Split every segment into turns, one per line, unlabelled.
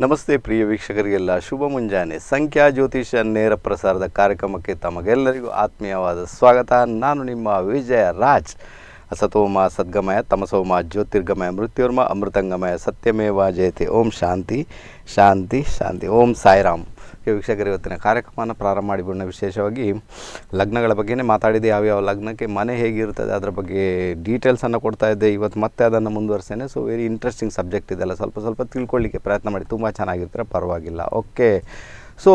ನಮಸ್ತೆ ಪ್ರಿಯ ವೀಕ್ಷಕರಿಗೆಲ್ಲ ಶುಭ ಮುಂಜಾನೆ. ಸಂಖ್ಯಾ ಜ್ಯೋತಿಷ ನೇರ ಪ್ರಸಾರದ ಕಾರ್ಯಕ್ರಮಕ್ಕೆ ತಮಗೆಲ್ಲರಿಗೂ ಆತ್ಮೀಯವಾದ ಸ್ವಾಗತ. ನಾನು ನಿಮ್ಮ ವಿಜಯ ರಾಜ್. ಅಸತೋಮ ಸದ್ಗಮಯ, ತಮಸೋಮ ಜ್ಯೋತಿರ್ಗಮಯ, ಮೃತ್ಯುರ್ಮ ಅಮೃತಂಗಮಯ, ಸತ್ಯಮೇವ ಜಯತೆ. ಓಂ ಶಾಂತಿ ಶಾಂತಿ ಶಾಂತಿ. ಓಂ ಸಾಯಿರಾಮ್. ವೀಕ್ಷಕರು, ಇವತ್ತಿನ ಕಾರ್ಯಕ್ರಮವನ್ನು ಪ್ರಾರಂಭ ಮಾಡಿಬಿಡೋಣ ವಿಶೇಷವಾಗಿ ಲಗ್ನಗಳ ಬಗ್ಗೆನೇ ಮಾತಾಡಿದೆ, ಯಾವ್ಯಾವ ಲಗ್ನಕ್ಕೆ ಮನೆ ಹೇಗಿರ್ತದೆ, ಅದರ ಬಗ್ಗೆ ಡೀಟೇಲ್ಸನ್ನು ಕೊಡ್ತಾ ಇದ್ದೆ. ಇವತ್ತು ಮತ್ತೆ ಅದನ್ನು ಮುಂದುವರ್ಸೇನೆ ಸೊ ವೆರಿ ಇಂಟ್ರೆಸ್ಟಿಂಗ್ ಸಬ್ಜೆಕ್ಟ್ ಇದೆಲ್ಲ. ಸ್ವಲ್ಪ ಸ್ವಲ್ಪ ತಿಳ್ಕೊಳ್ಳಿಕ್ಕೆ ಪ್ರಯತ್ನ ಮಾಡಿ. ತುಂಬ ಚೆನ್ನಾಗಿರ್ತಾರೆ, ಪರವಾಗಿಲ್ಲ. ಓಕೆ ಸೊ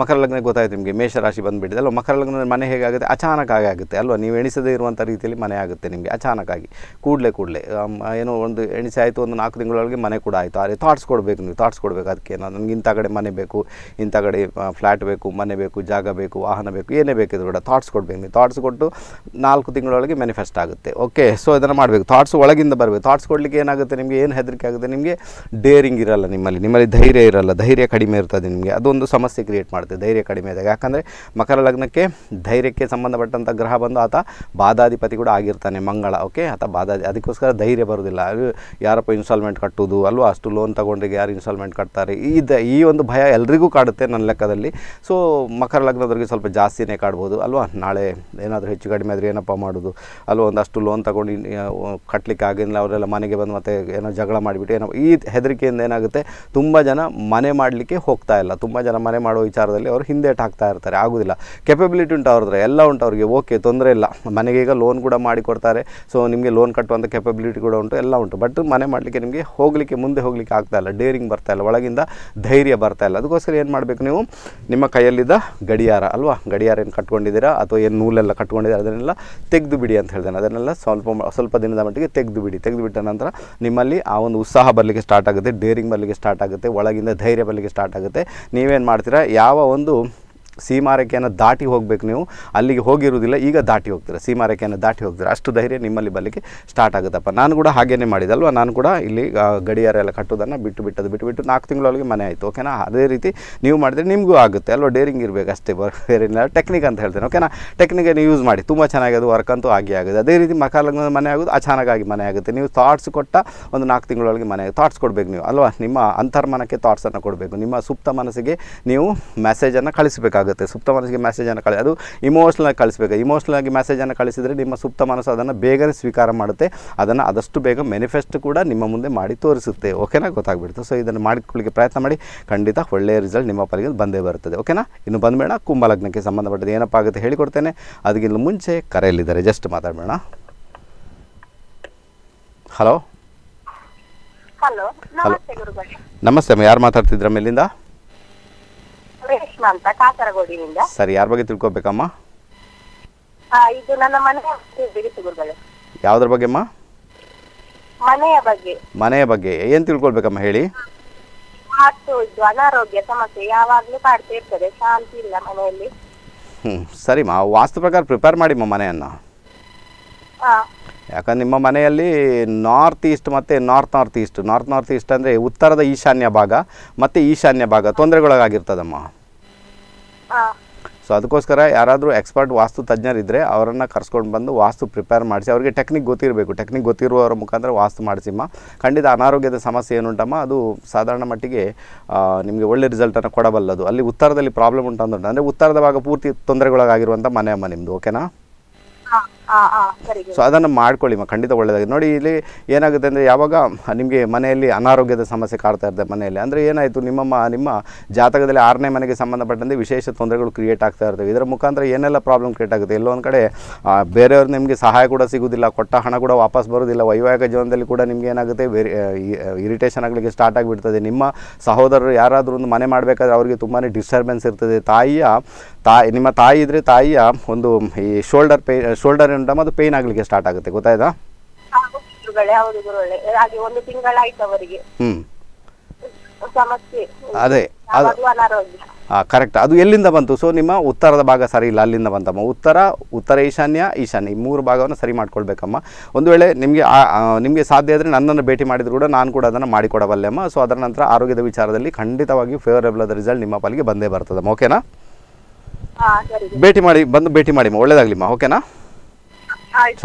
ಮಕರ ಲಗ್ನ ಗೊತ್ತಾಯ್ತು ನಿಮಗೆ, ಮೇಷರಾಶಿ ಬಂದುಬಿಟ್ಟಿದೆ ಅಲ್ವಾ? ಮಕರ ಲಗ್ನ ಮನೆ ಹೇಗಾಗುತ್ತೆ? ಅಚಾನಕ ಆಗಿ ಆಗುತ್ತೆ ಅಲ್ವಾ? ನೀವು ಎಣಿಸದೇ ಇರುವಂಥ ರೀತಿಯಲ್ಲಿ ಮನೆ ಆಗುತ್ತೆ ನಿಮಗೆ, ಅಚಾನಕ್ಕಾಗಿ. ಕೂಡಲೇ ಕೂಡಲೇ ಏನೋ ಒಂದು ಎಣಿಸಿ ಆಯಿತು, ಒಂದು ನಾಲ್ಕು ತಿಂಗಳೊಳಗೆ ಮನೆ ಕೂಡ ಆಯಿತು. ಆದರೆ ಥಾಟ್ಸ್ ಕೊಡಬೇಕು ನೀವು ಥಾಟ್ಸ್ ಕೊಡಬೇಕು. ಅದಕ್ಕೆ ನನಗೆ ಇಂಥ ಕಡೆ ಮನೆ ಬೇಕು, ಇಂಥ ಕಡೆ ಫ್ಲ್ಯಾಟ್ ಬೇಕು, ಮನೆ ಬೇಕು, ಜಾಗ ಬೇಕು, ವಾಹನ ಬೇಕು, ಏನೇ ಬೇಕಿದ್ರು ಕೂಡ ಥಾಟ್ಸ್ ಕೊಡಬೇಕು ನೀವು. ಥಾಟ್ಸ್ ಕೊಟ್ಟು ನಾಲ್ಕು ತಿಂಗಳೊಳಗೆ ಮ್ಯಾನಿಫೆಸ್ಟ್ ಆಗುತ್ತೆ. ಓಕೆ ಸೊ ಇದನ್ನು ಮಾಡಬೇಕು. ಥಾಟ್ಸ್ ಒಳಗಿಂದ ಬರಬೇಕು. ಥಾಟ್ಸ್ ಕೊಡಲಿಕ್ಕೆ ಏನಾಗುತ್ತೆ ನಿಮಗೆ? ಏನು ಹೆದರಿಕೆ ಆಗುತ್ತೆ ನಿಮಗೆ? ಡೇರಿಂಗ್ ಇರಲ್ಲ ನಿಮ್ಮಲ್ಲಿ. ನಿಮ್ಮಲ್ಲಿ ಧೈರ್ಯ ಇರಲ್ಲ. ಧೈರ್ಯ ಕಡಿಮೆ ಇರ್ತದೆ ನಿಮಗೆ. ಅದೊಂದು ಸಮಸ್ಯೆ ಕ್ರಿಯೇಟ್ ಮಾಡುತ್ತೆ. ಧೈರ್ಯ ಕಡಿಮೆ ಇದ್ದಾಗ ಯಾಕಂದರೆ ಮಕರ ಲಗ್ನಕ್ಕೆ ಧೈರ್ಯಕ್ಕೆ ಸಂಬಂಧಪಟ್ಟಂಥ ಗ್ರಹ ಬಂದು ಆತ ಬಾದಾಧಿಪತಿ ಕೂಡ ಆಗಿರ್ತಾನೆ, ಮಂಗಳ ಓಕೆ ಆತ ಬಾಧಾದಿ ಅದಕ್ಕೋಸ್ಕರ ಧೈರ್ಯ ಬರೋದಿಲ್ಲ ಯಾರಪ್ಪ ಇನ್ಸ್ಟಾಲ್ಮೆಂಟ್ ಕಟ್ಟೋದು ಅಲ್ವಾ? ಅಷ್ಟು ಲೋನ್ ತೊಗೊಂಡ್ರಿಗೆ ಯಾರು ಇನ್ಸ್ಟಾಲ್ಮೆಂಟ್ ಕಟ್ತಾರೆ? ಈ ದ, ಈ ಒಂದು ಭಯ ಎಲ್ರಿಗೂ ಕಾಡುತ್ತೆ ನನ್ನ ಲೆಕ್ಕದಲ್ಲಿ. ಸೊ ಮಕರ ಲಗ್ನದವ್ರಿಗೆ ಸ್ವಲ್ಪ ಜಾಸ್ತಿನೇ ಕಾಡ್ಬೋದು, ಅಲ್ವಾ? ನಾಳೆ ಏನಾದರೂ ಹೆಚ್ಚು ಕಡಿಮೆ ಆದರೆ ಏನಪ್ಪ ಮಾಡೋದು? ಅಲ್ವಾ? ಒಂದಷ್ಟು ಲೋನ್ ತಗೊಂಡು ಕಟ್ಟಲಿಕ್ಕೆ ಆಗಿಲ್ಲ, ಅವರೆಲ್ಲ ಮನೆಗೆ ಬಂದು ಮತ್ತೆ ಏನೋ ಜಗಳ ಮಾಡಿಬಿಟ್ಟು ಏನೋ, ಈ ಹೆದರಿಕೆಯಿಂದ ಏನಾಗುತ್ತೆ? ತುಂಬ ಜನ ಮನೆ ಮಾಡಲಿಕ್ಕೆ ಹೋಗ್ತಾ ಇಲ್ಲ. ತುಂಬ ಜನ ಮನೆ ಮಾಡೋ ವಿಚಾರದಲ್ಲಿ ಅವರು ಹಿಂದೇಟ್ ಹಾಕ್ತಾ ಇರ್ತಾರೆ, ಆಗೋದಿಲ್ಲ. ಕೆಪಬಿಲಿಟಿ ಉಂಟು ಅವ್ರದ್ರೆ ಎಲ್ಲ ಉಂಟು ಅವರಿಗೆ ಓಕೆ ತೊಂದರೆ ಇಲ್ಲ. ಮನೆಗೆ ಈಗ ಲೋನ್ ಕೂಡ ಮಾಡಿ ಕೊಡ್ತಾರೆ ಸೊ ನಿಮಗೆ ಲೋನ್ ಕಟ್ಟುವಂಥ ಕೆಪಬಿಲಿಟಿ ಕೂಡ ಉಂಟು, ಎಲ್ಲ ಉಂಟು. ಬಟ್ ಮನೆ ಮಾಡಲಿಕ್ಕೆ ನಿಮಗೆ ಹೋಗಲಿಕ್ಕೆ, ಮುಂದೆ ಹೋಗಲಿಕ್ಕೆ ಆಗ್ತಾ ಇಲ್ಲ ಡೇರಿಂಗ್ ಬರ್ತಾ ಇಲ್ಲ, ಒಳಗಿಂದ ಧೈರ್ಯ ಬರ್ತಾ ಇಲ್ಲ. ಅದಕ್ಕೋಸ್ಕರ ಏನು ಮಾಡಬೇಕು ನೀವು? ನಿಮ್ಮ ಕೈಯಲ್ಲಿದ್ದ ಗಡಿಯಾರ ಅಲ್ವಾ? ಗಡಿಯಾರ ಏನು ಕಟ್ಕೊಂಡಿದ್ದೀರಾ? ಅಥವಾ ಏನು ನೂಲೆಲ್ಲ ಕಟ್ಕೊಂಡಿದ್ದೀರಾ? ಅದನ್ನೆಲ್ಲ ತೆಗೆದು ಬಿಡಿ ಅಂತ ಹೇಳ್ತೇನೆ. ಅದನ್ನೆಲ್ಲ ಸ್ವಲ್ಪ ಸ್ವಲ್ಪ ದಿನದ ಮಟ್ಟಿಗೆ ತೆಗೆದು ಬಿಡಿ. ತೆಗೆದು ಬಿಟ್ಟ ನಂತರ ನಿಮ್ಮಲ್ಲಿ ಆ ಒಂದು ಉತ್ಸಾಹ ಬರಲಿಕ್ಕೆ ಸ್ಟಾರ್ಟ್ ಆಗುತ್ತೆ ಡೇರಿಂಗ್ ಬರಲಿಕ್ಕೆ ಸ್ಟಾರ್ಟ್ ಆಗುತ್ತೆ, ಒಳಗಿಂದ ಧೈರ್ಯ ಬರಲಿಕ್ಕೆ ಸ್ಟಾರ್ಟ್ ಆಗುತ್ತೆ. ನೀವೇನು ಮಾಡ್ತೀರಾ? ಯಾವ ಒಂದು ಸೀಮಾರೇಖೆಯನ್ನು ದಾಟಿ ಹೋಗಬೇಕು ನೀವು. ಅಲ್ಲಿಗೆ ಹೋಗಿರುವುದಿಲ್ಲ, ಈಗ ದಾಟಿ ಹೋಗ್ತೀರ. ಸೀಮಾರೇಖೆಯನ್ನು ದಾಟಿ ಹೋಗ್ತೀರ. ಅಷ್ಟು ಧೈರ್ಯ ನಿಮ್ಮಲ್ಲಿ ಬರಲಿಕ್ಕೆ ಸ್ಟಾರ್ಟ್ ಆಗುತ್ತಪ್ಪ. ನಾನು ಕೂಡ ಹಾಗೇನೇ ಮಾಡಿದಲ್ವ ನಾನು ಕೂಡ ಇಲ್ಲಿ ಗಡಿಯಾರ ಎಲ್ಲ ಕಟ್ಟೋದನ್ನು ಬಿಟ್ಟು ಬಿಟ್ಟದ್ದು ಬಿಟ್ಟು ಬಿಟ್ಟು ನಾಲ್ಕು ತಿಂಗಳೊಳಗೆ ಮನೆ ಆಯಿತು ಓಕೆನಾ ಅದೇ ರೀತಿ ನೀವು ಮಾಡಿದ್ರೆ ನಿಮಗೂ ಆಗುತ್ತೆ. ಅಲ್ವಾ? ಡೇರಿಂಗ್ ಇರಬೇಕು ಅಷ್ಟೇ, ಬರ್, ಬೇರೆ ಇಲ್ಲ. ಟೆಕ್ನಿಕ್ ಅಂತ ಹೇಳ್ತೇನೆ ಓಕೆನಾ ಟೆಕ್ನಿಕನ್ನು ಯೂಸ್ ಮಾಡಿ. ತುಂಬ ಚೆನ್ನಾಗಿ ಅದು ವರ್ಕ್ ಅಂತೂ ಆಗಿ ಆಗುತ್ತೆ. ಅದೇ ರೀತಿ ಮಕರ ಲಗ್ನದ ಮನೆ ಆಗೋದು ಅಚಾನಕ್ಕಾಗಿ ಮನೆ ಆಗುತ್ತೆ. ನೀವು ಥಾಟ್ಸ್ ಕೊಟ್ಟ ಒಂದು ನಾಲ್ಕು ತಿಂಗಳೊಳಗೆ ಮನೆ ಥಾಟ್ಸ್ ಕೊಡಬೇಕು ನೀವು, ಅಲ್ವಾ? ನಿಮ್ಮ ಅಂತರ್ಮನಕ್ಕೆ ಥಾಟ್ಸನ್ನು ಕೊಡಬೇಕು. ನಿಮ್ಮ ಸುಪ್ತ ಮನಸ್ಸಿಗೆ ನೀವು ಮೆಸೇಜನ್ನು ಕಳಿಸಬೇಕಾಗುತ್ತೆ. ಸುಪ್ತ ಮನಸ್ಸಿಗೆ ಮೆಸೇಜನ್ನು ಕಳಿ ಅದು ಇಮೋಷ್ನಲಾಗಿ ಆಗಿ ಕಳಿಸಬೇಕು. ಇಮೋಷ್ನಲ್ ಆಗಿ ಮೆಸೇಜನ್ನು ಕಳಿಸಿದರೆ ನಿಮ್ಮ ಸುಪ್ತ ಮನಸ್ಸು ಅದನ್ನು ಬೇಗನೆ ಸ್ವೀಕಾರ ಮಾಡುತ್ತೆ. ಅದನ್ನು ಆದಷ್ಟು ಬೇಗ ಮೆನಿಫೆಸ್ಟ್ ಕೂಡ ನಿಮ್ಮ ಮುಂದೆ ಮಾಡಿ ತೋರಿಸುತ್ತೆ. ಓಕೆನಾ ಗೊತ್ತಾಗ್ಬಿಡ್ತು. ಸೊ ಇದನ್ನು ಮಾಡಿಕೊಳ್ಳಿಕ್ಕೆ ಪ್ರಯತ್ನ ಮಾಡಿ. ಖಂಡಿತ ಒಳ್ಳೆಯ ರಿಸಲ್ಟ್ ನಿಮ್ಮ ಪಾಲಿಗೆ ಬಂದೇ ಬರುತ್ತದೆ. ಓಕೆನಾ ಇನ್ನು ಬಂದಬೇಡ ಕುಂಭಲಗ್ನಕ್ಕೆ ಸಂಬಂಧಪಟ್ಟದ್ದು ಏನಪ್ಪ ಆಗುತ್ತೆ ಹೇಳಿಕೊಡ್ತೇನೆ ಅದಕ್ಕಿಂತ ಮುಂಚೆ ಕರೆಯಲ್ಲಿದ್ದಾರೆ. ಜಸ್ಟ್ ಮಾತಾಡಬೇಡ. ಹಲೋ
ಹಲೋ ನಮಸ್ತೆ ಗುರುಗಳೇ.
ನಮಸ್ತೆ ಅಮ್ಮ. ಯಾರು ಮಾತಾಡ್ತಿದ್ರ ಮೇಲಿಂದ
ರೇಷ್ಮಾ ಅಂತ ಕಾಸರಗೋಡಿನಿಂದ.
ಸರಿ ಯಾರ ಬಗ್ಗೆ ತಿಳ್ಕೊಬೇಕಮ್ಮ?
ಇದು ನನ್ನ ಮನೆಯ ಬಗ್ಗೆ
ಯಾವ್ದ್ರ ಬಗ್ಗೆ ಅಮ್ಮ
ಮನೆಯ ಬಗ್ಗೆ.
ಮನೆಯ ಬಗ್ಗೆ. ಏನ್ ತಿಳ್ಕೊಳ್ಬೇಕಮ್ಮ ಹೇಳಿ?
ಮಾತು ಇದು ಅನಾರೋಗ್ಯ ಸಮಸ್ಯೆ ಯಾವಾಗ್ಲೂ ಕಾಡ್ತಾ ಇರ್ತದೆ ಶಾಂತಿ ಇಲ್ಲ ಮನೆಯಲ್ಲಿ.
ಹ್ಮ್ ಸರಿಮ್ಮ ವಾಸ್ತು ಪ್ರಕಾರ ಪ್ರಿಪೇರ್ ಮಾಡಿಮ್ಮ ಮನೆಯನ್ನ. ಯಾಕಂದ್ರೆ ನಿಮ್ಮ ಮನೆಯಲ್ಲಿ ನಾರ್ತ್ ಈಸ್ಟ್ ಮತ್ತು north north east north north east ಅಂದರೆ ಉತ್ತರದ ಈಶಾನ್ಯ ಭಾಗ ಮತ್ತು ಈಶಾನ್ಯ ಭಾಗ ತೊಂದರೆಗೊಳಗಾಗಿರ್ತದಮ್ಮ. ಸೊ ಅದಕ್ಕೋಸ್ಕರ ಯಾರಾದರೂ ಎಕ್ಸ್ಪರ್ಟ್ ವಾಸ್ತು ತಜ್ಞರಿದ್ದರೆ ಅವರನ್ನು ಕರ್ಸ್ಕೊಂಡು ಬಂದು ವಾಸ್ತು ಪ್ರಿಪೇರ್ ಮಾಡಿಸಿ ಅವರಿಗೆ ಟೆಕ್ನಿಕ್ ಗೊತ್ತಿರಬೇಕು. ಟೆಕ್ನಿಕ್ ಗೊತ್ತಿರುವವರ ಮುಖಾಂತರ ವಾಸ್ತು ಮಾಡಿಸಿಮ್ಮ. ಖಂಡಿತ ಅನಾರೋಗ್ಯದ ಸಮಸ್ಯೆ ಏನುಂಟಮ್ಮ ಅದು ಸಾಧಾರಣ ಮಟ್ಟಿಗೆ ನಿಮಗೆ ಒಳ್ಳೆ ರಿಸಲ್ಟನ್ನು ಕೊಡಬಲ್ಲದು. ಅಲ್ಲಿ ಉತ್ತರದಲ್ಲಿ ಪ್ರಾಬ್ಲಮ್ ಉಂಟು. ಅಂದುಂಟು ಅಂದರೆ ಉತ್ತರದ ಭಾಗ ಪೂರ್ತಿ ತೊಂದರೆಗೊಳಗಾಗಿರುವಂಥ ಮನೆಯಮ್ಮ ನಿಮ್ಮದು ಓಕೆನಾ ಸೊ ಅದನ್ನು ಮಾಡ್ಕೊಳ್ಳಿ ಖಂಡಿತ ಒಳ್ಳೆಯದಾಗಿದೆ ನೋಡಿ, ಇಲ್ಲಿ ಏನಾಗುತ್ತೆ ಅಂದರೆ, ಯಾವಾಗ ನಿಮಗೆ ಮನೆಯಲ್ಲಿ ಅನಾರೋಗ್ಯದ ಸಮಸ್ಯೆ ಕಾಡ್ತಾ ಇರ್ತದೆ ಮನೆಯಲ್ಲಿ, ಅಂದರೆ ಏನಾಯಿತು, ನಿಮ್ಮ ನಿಮ್ಮ ಜಾತಕದಲ್ಲಿ ಆರನೇ ಮನೆಗೆ ಸಂಬಂಧಪಟ್ಟಂತೆ ವಿಶೇಷ ತೊಂದರೆಗಳು ಕ್ರಿಯೇಟ್ ಆಗ್ತಾ ಇರ್ತವೆ. ಇದರ ಮುಖಾಂತರ ಏನೆಲ್ಲ ಪ್ರಾಬ್ಲಮ್ ಕ್ರಿಯೇಟ್ ಆಗುತ್ತೆ? ಎಲ್ಲೋ ಒಂದು ಕಡೆ ಬೇರೆಯವ್ರು ನಿಮಗೆ ಸಹಾಯ ಕೂಡ ಸಿಗೋದಿಲ್ಲ ಕೊಟ್ಟ ಹಣ ಕೂಡ ವಾಪಸ್ ಬರೋದಿಲ್ಲ ವೈವಾಹಿಕ ಜೀವನದಲ್ಲಿ ಕೂಡ ನಿಮಗೆ ಏನಾಗುತ್ತೆ, ಬೇರೆ ಇರಿಟೇಷನ್ ಆಗಲಿಕ್ಕೆ ಸ್ಟಾರ್ಟ್ ಆಗಿಬಿಡ್ತದೆ. ನಿಮ್ಮ ಸಹೋದರರು ಯಾರಾದರೂ ಒಂದು ಮನೆ ಮಾಡಬೇಕಾದ್ರೆ ಅವರಿಗೆ ತುಂಬಾ ಡಿಸ್ಟರ್ಬೆನ್ಸ್ ಇರ್ತದೆ. ತಾಯಿಯ ತಾಯಿ ನಿಮ್ಮ ತಾಯಿ ಇದ್ರೆ ತಾಯಿಯ ಒಂದು ಈ ಶೋಲ್ಡರ್ ಪೇ ಶೋಲ್ಡರ್ ಉಂಟಮ್ಮ ಅದು ಪೇಯ್ನ್ ಆಗಲಿಕ್ಕೆ ಸ್ಟಾರ್ಟ್ ಆಗುತ್ತೆ ಗೊತ್ತಾಯ್ತಾ?
ಹಾಗೆ ಒಂದು ತಿಂಗಳಾಯ್ತು ಅವರಿಗೆ. ಸಮಸ್ಯೆ.
ಅದೇ ಕರೆಕ್ಟ್ ಅದು ಎಲ್ಲಿಂದ ಬಂತು? ಸೊ ನಿಮ್ಮ ಉತ್ತರದ ಭಾಗ ಸರಿ ಇಲ್ಲ ಅಲ್ಲಿಂದ ಬಂತಮ್ಮ ಉತ್ತರ ಉತ್ತರ ಈಶಾನ್ಯ ಈಶಾನ್ಯ. ಈ ಮೂರು ಭಾಗವನ್ನು ಸರಿ ಮಾಡ್ಕೊಳ್ಬೇಕಮ್ಮ. ಒಂದು ವೇಳೆ ನಿಮಗೆ ನಿಮಗೆ ಸಾಧ್ಯ ಆದರೆ ನನ್ನನ್ನು ಭೇಟಿ ಮಾಡಿದ್ರು ಕೂಡ ನಾನು ಕೂಡ ಅದನ್ನು ಮಾಡಿಕೊಡಬಲ್ಲೆ ಅಮ್ಮ. ಸೊ ಅದರ ನಂತರ ಆರೋಗ್ಯದ ವಿಚಾರದಲ್ಲಿ ಖಂಡಿತವಾಗಿ ಫೇವರೇಬಲ್ ಆದ ರಿಸಲ್ಟ್ ನಿಮ್ಮ ಪಾಲಿಗೆ ಬಂದೇ ಬರ್ತದಮ್ಮ. ಓಕೆನಾ ಭೇಟಿ ಮಾಡಿ ಬಂದು ಭೇಟಿ ಮಾಡಿಮ್ಮ ಒಳ್ಳೇದಾಗ್ಲಿಮ್ಮ ಓಕೆನಾ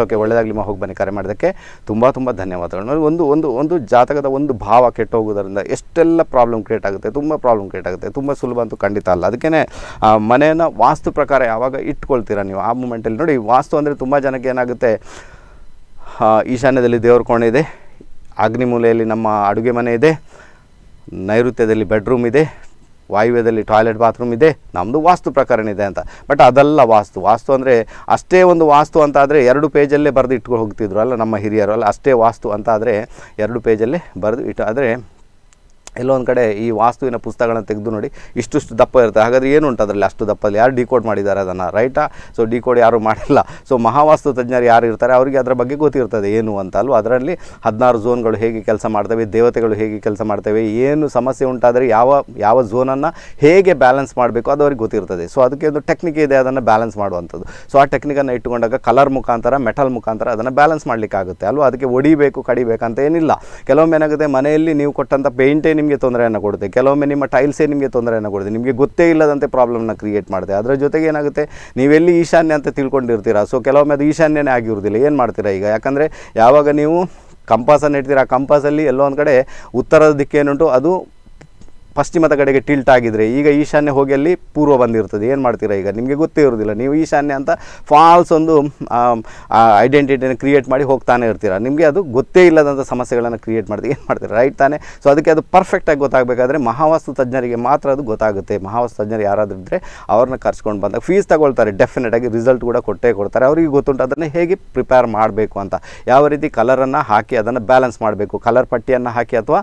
ಓಕೆ ಒಳ್ಳೇದಾಗ್ಲಿಮ್ಮ ಹೋಗಿ ಬನ್ನಿ ಕರೆ ಮಾಡೋದಕ್ಕೆ ತುಂಬ ತುಂಬ ಧನ್ಯವಾದಗಳು. ನೋಡಿ ಒಂದು ಒಂದು ಒಂದು ಜಾತಕದ ಒಂದು ಭಾವ ಕೆಟ್ಟೋಗೋದ್ರಿಂದ ಎಷ್ಟೆಲ್ಲ ಪ್ರಾಬ್ಲಮ್ ಕ್ರಿಯೇಟ್ ಆಗುತ್ತೆ ತುಂಬ ಪ್ರಾಬ್ಲಮ್ ಕ್ರಿಯೇಟ್ ಆಗುತ್ತೆ ತುಂಬ ಸುಲಭ ಅಂತೂ ಖಂಡಿತ ಅಲ್ಲ. ಅದಕ್ಕೇ ಮನೆಯನ್ನು ವಾಸ್ತು ಪ್ರಕಾರ ಯಾವಾಗ ಇಟ್ಕೊಳ್ತೀರಾ ನೀವು? ಆ ಮೂಮೆಂಟಲ್ಲಿ ನೋಡಿ ವಾಸ್ತು ಅಂದರೆ ತುಂಬ ಜನಕ್ಕೆ ಏನಾಗುತ್ತೆ? ಈಶಾನ್ಯದಲ್ಲಿ ದೇವ್ರ ಕೋಣೆ ಇದೆ ಅಗ್ನಿ ಮೂಲೆಯಲ್ಲಿ ನಮ್ಮ ಅಡುಗೆ ಮನೆ ಇದೆ ನೈಋತ್ಯದಲ್ಲಿ ಬೆಡ್ರೂಮ್ ಇದೆ ವಾಯುವ್ಯದಲ್ಲಿ ಟಾಯ್ಲೆಟ್ ಬಾತ್ರೂಮ್ ಇದೆ ನಮ್ಮದು ವಾಸ್ತು ಪ್ರಕರಣ ಇದೆ ಅಂತ. ಬಟ್ ಅದಲ್ಲ ವಾಸ್ತು ವಾಸ್ತು ಅಂದರೆ ಅಷ್ಟೇ ಒಂದು ವಾಸ್ತು ಅಂತ ಆದರೆ ಎರಡು ಪೇಜಲ್ಲೇ ಬರೆದು ಇಟ್ಕೊಂಡು ಹೋಗ್ತಿದ್ರು ಅಲ್ಲ ನಮ್ಮ ಹಿರಿಯರು ಅಲ್ಲ, ಅಷ್ಟೇ ವಾಸ್ತು ಅಂತ ಆದರೆ ಎರಡು ಪೇಜಲ್ಲೇ ಬರೆದು ಇಟ್ಟು ಆದರೆ ಎಲ್ಲೋ ಒಂದು ಕಡೆ ಈ ವಾಸ್ತುವಿನ ಪುಸ್ತಕಗಳನ್ನು ತೆಗೆದು ನೋಡಿ ಇಷ್ಟು ದಪ್ಪ ಇರುತ್ತೆ. ಹಾಗಾದರೆ ಏನು ಉಂಟು ಅದರಲ್ಲಿ ಅಷ್ಟು ದಪ್ಪದಲ್ಲಿ ಯಾರು ಡಿಕೋಡ್ ಮಾಡಿದ್ದಾರೆ ಅದನ್ನು? ರೈಟಾ? ಸೊ ಡಿಕೋಡ್ ಯಾರು ಮಾಡಿಲ್ಲ. ಸೊ ಮಹಾವಾಸ್ತು ತಜ್ಞರು ಯಾರು ಇರ್ತಾರೆ? ಅವರಿಗೆ ಅದರ ಬಗ್ಗೆ ಗೊತ್ತಿರ್ತದೆ. ಏನು ಅಂತ ಅಲ್ವ? ಅದರಲ್ಲಿ ಹದಿನಾರು ಝೋನ್ಗಳು ಹೇಗೆ ಕೆಲಸ ಮಾಡ್ತವೆ, ದೇವತೆಗಳು ಹೇಗೆ ಕೆಲಸ ಮಾಡ್ತವೆ, ಏನು ಸಮಸ್ಯೆ ಉಂಟಾದರೆ ಯಾವ ಯಾವ ಝೋನನ್ನು ಹೇಗೆ ಬ್ಯಾಲೆನ್ಸ್ ಮಾಡಬೇಕು ಅದು ಅವ್ರಿಗೆ ಗೊತ್ತಿರ್ತದೆ. ಸೊ ಅದಕ್ಕೆ ಒಂದು ಟೆಕ್ನಿಕ್ ಇದೆ ಅದನ್ನು ಬ್ಯಾಲೆನ್ಸ್ ಮಾಡುವಂಥದ್ದು. ಸೊ ಆ ಟೆಕ್ನಿಕನ್ನು ಇಟ್ಟುಕೊಂಡಾಗ ಕಲರ್ ಮುಖಾಂತರ, ಮೆಟಲ್ ಮುಖಾಂತರ ಅದನ್ನು ಬ್ಯಾಲೆನ್ಸ್ ಮಾಡಲಿಕ್ಕಾಗುತ್ತೆ ಅಲ್ವಾ? ಅದಕ್ಕೆ ಒಡಿಬೇಕು ಕಡಿಬೇಕಂತ ಏನಿಲ್ಲ. ಕೆಲವೊಮ್ಮೆ ಏನಾಗುತ್ತೆ? ಮನೆಯಲ್ಲಿ ನೀವು ಕೊಟ್ಟಂಥ ಪೇಂಟೇ ನಿಮಗೆ ತೊಂದರೆಯನ್ನು ಕೊಡುತ್ತೆ. ಕೆಲವೊಮ್ಮೆ ನಿಮ್ಮ ಟೈಲ್ಸೇ ನಿಮಗೆ ತೊಂದರೆಯನ್ನು ಕೊಡುತ್ತೆ. ನಿಮಗೆ ಗೊತ್ತೇ ಇಲ್ಲದಂತೆ ಪ್ರಾಬ್ಲಮ್ನ ಕ್ರಿಯೇಟ್ ಮಾಡುತ್ತೆ. ಅದರ ಜೊತೆಗೆ ಏನಾಗುತ್ತೆ? ನೀವೆಲ್ಲಿ ಈಶಾನ್ಯ ಅಂತ ತಿಳ್ಕೊಂಡಿರ್ತೀರಾ? ಸೊ ಕೆಲವೊಮ್ಮೆ ಅದು ಈಶಾನ್ಯನೇ ಆಗಿರುವುದಿಲ್ಲ. ಏನು ಮಾಡ್ತೀರಾ ಈಗ? ಯಾಕಂದರೆ ಯಾವಾಗ ನೀವು ಕಂಪಾಸನ್ನು ಇಡ್ತೀರಾ? ಆ ಕಂಪಾಸಲ್ಲಿ ಎಲ್ಲೋ ಒಂದು ಕಡೆ ಉತ್ತರದ ದಿಕ್ಕೇನುಂಟು ಅದು ಪಶ್ಚಿಮದ ಕಡೆಗೆ ಟಿಲ್ಟ್ ಆಗಿದ್ರೆ ಈಗ ಈಶಾನ್ಯ ಹೋಗಿ ಅಲ್ಲಿ ಪೂರ್ವ ಬಂದಿರ್ತದೆ. ಏನು ಮಾಡ್ತೀರಾ ಈಗ? ನಿಮಗೆ ಗೊತ್ತೇ ಇರೋದಿಲ್ಲ ನೀವು ಈಶಾನ್ಯ ಅಂತ ಫಾಲ್ಸ್ ಒಂದು ಐಡೆಂಟಿಟಿಯನ್ನು ಕ್ರಿಯೇಟ್ ಮಾಡಿ ಹೋಗ್ತಾನೆ ಇರ್ತೀರಾ? ನಿಮಗೆ ಅದು ಗೊತ್ತೇ ಇಲ್ಲದಂಥ ಸಮಸ್ಯೆಗಳನ್ನು ಕ್ರಿಯೇಟ್ ಮಾಡ್ತೀವಿ ಏನು ಮಾಡ್ತೀರಾ? ರೈಟ್ ತಾನೆ? ಸೊ ಅದಕ್ಕೆ ಅದು ಪರ್ಫೆಕ್ಟಾಗಿ ಗೊತ್ತಾಗಬೇಕಾದ್ರೆ ಮಹಾವಾಸ್ತು ತಜ್ಞರಿಗೆ ಮಾತ್ರ ಅದು ಗೊತ್ತಾಗುತ್ತೆ. ಮಹಾವಾಸ್ತು ತಜ್ಞರು ಯಾರಾದರೂ ಇದ್ದರೆ ಅವ್ರನ್ನ ಕರ್ಸ್ಕೊಂಡು ಬಂದಾಗ ಫೀಸ್ ತಗೊಳ್ತಾರೆ. ಡೆಫಿನೆಟಾಗಿ ರಿಸಲ್ಟ್ ಕೂಡ ಕೊಟ್ಟೇ ಕೊಡ್ತಾರೆ. ಅವರಿಗೆ ಗೊತ್ತುಂಟು ಅದನ್ನು ಹೇಗೆ ಪ್ರಿಪೇರ್ ಮಾಡಬೇಕು ಅಂತ. ಯಾವ ರೀತಿ ಕಲರನ್ನು ಹಾಕಿ ಅದನ್ನು ಬ್ಯಾಲೆನ್ಸ್ ಮಾಡಬೇಕು. ಕಲರ್ ಪಟ್ಟಿಯನ್ನು ಹಾಕಿ ಅಥವಾ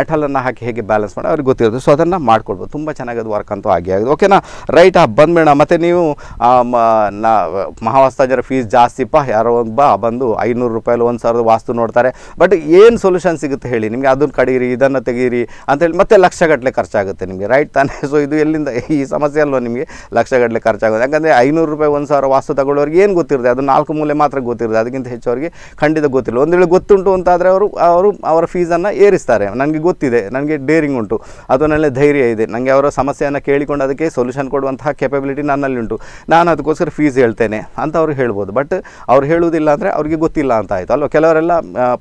ಮೆಟಲನ್ನು ಹಾಕಿ ಹೇಗೆ ಬ್ಯಾಲೆನ್ಸ್ ಮಾಡಿ ಅವ್ರಿಗೆ ಗೊತ್ತಿರುತ್ತೆ. ಸೊ ಅದನ್ನು ಮಾಡ್ಕೊಳ್ಬೋದು. ತುಂಬ ಚೆನ್ನಾಗಿ ಅದು ವರ್ಕ್ ಅಂತೂ ಆಗಿ ಆಗಿದೆ. ಓಕೆನಾ ರೈಟ್ ಬಂದ್ಬೇಡ ಮತ್ತು ನೀವು ಆ, ನಾ ಮಹಾವಾಸ್ತಾಜರ ಫೀಸ್ ಜಾಸ್ತಿಪ್ಪ. ಯಾರೋ ಒಂದು ಬಾ ಬಂದು ಐನೂರು ರೂಪಾಯಲ್ಲಿ ಒಂದು ಸಾವಿರದ ವಾಸ್ತು ನೋಡ್ತಾರೆ. ಬಟ್ ಏನು ಸೊಲ್ಯೂಷನ್ ಸಿಗುತ್ತೆ ಹೇಳಿ? ನಿಮಗೆ ಅದನ್ನು ಕಡೀರಿ ಇದನ್ನು ತೆಗೀರಿ ಅಂತೇಳಿ ಮತ್ತೆ ಲಕ್ಷಗಟ್ಟಲೆ ಖರ್ಚಾಗುತ್ತೆ ನಿಮಗೆ ರೈಟ್ ತಾನೇ? ಸೊ ಇದು ಎಲ್ಲಿಂದ ಈ ಸಮಸ್ಯೆ ಅಲ್ವಾ ನಿಮಗೆ? ಲಕ್ಷಗಟ್ಟಲೆ ಖರ್ಚಾಗುತ್ತೆ. ಯಾಕಂದರೆ ಐನೂರು ರೂಪಾಯಿ ಒಂದು ಸಾವಿರ ವಾಸ್ತು ತಗೊಳ್ಳೋರಿಗೆ ಏನು ಗೊತ್ತಿರುತ್ತೆ? ಅದು ನಾಲ್ಕು ಮೂಲೆ ಮಾತ್ರ ಗೊತ್ತಿರುತ್ತೆ. ಅದಕ್ಕಿಂತ ಹೆಚ್ಚು ಅವರಿಗೆ ಖಂಡಿತ ಗೊತ್ತಿಲ್ಲ. ಒಂದು ವೇಳೆ ಗೊತ್ತುಂಟು ಅಂತಾದರೆ ಅವರು ಅವರು ಅವರ ಫೀಸನ್ನು ಏರಿಸ್ತಾರೆ. ನನಗೆ ಗೊತ್ತಿದೆ. ನನಗೆ ಡೇರಿಂಗ್ ಉಂಟು. ಅದನ್ನೆಲ್ಲ ಧೈರ್ಯ ಇದೆ. ನನಗೆ ಅವರ ಸಮಸ್ಯೆಯನ್ನು ಕೇಳಿಕೊಂಡು ಅದಕ್ಕೆ ಸೊಲ್ಯೂಷನ್ ಕೊಡುವಂತಹ ಕೆಪಬಿಲಿಟಿ ನನ್ನಲ್ಲಿ ಉಂಟು ನಾನು ಅದಕ್ಕೋಸ್ಕರ ಫೀಸ್ ಹೇಳ್ತೇನೆ ಅಂತ ಅವರು ಹೇಳ್ಬೋದು. ಬಟ್ ಅವ್ರು ಹೇಳುವುದಿಲ್ಲ ಅಂದರೆ ಅವರಿಗೆ ಗೊತ್ತಿಲ್ಲ ಅಂತ ಆಯಿತು. ಅಲ್ವ? ಕೆಲವರೆಲ್ಲ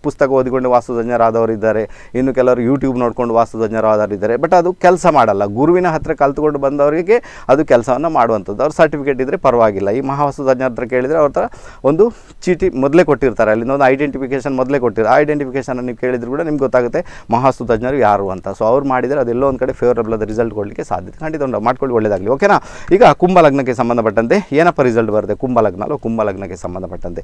ಪುಸ್ತಕ ಓದಿಕೊಂಡು ವಾಸ್ತುತಜ್ಞರಾದವರು ಇದ್ದಾರೆ ಇನ್ನು ಕೆಲವರು ಯೂಟ್ಯೂಬ್ ನೋಡಿಕೊಂಡು ವಾಸ್ತುತಜ್ಞರಾದವರು ಇದ್ದಾರೆ ಬಟ್ ಅದು ಕೆಲಸ ಮಾಡಲ್ಲ. ಗುರುವಿನ ಹತ್ರ ಕಲ್ತ್ಕೊಂಡು ಬಂದವರಿಗೆ ಅದು ಕೆಲಸವನ್ನು ಮಾಡುವಂಥದ್ದು. ಅವ್ರ ಸರ್ಟಿಫಿಕೇಟ್ ಇದ್ದರೆ ಪರವಾಗಿಲ್ಲ. ಈ ಮಹಾ ತಜ್ಞರ ಹತ್ರ ಕೇಳಿದರೆ ಅವ್ರ ಹತ್ರ ಒಂದು ಚೀಟಿ ಮೊದಲೇ ಕೊಟ್ಟಿರ್ತಾರೆ. ಅಲ್ಲಿಂದ ಒಂದು ಐಡೆಂಟಿಫಿಕೇಶನ್ ಮೊದಲೇ ಕೊಟ್ಟಿರ್ತಾರೆ. ಐಡೆಂಟಿಫಿಕೇಶನ್ ನೀವು ಕೇಳಿದ್ರು ಕೂಡ ನಿಮ್ಗೆ ಗೊತ್ತಾಗುತ್ತೆ ಮಹಾಸ್ತು ತಜ್ಞರು ಯಾರು ಅಂತ. ಸೊ ಅವ್ರು ಮಾಡಿದರೆ ಅದೆಲ್ಲೋ ಒಂದು ಕಡೆ ಫೇವರಬಲ್ ಆದ ರಿಸಲ್ಟ್ ಕೊಡಲಿಕ್ಕೆ ಸಾಧ್ಯತೆ. ಖಂಡಿತ ಒಂದು ಮಾಡ್ಕೊಳ್ಳಿ ಒಳ್ಳೆಯದಾಗಲಿ ಓಕೆನಾ ಈಗ ಕುಂಭ ಲಗ್ನಕ್ಕೆ ಸಂಬಂಧಪಟ್ಟಂತೆ ಏನಪ್ಪ ರಿಸಲ್ಟ್ ಬರುತ್ತೆ? ಕುಂಭ ಲಗ್ನ ಕುಂಭ ಲಗ್ನಕ್ಕೆ ಸಂಬಂಧಪಟ್ಟಂತೆ?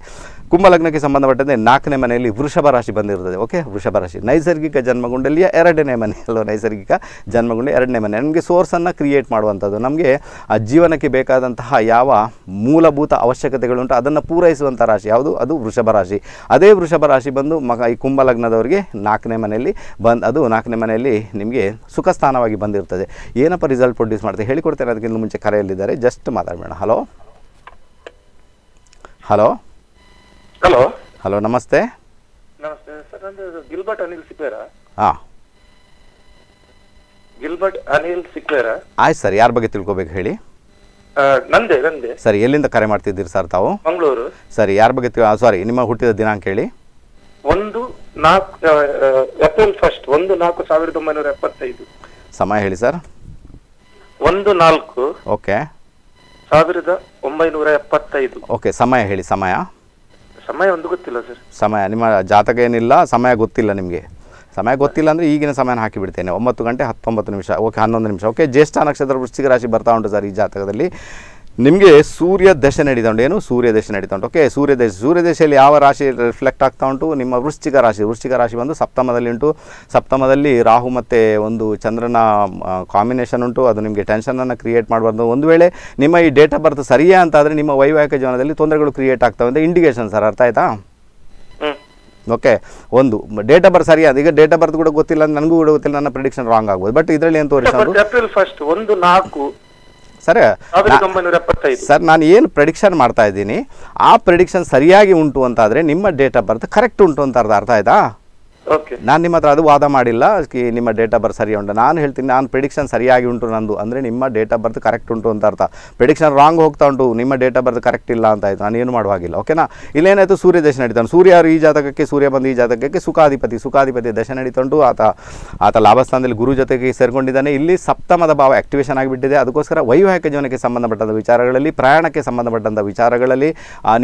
ಕುಂಭ ಲಗ್ನಕ್ಕೆ ಸಂಬಂಧಪಟ್ಟಂತೆ ನಾಲ್ಕನೇ ಮನೆಯಲ್ಲಿ ವೃಷಭ ರಾಶಿ ಬಂದಿರ್ತದೆ. ಓಕೆ ವೃಷಭ ರಾಶಿ. ನೈಸರ್ಗಿಕ ಜನ್ಮಗುಂಡಲಿಯ ಎರಡನೇ ಮನೆ. ಅಲ್ಲೋ ನೈಸರ್ಗಿಕ ಜನ್ಮಗುಂಡ ಎರಡನೇ ಮನೆ. ನಮಗೆ ಸೋರ್ಸನ್ನು ಕ್ರಿಯೇಟ್ ಮಾಡುವಂಥದ್ದು. ನಮಗೆ ಆ ಜೀವನಕ್ಕೆ ಬೇಕಾದಂತಹ ಯಾವ ಮೂಲಭೂತ ಅವಶ್ಯಕತೆಗಳುಂಟು ಅದನ್ನು ಪೂರೈಸುವಂಥ ರಾಶಿ. ಯಾವುದು? ಅದು ವೃಷಭ ರಾಶಿ. ಅದೇ ವೃಷಭ ರಾಶಿ ಬಂದು ಮಗ, ಈ ಕುಂಭ ಲಗ್ನದವರಿಗೆ ನಾಲ್ಕನೇ ಮನೆಯಲ್ಲಿ ಬಂದು, ಅದು ನಾಲ್ಕನೇ ಮನೆಯಲ್ಲಿ ನಿಮಗೆ ಸುಖ ಸ್ಥಾನವಾಗಿ ಬಂದಿರ್ತದೆ. ಏನಪ್ಪ ರಿಸಲ್ಟ್ ಪ್ರೊಡ್ಯೂಸ್ ಮಾಡ್ತದೆ ಹೇಳಿಕೊಡ್ತೇನೆ ಅದಕ್ಕಿಂತ ಮುಂಚೆ ಕರೆಯಲ್ಲಿದ್ದಾರೆ. ಜಸ್ಟ್ ಮಾತಾಡಬೇಡ. ಹಲೋ ಹಲೋ
ಹಲೋ
ಹಲೋ ನಮಸ್ತೆ.
ನಮಸ್ತೆ. ಸರ್ ನಂದು ಗಿಲ್ಬರ್ಟ್ ಅನಿಲ್ ಸಿಕ್ವೇರಾ
ಹಾಂ.
ಗಿಲ್ಬರ್ಟ್ ಅನಿಲ್ ಸಿಕ್ವೇರಾ
ಆಯ್ತು ಸರ್ ಯಾರ ಬಗ್ಗೆ ತಿಳ್ಕೊಬೇಕು ಹೇಳಿ?
ನಂದೆ ನಂದೆ.
ಸರಿ ಎಲ್ಲಿಂದ ಕರೆ ಮಾಡ್ತಿದ್ದೀರಿ ಸರ್ ತಾವು?
ಮಂಗಳೂರು.
ಸರಿ ಯಾರ ಬಗ್ಗೆ ಸಾರಿ ನಿಮ್ಮ ಹುಟ್ಟಿದ ದಿನಾಂಕ ಹೇಳಿ?
ಒಂದು ನಾಲ್ಕು ಏಪ್ರಿಲ್ ಫಸ್ಟ್ ಒಂದು ನಾಲ್ಕು ಸಾವಿರದ ಒಂಬೈನೂರ ಎಪ್ಪತ್ತೈದು.
ಸಮಯ ಹೇಳಿ ಸರ್.
ಒಂದು ನಾಲ್ಕು
ಓಕೆ.
ಸಾವಿರದ ಒಂಬೈನೂರ ಎಪ್ಪತ್ತೈದು.
ಓಕೆ ಸಮಯ ಹೇಳಿ ಸಮಯ.
ಸಮಯ ಒಂದು ಗೊತ್ತಿಲ್ಲ ಸರ್.
ಸಮಯ ನಿಮ್ಮ ಜಾತಕ ಏನಿಲ್ಲ ಸಮಯ ಗೊತ್ತಿಲ್ಲ ನಿಮಗೆ. ಸಮಯ ಗೊತ್ತಿಲ್ಲ ಅಂದರೆ ಈಗಿನ ಸಮಯನ ಹಾಕಿಬಿಡ್ತೇನೆ ಒಂಬತ್ತು ಗಂಟೆ ಹತ್ತೊಂಬತ್ತು ನಿಮಿಷ ಓಕೆ ಹನ್ನೊಂದು ನಿಮಿಷ. ಓಕೆ ಜ್ಯೇಷ್ಠ ನಕ್ಷತ್ರ ವೃಶ್ಚಿಕ ರಾಶಿ ಬರ್ತಾ ಉಂಟು ಸರ್ ಈ ಜಾತಕದಲ್ಲಿ. ನಿಮಗೆ ಸೂರ್ಯ ದಶೆ ನಡೀತಾ ಉಂಟು. ಏನು? ಸೂರ್ಯ ದಶೆ ನಡೀತಾ ಉಂಟು. ಓಕೆ ಸೂರ್ಯ ದಶೆ. ಸೂರ್ಯ ದಶೆಯಲ್ಲಿ ಯಾವ ರಾಶಿ ರಿಫ್ಲೆಕ್ಟ್ ಆಗ್ತಾ ಉಂಟು? ನಿಮ್ಮ ವೃಶ್ಚಿಕ ರಾಶಿ. ವೃಶ್ಚಿಕ ರಾಶಿ ಬಂದು ಸಪ್ತಮದಲ್ಲಿ ಉಂಟು. ಸಪ್ತಮದಲ್ಲಿ ರಾಹು ಮತ್ತು ಒಂದು ಚಂದ್ರನ ಕಾಂಬಿನೇಷನ್ ಉಂಟು. ಅದು ನಿಮಗೆ ಟೆನ್ಷನನ್ನು ಕ್ರಿಯೇಟ್ ಮಾಡಬಾರ್ದು. ಒಂದು ವೇಳೆ ನಿಮ್ಮ ಈ ಡೇಟ್ ಆಫ್ ಬರ್ತ್ ಸರಿಯಾ ಅಂತಾದರೆ ನಿಮ್ಮ ವೈವಾಹಿಕ ಜೀವನದಲ್ಲಿ ತೊಂದರೆಗಳು ಕ್ರಿಯೇಟ್ ಆಗ್ತವೆ ಅಂತ ಇಂಡಿಕೇಶನ್ ಸರ್ ಅರ್ಥ ಆಯ್ತಾ? ಓಕೆ ಒಂದು. ಡೇಟ್ ಆಫ್ ಬರ್ತ್ ಸರಿಯಾದ ಈಗ ಡೇಟ್ ಆಫ್ ಬರ್ತ್ ಕೂಡ ಗೊತ್ತಿಲ್ಲ ಅಂತ ನನಗೂ ಕೂಡ ಗೊತ್ತಿಲ್ಲ ನನ್ನ ಪ್ರಿಡಿಕ್ಷನ್ ರಾಂಗ್ ಆಗ್ಬೋದು. ಬಟ್ ಇದರಲ್ಲಿ ಏನು ತೋರಿಸ್
ಏಪ್ರಿಲ್ ಫಸ್ಟ್ ಒಂದು ನಾಲ್ಕು.
ಸರ್ ಸರ್ ನಾನು ಏನು ಪ್ರೆಡಿಕ್ಷನ್ ಮಾಡ್ತಾ ಇದ್ದೀನಿ ಆ ಪ್ರೆಡಿಕ್ಷನ್ ಸರಿಯಾಗಿ ಉಂಟು ಅಂತಾದರೆ ನಿಮ್ಮ ಡೇಟ್ ಆಫ್ ಬರ್ತ್ ಕರೆಕ್ಟ್ ಉಂಟು ಅಂತ ಅರ್ಥ ಆಯ್ತಾ? ನಾನು ನಿಮ್ಮ ಹತ್ರ ಅದು ವಾದ ಮಾಡಿಲ್ಲ. ನಿಮ್ಮ ಡೇಟ್ ಆಫ್ ಬರ್ತ್ ಸರಿ ಉಂಟು. ನಾನು ಹೇಳ್ತೀನಿ, ನಾನು ಪ್ರಿಡಿಕ್ಷನ್ ಸರಿಯಾಗಿ ಉಂಟು ನಂದು. ಅಂದರೆ ನಿಮ್ಮ ಡೇಟ್ ಆಫ್ ಬರ್ತ್ ಕರೆಕ್ಟ್ ಉಂಟು ಅಂತ ಅರ್ಥ. ಪ್ರಿಡಿಕ್ಷನ್ ರಾಂಗ್ ಹೋಗ್ತಾ ಉಂಟು. ನಿಮ್ಮ ಡೇಟ್ ಆಫ್ ಬರ್ತ್ ಕರೆಕ್ಟ್ ಇಲ್ಲ ಅಂತ ಆಯಿತು. ನಾನು ಏನು ಮಾಡುವಾಗಿಲ್ಲ ಓಕೆನಾ ಇಲ್ಲೇನಾಯಿತು ಸೂರ್ಯ ದಶೆ ನಡೀತಾನೆ. ಸೂರ್ಯ ಅವರು ಈ ಜಾತಕಕ್ಕೆ ಸೂರ್ಯ ಬಂದು ಈ ಜಾತಕಕ್ಕೆ ಸುಖಾಧಿಪತಿ. ಸುಖಾಧಿಪತಿ ದಶೆ ಉಂಟು ಆತ ಆತ ಲಾಭಸ್ಥಾನದಲ್ಲಿ ಗುರು ಜೊತೆಗೆ ಸೇರಿಕೊಂಡಿದ್ದಾನೆ. ಇಲ್ಲಿ ಸಪ್ತಮದ ಭಾವ ಆಕ್ಟಿವೇಶನ್ ಆಗಿಬಿಟ್ಟಿದೆ ಅದಕ್ಕೋಸ್ಕರ ವೈವಾಹಿಕ ಜೀವನಕ್ಕೆ ಸಂಬಂಧಪಟ್ಟಂಥ ವಿಚಾರಗಳಲ್ಲಿ, ಪ್ರಯಾಣಕ್ಕೆ ಸಂಬಂಧಪಟ್ಟಂಥ ವಿಚಾರಗಳಲ್ಲಿ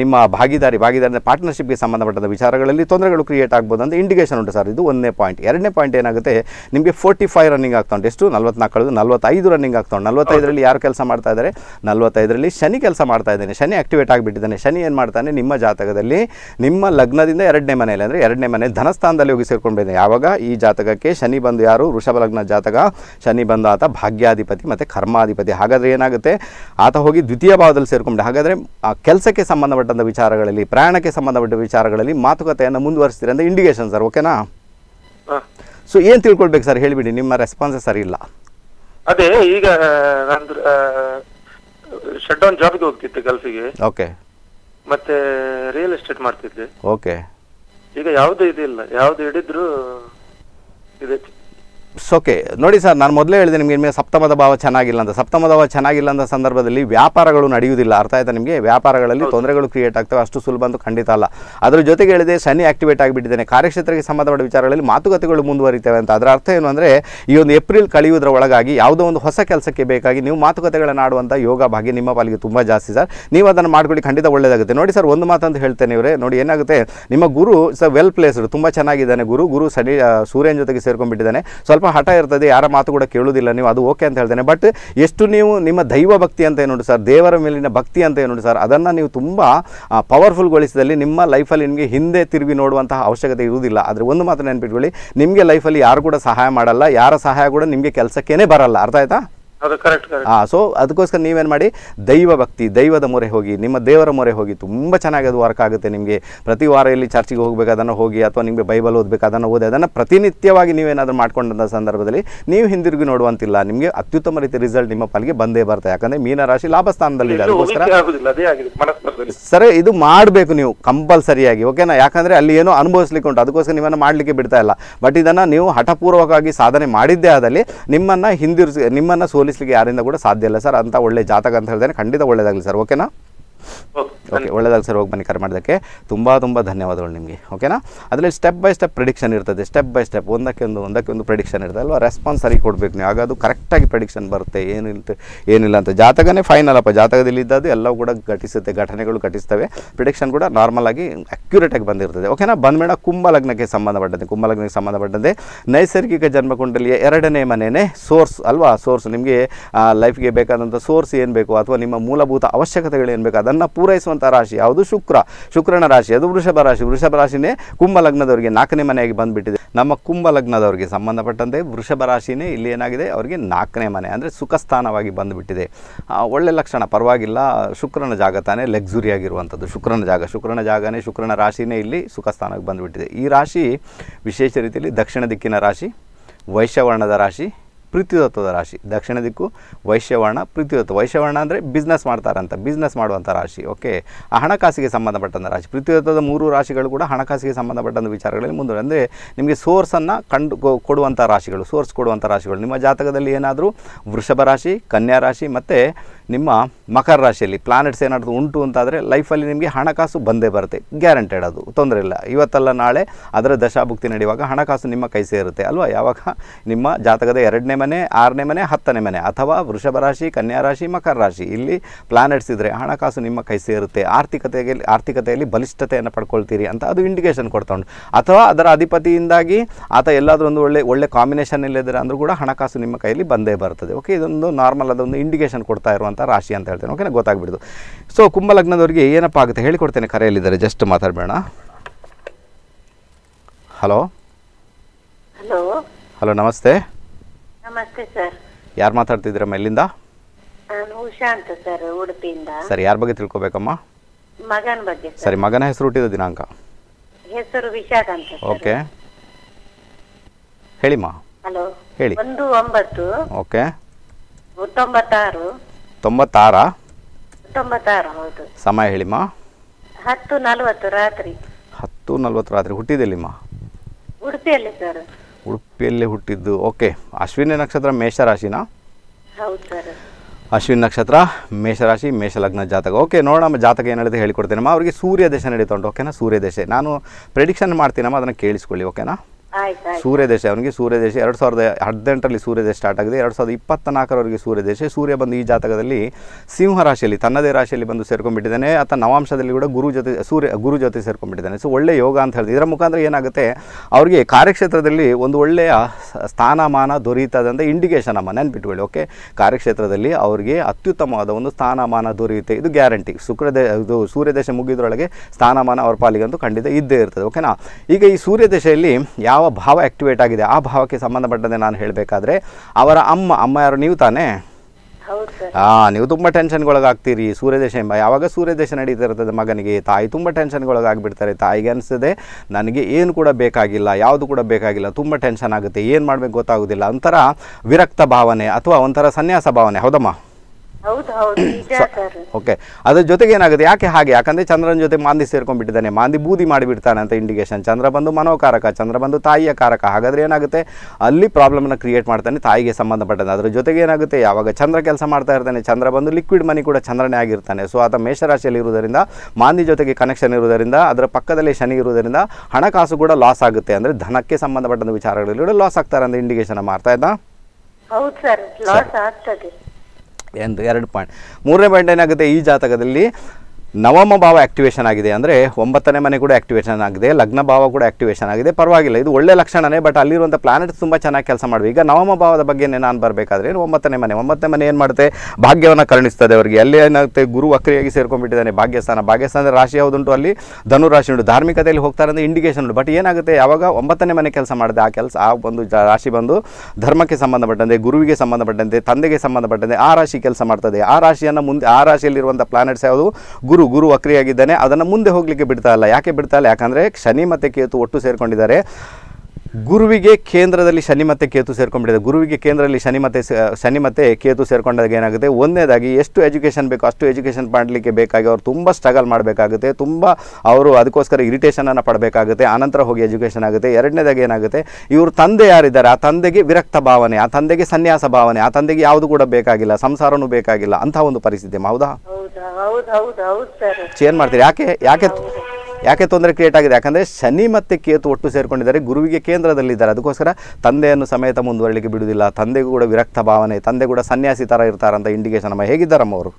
ನಿಮ್ಮ ಭಾಗಿದಾರಿ ಭಾಗಿದಾರಿ ಪಾರ್ಟ್ನರ್ಶಿಪ್ಗೆ ಸಂಬಂಧಪಟ್ಟಂಥ ವಿಚಾರಗಳಲ್ಲಿ ತೊಂದರೆಗಳು ಕ್ರಿಯೇಟ್ ಆಗ್ಬೋದು ಅಂತ ಇಂಡಿಕೇಶನ್ ಉಂಟು. ಸರ್ ಇದು ಒಂದನೇ ಪಾಯಿಂಟ್. ಎರಡನೇ ಪಾಯಿಂಟ್ ಏನಾಗುತ್ತೆ? ನಿಮಗೆ ಫೋರ್ಟಿ ಫೈವ್ ರನ್ನಿಂಗ್ ಆಗ್ತಾ ಉಂಟು ಎಷ್ಟು? ನಲ್ವತ್ನಾಲ್ಕು ಕಳೆದು ನಲ್ವತ್ತೈದು ರನ್ನಿಂಗ್ ಆಗ್ತಾ ಉಂಟು ನಲ್ವತ್ತೈದರಲ್ಲಿ ಯಾರು ಕೆಲಸ ಮಾಡ್ತಾ ಇದ್ದಾರೆ? ನಲ್ವತ್ತೈದರಲ್ಲಿ ಶನಿ ಕೆಲಸ ಮಾಡ್ತಾ ಇದ್ದಾನೆ. ಶನಿ ಆಕ್ಟಿವೇಟ್ ಆಗಿಬಿಟ್ಟಿದ್ದಾನೆ. ಶನಿ ಏನು ಮಾಡ್ತಾನೆ? ನಿಮ್ಮ ಜಾತಕದಲ್ಲಿ ನಿಮ್ಮ ಲಗ್ನದಿಂದ ಎರಡನೇ ಮನೆಯಲ್ಲಿ, ಅಂದರೆ ಎರಡನೇ ಮನೆ ಧನಸ್ಥಾನದಲ್ಲಿ ಹೋಗಿ ಸೇರ್ಕೊಂಡಿದ್ದಾನೆ ಯಾವಾಗ? ಈ ಜಾತಕಕ್ಕೆ ಶನಿ ಬಂದು ಯಾರು? ವೃಷಭ ಲಗ್ನ ಜಾತಕ. ಶನಿ ಬಂದು ಆತ ಭಾಗ್ಯಾಧಿಪತಿ ಮತ್ತು ಕರ್ಮಾಧಿಪತಿ. ಹಾಗಾದರೆ ಏನಾಗುತ್ತೆ? ಆತ ಹೋಗಿ ದ್ವಿತೀಯ ಭಾವದಲ್ಲಿ ಸೇರ್ಕೊಂಡೆ ಹಾಗಾದರೆ ಆ ಕೆಲಸಕ್ಕೆ ಸಂಬಂಧಪಟ್ಟಂಥ ವಿಚಾರಗಳಲ್ಲಿ, ಪ್ರಯಾಣಕ್ಕೆ ಸಂಬಂಧಪಟ್ಟ ವಿಚಾರಗಳಲ್ಲಿ ಮಾತುಕತೆಯನ್ನು ಮುಂದುವರಿಸ್ತೀರಿ ಅಂದರೆ ಇಂಡಿಕೇಶನ್ ಸರ್ ಓಕೆನಾ. ಸೊ ಏನು ತಿಳ್ಕೊಳ್ಬೇಕು ಸರ್? ಹೇಳಿಬಿಡಿ. ನಿಮ್ಮ ರೆಸ್ಪಾನ್ಸ್ ಸರಿ ಇಲ್ಲ.
ಅದೇ ಈಗ ನಂದು ಶಟ್ ಡೌನ್ ಜಾಬ್ಗೆ ಹೋಗ್ತಿದ್ದೆ ಗಲ್ಫಿಗೆ.
ಓಕೆ
ಮತ್ತೆ ರಿಯಲ್ ಎಸ್ಟೇಟ್ ಮಾಡ್ತಿದ್ದೆ.
ಓಕೆ
ಈಗ ಯಾವ್ದು ಇದಿಲ್ಲ ಯಾವ್ದು ಹಿಡಿದ್ರು ಇದೆ.
ಓಕೆ ನೋಡಿ ಸರ್ ನಾನು ಮೊದಲೇ ಹೇಳಿದೆ ನಿಮಗೆ ನಿಮಗೆ ಸಪ್ತಮದ ಭಾವ ಚೆನ್ನಾಗಿಲ್ಲ ಅಂತ. ಸಪ್ತಮದ ಭಾವ ಚೆನ್ನಾಗಿಲ್ಲ ಅಂತ ಸಂದರ್ಭದಲ್ಲಿ ವ್ಯಾಪಾರಗಳು ನಡೆಯುವುದಿಲ್ಲ. ಅರ್ಥ ಆಯ್ತಾ ನಿಮಗೆ? ವ್ಯಾಪಾರಗಳಲ್ಲಿ ತೊಂದರೆಗಳು ಕ್ರಿಯೇಟ್ ಆಗ್ತವೆ. ಅಷ್ಟು ಸುಲಭ ಅಂತೂ ಖಂಡಿತ ಅಲ್ಲ. ಅದ್ರ ಜೊತೆಗೆ ಹೇಳಿದೆ ಶನಿ ಆಕ್ಟಿವೇಟ್ ಆಗಿಬಿಟ್ಟಿದ್ದಾನೆ. ಕಾರ್ಯಕ್ಷೇತ್ರಕ್ಕೆ ಸಂಬಂಧಪಟ್ಟ ವಿಚಾರಗಳಲ್ಲಿ ಮಾತುಕತೆಗಳು ಮುಂದುವರಿತವೆ ಅಂತ. ಅದರ ಅರ್ಥ ಏನು ಅಂದರೆ ಈ ಒಂದು ಏಪ್ರಿಲ್ ಕಳೆಯುವುದರ ಒಳಗಾಗಿ ಯಾವುದೋ ಒಂದು ಹೊಸ ಕೆಲಸಕ್ಕೆ ಬೇಕಾಗಿ ನೀವು ಮಾತುಕತೆಗಳನ್ನು ಆಡುವಂಥ ಯೋಗ ಭಾಗ್ಯ ನಿಮ್ಮ ಪಾಲಿಗೆ ತುಂಬ ಜಾಸ್ತಿ ಸರ್. ನೀವು ಅದನ್ನು ಮಾಡ್ಕೊಳ್ಳಿ ಖಂಡಿತ ಒಳ್ಳೆಯದಾಗುತ್ತೆ ನೋಡಿ ಸರ್ ಒಂದು ಮಾತಂತ ಹೇಳ್ತೇನೆ ಇವರೇ. ನೋಡಿ ಏನಾಗುತ್ತೆ ನಿಮ್ಮ ಗುರು ಸರ್ ವೆಲ್ ಪ್ಲೇಸ್ಡ್ ತುಂಬ ಚೆನ್ನಾಗಿದ್ದಾನೆ ಗುರು. ಗುರು ಸಡಿ ಸೂರ್ಯನ ಜೊತೆಗೆ ಸೇರ್ಕೊಂಡ್ಬಿಟ್ಟಿದ್ದಾನೆ. ಸ್ವಲ್ಪ ಹಠ ಇರ್ತದೆ, ಯಾರ ಮಾತು ಕೂಡ ಕೇಳುವುದಿಲ್ಲ, ನೀವು ಅದು ಓಕೆ ಅಂತ ಹೇಳ್ತೇನೆ. ಬಟ್ ಎಷ್ಟು ನೀವು ನಿಮ್ಮ ದೈವ ಭಕ್ತಿ ಅಂತ ಏನು ಸರ್ ದೇವರ ಮೇಲಿನ ಭಕ್ತಿ ಅಂತ ಏನು ಸರ್ ಅದನ್ನು ನೀವು ತುಂಬ ಪವರ್ಫುಲ್ಗೊಳಿಸಿದಲ್ಲಿ ನಿಮ್ಮ ಲೈಫಲ್ಲಿ ನಿಮಗೆ ಹಿಂದೆ ತಿರುಗಿ ನೋಡುವಂತಹ ಅವಶ್ಯಕತೆ ಇರುವುದಿಲ್ಲ. ಆದರೆ ಒಂದು ಮಾತು ನೆನ್ಪಿಟ್ಕೊಳ್ಳಿ, ನಿಮಗೆ ಲೈಫಲ್ಲಿ ಯಾರು ಕೂಡ ಸಹಾಯ ಮಾಡಲ್ಲ, ಯಾರ ಸಹಾಯ ಕೂಡ ನಿಮಗೆ ಕೆಲಸಕ್ಕೇನೆ ಬರಲ್ಲ. ಅರ್ಥ ಆಯ್ತಾ? ಸೊ ಅದಕ್ಕೋಸ್ಕರ ನೀವೇನು ಮಾಡಿ ದೈವ ಭಕ್ತಿ ದೈವದ ಮೊರೆ ಹೋಗಿ ನಿಮ್ಮ ದೇವರ ಮೊರೆ ಹೋಗಿ ತುಂಬ ಚೆನ್ನಾಗಿ ಅದು ವರ್ಕ್ ಆಗುತ್ತೆ ನಿಮಗೆ. ಪ್ರತಿ ವಾರ ಇಲ್ಲಿ ಚರ್ಚಿಗೆ ಹೋಗಬೇಕು ಅದನ್ನು ಹೋಗಿ ಅಥವಾ ನಿಮಗೆ ಬೈಬಲ್ ಓದಬೇಕು ಅದನ್ನು ಓದಿ ಅದನ್ನು ಪ್ರತಿನಿತ್ಯವಾಗಿ ನೀವೇನಾದರೂ ಮಾಡ್ಕೊಂಡಂಥ ಸಂದರ್ಭದಲ್ಲಿ ನೀವು ಹಿಂದಿರುಗಿ ನೋಡುವಂತಿಲ್ಲ. ನಿಮಗೆ ಅತ್ಯುತ್ತಮ ರೀತಿ ರಿಸಲ್ಟ್ ನಿಮ್ಮ ಪಾಲಿಗೆ ಬಂದೇ ಬರ್ತದೆ ಯಾಕಂದರೆ ಮೀನರಾಶಿ ಲಾಭಸ್ಥಾನದಲ್ಲಿದೆ ಅದಕ್ಕೋಸ್ಕರ ಸರಿ ಇದು ಮಾಡಬೇಕು ನೀವು ಕಂಪಲ್ಸರಿಯಾಗಿ ಓಕೆನಾ? ಯಾಕಂದರೆ ಅಲ್ಲಿ ಏನೋ ಅನುಭವಿಸ್ಲಿಕ್ಕೆ ಉಂಟು. ಅದಕ್ಕೋಸ್ಕರ ನಿಮ್ಮನ್ನು ಮಾಡಲಿಕ್ಕೆ ಬಿಡ್ತಾ ಇಲ್ಲ. ಬಟ್ ಇದನ್ನು ನೀವು ಹಠಪೂರ್ವಕವಾಗಿ ಸಾಧನೆ ಮಾಡಿದ್ದೇ ಆದಲ್ಲಿ ನಿಮ್ಮನ್ನು ಹಿಂದಿರಿಸಿ ನಿಮ್ಮನ್ನು ಸೋಲಿಸಲಿಕ್ಕೆ ಯಾರಿಂದ ಕೂಡ ಸಾಧ್ಯ ಇಲ್ಲ ಸರ್. ಅಂತ ಒಳ್ಳೆ ಜಾತಕ ಅಂತ ಹೇಳ್ತೇನೆ ಖಂಡಿತ ಒಳ್ಳೆಯದಾಗಲಿ ಸರ್. ಓಕೆನಾ?
ಓಕೆ
ಒಳ್ಳೇದಾಗ ಸರ್ ಹೋಗಿ ಬನ್ನಿ ಕರೆ ಮಾಡೋದಕ್ಕೆ ತುಂಬ ತುಂಬ ಧನ್ಯವಾದಗಳು ನಿಮಗೆ ಓಕೆನಾ? ಅದರಲ್ಲಿ ಸ್ಟೆಪ್ ಬೈ ಸ್ಟೆಪ್ ಪ್ರಿಡಿಕ್ಷನ್ ಇರ್ತದೆ ಸ್ಟೆಪ್ ಬೈ ಸ್ಟೆಪ್ ಒಂದಕ್ಕೆ ಒಂದು ಒಂದಕ್ಕೆ ಒಂದು ಪ್ರಿಡಿಕ್ಷನ್ ಇರ್ತದೆ ಅಲ್ವಾ? ರೆಸ್ಪಾನ್ಸ್ ಸರಿ ಕೊಡಬೇಕು ನೀವು. ಆಗ ಅದು ಕರೆಕ್ಟಾಗಿ ಪ್ರಿಡಿಕ್ಷನ್ ಬರುತ್ತೆ ಏನಿಲ್ಲ ಏನಿಲ್ಲ ಅಂತ. ಜಾತಕನೇ ಫೈನಲ್ ಅಪ್ಪ. ಜಾತಕದಲ್ಲಿ ಇದ್ದದ್ದು ಎಲ್ಲವೂ ಕೂಡ ಘಟಿಸುತ್ತೆ ಘಟನೆಗಳು ಘಟಿಸ್ತವೆ. ಪ್ರಿಡಿಕ್ಷನ್ ಕೂಡ ನಾರ್ಮಲ್ ಆಗಿ ಅಕ್ಯುರೇಟಾಗಿ ಬಂದಿರ್ತದೆ ಓಕೆನಾ? ಬಂದ್ಮೇಡ ಕುಂಭ ಲಗ್ನಕ್ಕೆ ಸಂಬಂಧಪಟ್ಟಂತೆ ಕುಂಭ ಲಗ್ನಕ್ಕೆ ಸಂಬಂಧಪಟ್ಟಂತೆ ನೈಸರ್ಗಿಕ ಜನ್ಮಕುಂಡಲಿಯ ಎರಡನೇ ಮನೆಯೇ ಸೋರ್ಸ್ ಅಲ್ವಾ? ಸೋರ್ಸ್ ನಿಮಗೆ ಲೈಫ್ಗೆ ಬೇಕಾದಂಥ ಸೋರ್ಸ್ ಏನು ಬೇಕು ಅಥವಾ ನಿಮ್ಮ ಮೂಲಭೂತ ಅವಶ್ಯಕತೆಗಳು ಏನು ಬೇಕು ಅದನ್ನು ಪೂರೈಸುವಂಥ ರಾಶಿ ಯಾವುದು ಶುಕ್ರ. ಶುಕ್ರನ ರಾಶಿ ಅದು ವೃಷಭ ರಾಶಿ. ವೃಷಭ ರಾಶಿನೇ ಕುಂಭ ಲಗ್ನದವರಿಗೆ ನಾಲ್ಕನೇ ಮನೆಯಾಗಿ ಬಂದುಬಿಟ್ಟಿದೆ. ನಮ್ಮ ಕುಂಭ ಲಗ್ನದವರಿಗೆ ಸಂಬಂಧಪಟ್ಟಂತೆ ವೃಷಭ ರಾಶಿನೇ ಇಲ್ಲಿ ಏನಾಗಿದೆ? ಅವರಿಗೆ ನಾಲ್ಕನೇ ಮನೆ ಅಂದರೆ ಸುಖಸ್ಥಾನವಾಗಿ ಬಂದುಬಿಟ್ಟಿದೆ. ಆ, ಒಳ್ಳೆ ಲಕ್ಷಣ ಪರವಾಗಿಲ್ಲ. ಶುಕ್ರನ ಜಾಗ ತಾನೇ ಲಕ್ಸುರಿ ಆಗಿರುವಂಥದ್ದು. ಶುಕ್ರನ ಜಾಗ ಶುಕ್ರನ ಜಾಗನೇ ಶುಕ್ರನ ರಾಶಿನೇ ಇಲ್ಲಿ ಸುಖಸ್ಥಾನಕ್ಕೆ ಬಂದುಬಿಟ್ಟಿದೆ. ಈ ರಾಶಿ ವಿಶೇಷ ರೀತಿಯಲ್ಲಿ ದಕ್ಷಿಣ ದಿಕ್ಕಿನ ರಾಶಿ ವೈಶ್ಯವರ್ಣದ ರಾಶಿ ಪೃಥ್ವಿತತ್ವದ ರಾಶಿ. ದಕ್ಷಿಣ ದಿಕ್ಕು ವೈಶ್ಯವರ್ಣ ಪ್ರೀತಿದತ್ವ ವೈಶ್ಯವರ್ಣ ಅಂದರೆ ಬಿಸ್ನೆಸ್ ಮಾಡ್ತಾರಂತ ಬಿಸ್ನೆಸ್ ಮಾಡುವಂಥ ರಾಶಿ ಓಕೆ ಆ ಹಣಕಾಸಿಗೆ ಸಂಬಂಧಪಟ್ಟಂಥ ರಾಶಿ. ಪ್ರೀತಿದತ್ವದ ಮೂರು ರಾಶಿಗಳು ಕೂಡ ಹಣಕಾಸಿಗೆ ಸಂಬಂಧಪಟ್ಟಂಥ ವಿಚಾರಗಳಲ್ಲಿ ಮುಂದುವರೆ ಅಂದರೆ ನಿಮಗೆ ಸೋರ್ಸನ್ನು ಕಂಡು ಕೊಡುವಂಥ ರಾಶಿಗಳು ಸೋರ್ಸ್ ಕೊಡುವಂಥ ರಾಶಿಗಳು. ನಿಮ್ಮ ಜಾತಕದಲ್ಲಿ ಏನಾದರೂ ವೃಷಭ ರಾಶಿ, ಕನ್ಯಾ ರಾಶಿ, ಮತ್ತು ನಿಮ್ಮ ಮಕರ ರಾಶಿಯಲ್ಲಿ ಪ್ಲಾನೆಟ್ಸ್ ಏನಾದರೂ ಉಂಟು ಅಂತಾದರೆ ಲೈಫಲ್ಲಿ ನಿಮಗೆ ಹಣಕಾಸು ಬಂದೇ ಬರುತ್ತೆ. ಗ್ಯಾರಂಟೆಡ್ ಅದು, ತೊಂದರೆ ಇಲ್ಲ. ಇವತ್ತಲ್ಲ ನಾಳೆ ಅದರ ದಶಾಭುಕ್ತಿ ನಡೆಯುವಾಗ ಹಣಕಾಸು ನಿಮ್ಮ ಕೈ ಸೇರುತ್ತೆ, ಅಲ್ವಾ? ಯಾವಾಗ ನಿಮ್ಮ ಜಾತಕದ ಎರಡನೇ ಮನೆ ಆರನೇ ಮನೆ ಹತ್ತನೇ ಮನೆ ಅಥವಾ ವೃಷಭ ರಾಶಿ ಕನ್ಯಾ ರಾಶಿ ಮಕರ ರಾಶಿ. ಇಲ್ಲಿ ಪ್ಲಾನೆಟ್ಸ್ ಇದ್ದರೆ ಹಣಕಾಸು ನಿಮ್ಮ ಕೈ ಸೇರುತ್ತೆ. ಆರ್ಥಿಕತೆಗೆ ಆರ್ಥಿಕತೆಯಲ್ಲಿ ಬಲಿಷ್ಠತೆಯನ್ನು ಪಡ್ಕೊಳ್ತೀರಿ ಅಂತ ಅದು ಇಂಡಿಕೇಶನ್ ಕೊಡ್ತಾ ಉಂಟು. ಅಥವಾ ಅದರ ಅಧಿಪತಿಯಿಂದಾಗಿ ಆತ ಎಲ್ಲಾದರೂ ಒಂದು ಒಳ್ಳೆ ಒಳ್ಳೆ ಕಾಂಬಿನೇಷನ್ ಇಲ್ಲದಿರ ಅಂದರೂ ಕೂಡ ಹಣಕಾಸು ನಿಮ್ಮ ಕೈಯಲ್ಲಿ ಬಂದೇ ಬರ್ತದೆ. ಓಕೆ ಇದೊಂದು ನಾರ್ಮಲ್ ಅದೊಂದು ಇಂಡಿಕೇಶನ್ ಕೊಡ್ತಾ ಇರುವಂಥ ರಾಶಿ ಅಂತ ಹೇಳ್ತೇನೆ. ಓಕೆ ಗೊತ್ತಾಗ್ಬಿಡ್ದು ಸೊ ಕುಂಭಲಗ್ನದವರಿಗೆ ಏನಪ್ಪ ಆಗುತ್ತೆ? ಹೇಳಿಕೊಡ್ತೇನೆ ಕರೆಯಲ್ಲಿದ್ದಾರೆ. ಜಸ್ಟ್ ಮಾತಾಡಬೇಡ ಹಲೋ
ಹಲೋ
ಹಲೋ ನಮಸ್ತೆ.
ನಮಸ್ತೆ ಸರ್.
ಯಾರು ಮಾತಾಡ್ತಿದ್ದೀರಮ್ಮ ಎಲ್ಲಿಂದ?
ನಾನು ಉಷಾ ಅಂತ ಸರ್ ಉಡುಪಿಯಿಂದ.
ಸರಿ ಯಾರ ಬಗ್ಗೆ ತಿಳ್ಕೊಬೇಕಮ್ಮ?
ಮಗನ ಬಗ್ಗೆ ಸರ್.
ಸರಿ ಮಗನ ಹೆಸರು ಹುಟ್ಟಿದ ದಿನಾಂಕ?
ಹೆಸರು ವಿಶಾಖ ಅಂತ.
ಓಕೆ. ಹೇಳಿಮ್ಮ.
ಹಲೋ.
ಹೇಳಿ.
ಒಂದು ಒಂಬತ್ತು.
ಓಕೆ.
ತೊಂಬತ್ತಾರು
ತೊಂಬತ್ತಾರ?
ತೊಂಬತ್ತಾರು ಹೌದು.
ಸಮಯ ಹೇಳಿಮ್ಮ.
ಹತ್ತು ನಲವತ್ತು ರಾತ್ರಿ.
ಹತ್ತು ನಲ್ವತ್ತು ರಾತ್ರಿ. ಹುಟ್ಟಿದೆಲ್ಲಿಮ್ಮ?
ಉಡುಪಿಯಲ್ಲಿ ಸರ್.
ಉಡುಪಿಯಲ್ಲಿ ಹುಟ್ಟಿದ್ದು. ಓಕೆ ಅಶ್ವಿನಿ ನಕ್ಷತ್ರ ಮೇಷರಾಶಿನಾ ಅಶ್ವಿನಿ ನಕ್ಷತ್ರ ಮೇಷರಾಶಿ ಮೇಷಲಗ್ನ ಜಾತಕ. ಓಕೆ ನೋಡೋಣ ಜಾತಕ ಏನು ಹೇಳಿದೆ ಹೇಳಿಕೊಡ್ತೇನಮ್ಮ ಅವರಿಗೆ ಸೂರ್ಯ ದಶೆ ನಡೀತಾ ಉಂಟು. ಓಕೆನಾ ಸೂರ್ಯ ದಶೆ ನಾನು ಪ್ರೆಡಿಕ್ಷನ್ ಮಾಡ್ತೀನಮ್ಮ ಅದನ್ನು ಕೇಳಿಸ್ಕೊಳ್ಳಿ. ಓಕೆನಾ ಸೂರ್ಯದೇಶ, ಅವನಿಗೆ ಸೂರ್ಯದೇಶ, ಎರಡು ಸಾವಿರದ ಹದಿನೆಂಟರಲ್ಲಿ ಸೂರ್ಯದೇಶ ಸ್ಟಾರ್ಟ್ ಆಗಿದೆ, ಎರಡು ಸಾವಿರದ ಇಪ್ಪತ್ತ ನಾಲ್ಕರವರೆಗೆ ಸೂರ್ಯದೇಶ, ಸೂರ್ಯ ಬಂದು ಈ ಜಾತಕದಲ್ಲಿ ಸಿಂಹ ರಾಶಿಯಲ್ಲಿ, ತನ್ನದೇ ರಾಶಿಯಲ್ಲಿ ಬಂದು ಸೇರ್ಕೊಂಡ್ಬಿಟ್ಟಿದ್ದಾನೆ, ಆತ ನವಾಂಶದಲ್ಲಿ ಕೂಡ ಗುರು ಜೊತೆ, ಸೂರ್ಯ, ಗುರು ಜೊತೆ ಸೇರ್ಕೊಂಡ್ಬಿಟ್ಟಿದ್ದಾನೆ. ಸೊ ಒಳ್ಳೆ ಯೋಗ ಅಂತ ಹೇಳಿದೆ ಇದರ ಮುಖಾಂತರ ಏನಾಗುತ್ತೆ, ಅವರಿಗೆ ಕಾರ್ಯಕ್ಷೇತ್ರದಲ್ಲಿ ಒಂದು ಒಳ್ಳೆಯ ಸ್ಥಾನಮಾನ ದೊರೆಯುತ್ತದಂತ ಅಂತ ಇಂಡಿಕೇಶನ್ ಅಮ್ಮ ನೆನ್ಪಿಟ್ಕೊಳ್ಳಿ ಓಕೆ ಕಾರ್ಯಕ್ಷೇತ್ರದಲ್ಲಿ ಅವರಿಗೆ ಅತ್ಯುತ್ತಮವಾದ ಒಂದು ಸ್ಥಾನಮಾನ ದೊರೆಯುತ್ತೆ, ಇದು ಗ್ಯಾರಂಟಿ ಶುಕ್ರದೇ, ಇದು ಸೂರ್ಯದೇಶ ಮುಗಿದ್ರೊಳಗೆ ಸ್ಥಾನಮಾನ ಅವ್ರ ಪಾಲಿಗಂತೂ ಖಂಡಿತ ಇದ್ದೇ ಇರ್ತದೆ ಓಕೆನಾ ಈಗ ಈ ಸೂರ್ಯದೇಶದಲ್ಲಿ ಯಾವ ಭಾವ ಆಕ್ಟಿವೇಟ್ ಆಗಿದೆ ಆ ಭಾವಕ್ಕೆ ಸಂಬಂಧಪಟ್ಟಂತೆ ನಾನು ಹೇಳಬೇಕಾದ್ರೆ ಅವರ ಅಮ್ಮ ಅಮ್ಮ ಯಾರು ನೀವು ತಾನೇ? ಹಾಂ ನೀವು ತುಂಬ ಟೆನ್ಷನ್ಗೊಳಗಾಗ್ತೀರಿ ಸೂರ್ಯದೇಶ ಎಂಬ ಯಾವಾಗ ಸೂರ್ಯದೇಶ ನಡೀತಾ ಇರ್ತದೆ ಮಗನಿಗೆ ತಾಯಿ ತುಂಬ ಟೆನ್ಷನ್ಗೊಳಗಾಗ್ಬಿಡ್ತಾರೆ ತಾಯಿಗೆ ಅನಿಸ್ತದೆ ನನಗೆ ಏನು ಕೂಡ ಬೇಕಾಗಿಲ್ಲ ಯಾವುದು ಕೂಡ ಬೇಕಾಗಿಲ್ಲ ತುಂಬ ಟೆನ್ಷನ್ ಆಗುತ್ತೆ ಏನು ಮಾಡಬೇಕು ಗೊತ್ತಾಗೋದಿಲ್ಲ ಒಂಥರ ವಿರಕ್ತ ಭಾವನೆ ಅಥವಾ ಒಂಥರ ಸನ್ಯಾಸ ಭಾವನೆ ಹೌದಮ್ಮ? ಓಕೆ ಅದ್ರ ಜೊತೆಗೆ ಏನಾಗುತ್ತೆ? ಯಾಕೆ ಹಾಗೆ? ಯಾಕಂದ್ರೆ ಚಂದ್ರನ ಜೊತೆ ಮಾಂದಿ ಸೇರ್ಕೊಂಡ್ಬಿಟ್ಟಿದ್ದಾನೆ. ಮಾಂದಿ ಬೂದಿ ಮಾಡಿಬಿಡ್ತಾನೆ ಅಂತ ಇಂಡಿಕೇಶನ್ ಚಂದ್ರ ಬಂದು ಮನೋಕಾರಕ ಚಂದ್ರ ಬಂದು ತಾಯಿಯ ಕಾರಕ. ಹಾಗಾದ್ರೆ ಏನಾಗುತ್ತೆ? ಅಲ್ಲಿ ಪ್ರಾಬ್ಲಮ್ನ ಕ್ರಿಯೇಟ್ ಮಾಡ್ತಾನೆ ತಾಯಿಗೆ ಸಂಬಂಧಪಟ್ಟಂತೆ ಅದ್ರ ಜೊತೆಗೆ ಏನಾಗುತ್ತೆ? ಯಾವಾಗ ಚಂದ್ರ ಕೆಲಸ ಮಾಡ್ತಾ ಇರ್ತಾನೆ ಚಂದ್ರ ಬಂದು ಲಿಕ್ವಿಡ್ ಮನಿ ಕೂಡ ಚಂದ್ರನೇ ಆಗಿರ್ತಾನೆ. ಸೊ ಆತ ಮೇಷರಾಶಿಯಲ್ಲಿ ಇರುವುದರಿಂದ ಮಾಂದಿ ಜೊತೆಗೆ ಕನೆಕ್ಷನ್ ಇರುವುದರಿಂದ ಅದರ ಪಕ್ಕದಲ್ಲಿ ಶನಿ ಇರುವುದರಿಂದ ಹಣಕಾಸು ಕೂಡ ಲಾಸ್ ಆಗುತ್ತೆ. ಅಂದರೆ ಧನಕ್ಕೆ ಸಂಬಂಧಪಟ್ಟಂತ ವಿಚಾರಗಳಲ್ಲಿ ಕೂಡ ಲಾಸ್ ಆಗ್ತಾರೆ ಅಂತ ಇಂಡಿಕೇಶನ್ ಮಾಡ್ತಾ ಇದ್ದ?
ಹೌದು ಸರ್ ಲಾಸ್ ಆಗ್ತದೆ.
ಎಂದು ಎರಡು ಪಾಯಿಂಟ್. ಮೂರನೇ ಪಾಯಿಂಟ್ ಏನಾಗುತ್ತೆ? ಈ ಜಾತಕದಲ್ಲಿ ನವಮ ಭಾವ ಆಕ್ಟಿವೇಶನ್ ಆಗಿದೆ ಅಂದರೆ ಒಂಬತ್ತನೇ ಮನೆ ಕೂಡ ಆಕ್ಟಿವೇಷನ್ ಆಗಿದೆ, ಲಗ್ನ ಭಾವ ಕೂಡ ಆಕ್ಟಿವೇಶನ್ ಆಗಿದೆ. ಪರವಾಗಿಲ್ಲ, ಇದು ಒಳ್ಳೆ ಲಕ್ಷಣನೇ ಬಟ್ ಅಲ್ಲಿರುವಂಥ ಪ್ಲಾನೆಟ್ಸ್ ತುಂಬ ಚೆನ್ನಾಗಿ ಕೆಲಸ ಮಾಡಿವೆ ಈಗ ನವಮ ಭಾವದ ಬಗ್ಗೆ ನಾನು ಬರಬೇಕಾದ್ರೆ ಒಂಬತ್ತನೇ ಮನೆ ಒಂಬತ್ತನೇ ಮನೆ ಏನು ಮಾಡುತ್ತೆ? ಭಾಗ್ಯವನ್ನು ಕರುಣಿಸ್ತದೆ ಅವರಿಗೆ. ಅಲ್ಲಿ ಏನಾಗುತ್ತೆ? ಗುರು ವಕ್ರಿಯಾಗಿ ಸೇರ್ಕೊಂಡ್ಬಿಟ್ಟಿದ್ದಾನೆ, ಭಾಗ್ಯಸ್ಥಾನ. ಭಾಗ್ಯಸ್ಥಾನದ ರಾಶಿ ಯಾವುದುಂಟು ಅಲ್ಲಿ? ಧನು ರಾಶಿ ಉಂಟು. ಧಾರ್ಮಿಕತೆಯಲ್ಲಿ ಹೋಗ್ತಾರೆ ಅಂದರೆ ಇಂಡಿಕೇಶನ್ ಉಂಟು. ಬಟ್ ಏನಾಗುತ್ತೆ? ಯಾವಾಗ ಒಂಬತ್ತನೇ ಮನೆ ಕೆಲಸ ಮಾಡಿದೆ ಆ ಕೆಲಸ, ಆ ಒಂದು ರಾಶಿ ಬಂದು ಧರ್ಮಕ್ಕೆ ಸಂಬಂಧಪಟ್ಟಂತೆ, ಗುರುವಿಗೆ ಸಂಬಂಧಪಟ್ಟಂತೆ, ತಂದೆಗೆ ಸಂಬಂಧಪಟ್ಟಂತೆ, ಆ ರಾಶಿ ಕೆಲಸ ಮಾಡ್ತದೆ. ಆ ರಾಶಿಯನ್ನು ಮುಂದೆ, ಆ ರಾಶಿಯಲ್ಲಿರುವಂಥ ಪ್ಲಾನೆಟ್ಸ್ ಯಾವುದು? ಗುರು ಗುರು ವಕ್ರಿಯಾಗಿದ್ದಾನೆ, ಅದನ್ನು ಮುಂದೆ ಹೋಗಲಿಕ್ಕೆ ಬಿಡ್ತಾ ಇಲ್ಲ. ಯಾಕೆ ಬಿಡ್ತಾ ಇಲ್ಲ? ಯಾಕಂದರೆ ಶನಿ ಮತ್ತು ಕೇತು ಒಟ್ಟು ಸೇರಿಕೊಂಡಿದ್ದಾರೆ. ಗುರುವಿಗೆ ಕೇಂದ್ರದಲ್ಲಿ ಶನಿ ಮತ್ತೆ ಕೇತು ಸೇರ್ಕೊಂಡಿದೆ ಗುರುವಿಗೆ ಕೇಂದ್ರದಲ್ಲಿ ಶನಿ ಮತ್ತೆ ಶನಿ ಮತ್ತೆ ಕೇತು ಸೇರ್ಕೊಂಡಾಗ ಏನಾಗುತ್ತೆ? ಒಂದನೇದಾಗಿ ಎಷ್ಟು ಎಜುಕೇಷನ್ ಬೇಕು ಅಷ್ಟು ಎಜುಕೇಷನ್ ಮಾಡಲಿಕ್ಕೆ ಬೇಕಾಗಿ ಅವ್ರು ತುಂಬ ಸ್ಟ್ರಗಲ್ ಮಾಡಬೇಕಾಗುತ್ತೆ. ತುಂಬ ಅವರು ಅದಕ್ಕೋಸ್ಕರ ಇರಿಟೇಷನನ್ನು ಪಡಬೇಕಾಗುತ್ತೆ. ಆನಂತರ ಹೋಗಿ ಎಜುಕೇಷನ್ ಆಗುತ್ತೆ. ಎರಡನೇದಾಗಿ ಏನಾಗುತ್ತೆ? ಇವರು ತಂದೆ ಯಾರಿದ್ದಾರೆ? ಆ ತಂದೆಗೆ ವಿರಕ್ತ ಭಾವನೆ, ಆ ತಂದೆಗೆ ಸನ್ಯಾಸ ಭಾವನೆ, ಆ ತಂದೆಗೆ ಯಾವುದು ಕೂಡ ಬೇಕಾಗಿಲ್ಲ, ಸಂಸಾರನೂ ಬೇಕಾಗಿಲ್ಲ, ಅಂಥ ಒಂದು ಪರಿಸ್ಥಿತಿ. ಹೌದಾ
ಹೌದಾ ಹೌದು ಹೌದು ಹೌದು ಸರ್
ಚೇಂಜ್ ಮಾಡ್ತೀರಿ? ಯಾಕೆ ಯಾಕೆ ಯಾಕೆ ತೊಂದರೆ ಕ್ರಿಯೇಟ್ ಆಗಿದೆ? ಯಾಕಂದರೆ ಶನಿ ಮತ್ತು ಕೇತು ಒಟ್ಟು ಸೇರಿಕೊಂಡಿದ್ದಾರೆ. ಗುರುವಿಗೆ ಕೇಂದ್ರದಲ್ಲಿದ್ದಾರೆ. ಅದಕ್ಕೋಸ್ಕರ ತಂದೆಯನ್ನು ಸಮೇತ ಮುಂದುವರಲಿಕ್ಕೆ ಬಿಡುವುದಿಲ್ಲ. ತಂದೆಗೂ ಕೂಡ ವಿರಕ್ತ ಭಾವನೆ ತಂದೆ ಕೂಡ ಸನ್ಯಾಸಿ ಥರ ಇರ್ತಾರಂತ ಇಂಡಿಕೇಶನ್ ಅಮ್ಮ ಹೇಗಿದ್ದಾರಮ್ಮ ಅವರು?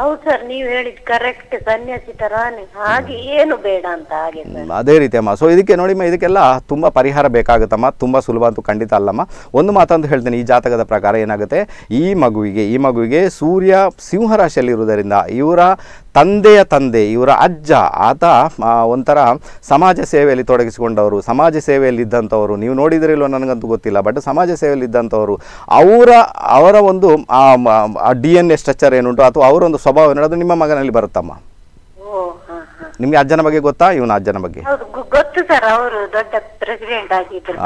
ಹೌದು ಸರ್ ನೀವು ಹೇಳಿದ್ ಕರೆಕ್ಟ್ ಸನ್ಯಾಸಿ ತರಾನೆ. ಹಾಗೆ ಏನು ಬೇಡ ಅಂತ ಹಾಗೆ
ಅದೇ ರೀತಿ ಅಮ್ಮ. ಸೊ ಇದಕ್ಕೆ ನೋಡಿಮ್ಮ ಇದಕ್ಕೆಲ್ಲ ತುಂಬ ಪರಿಹಾರ ಬೇಕಾಗುತ್ತಮ್ಮ. ತುಂಬ ಸುಲಭ ಅಂತೂ ಖಂಡಿತ ಅಲ್ಲಮ್ಮ. ಒಂದು ಮಾತಂತ ಹೇಳ್ತೀನಿ ಈ ಜಾತಕದ ಪ್ರಕಾರ ಏನಾಗುತ್ತೆ? ಈ ಮಗುವಿಗೆ ಈ ಮಗುವಿಗೆ ಸೂರ್ಯ ಸಿಂಹರಾಶಿಯಲ್ಲಿ ಇರುವುದರಿಂದ ಇವರ ತಂದೆಯ ತಂದೆ ಇವರ ಅಜ್ಜ ಆತ ಒಂಥರ ಸಮಾಜ ಸೇವೆಯಲ್ಲಿ ತೊಡಗಿಸಿಕೊಂಡವರು ಸಮಾಜ ಸೇವೆಯಲ್ಲಿ ಇದ್ದಂಥವರು. ನೀವು ನೋಡಿದ್ರಿಲ್ವೋ ನನಗಂತೂ ಗೊತ್ತಿಲ್ಲ ಬಟ್ ಸಮಾಜ ಸೇವೆಯಲ್ಲಿ ಇದ್ದಂಥವರು ಅವರ ಅವರ ಒಂದು ಡಿ ಎನ್ ಎ ಸ್ಟ್ರಕ್ಚರ್ ಏನುಂಟು ಅಥವಾ ಅವರ ಒಂದು ಸ್ವಭಾವ ನಡೆದು ನಿಮ್ಮ ಮಗನಲ್ಲಿ ಬರುತ್ತಮ್ಮ. ನಿಮ್ಗೆ ಅಜ್ಜನ ಬಗ್ಗೆ ಗೊತ್ತಾ? ಇವನ ಅಜ್ಜನ ಬಗ್ಗೆ?
ಗೊತ್ತು ಸರ್ ಅವರು ದೊಡ್ಡ ಪ್ರೆಸಿಡೆಂಟ್ ಆಗಿದ್ರು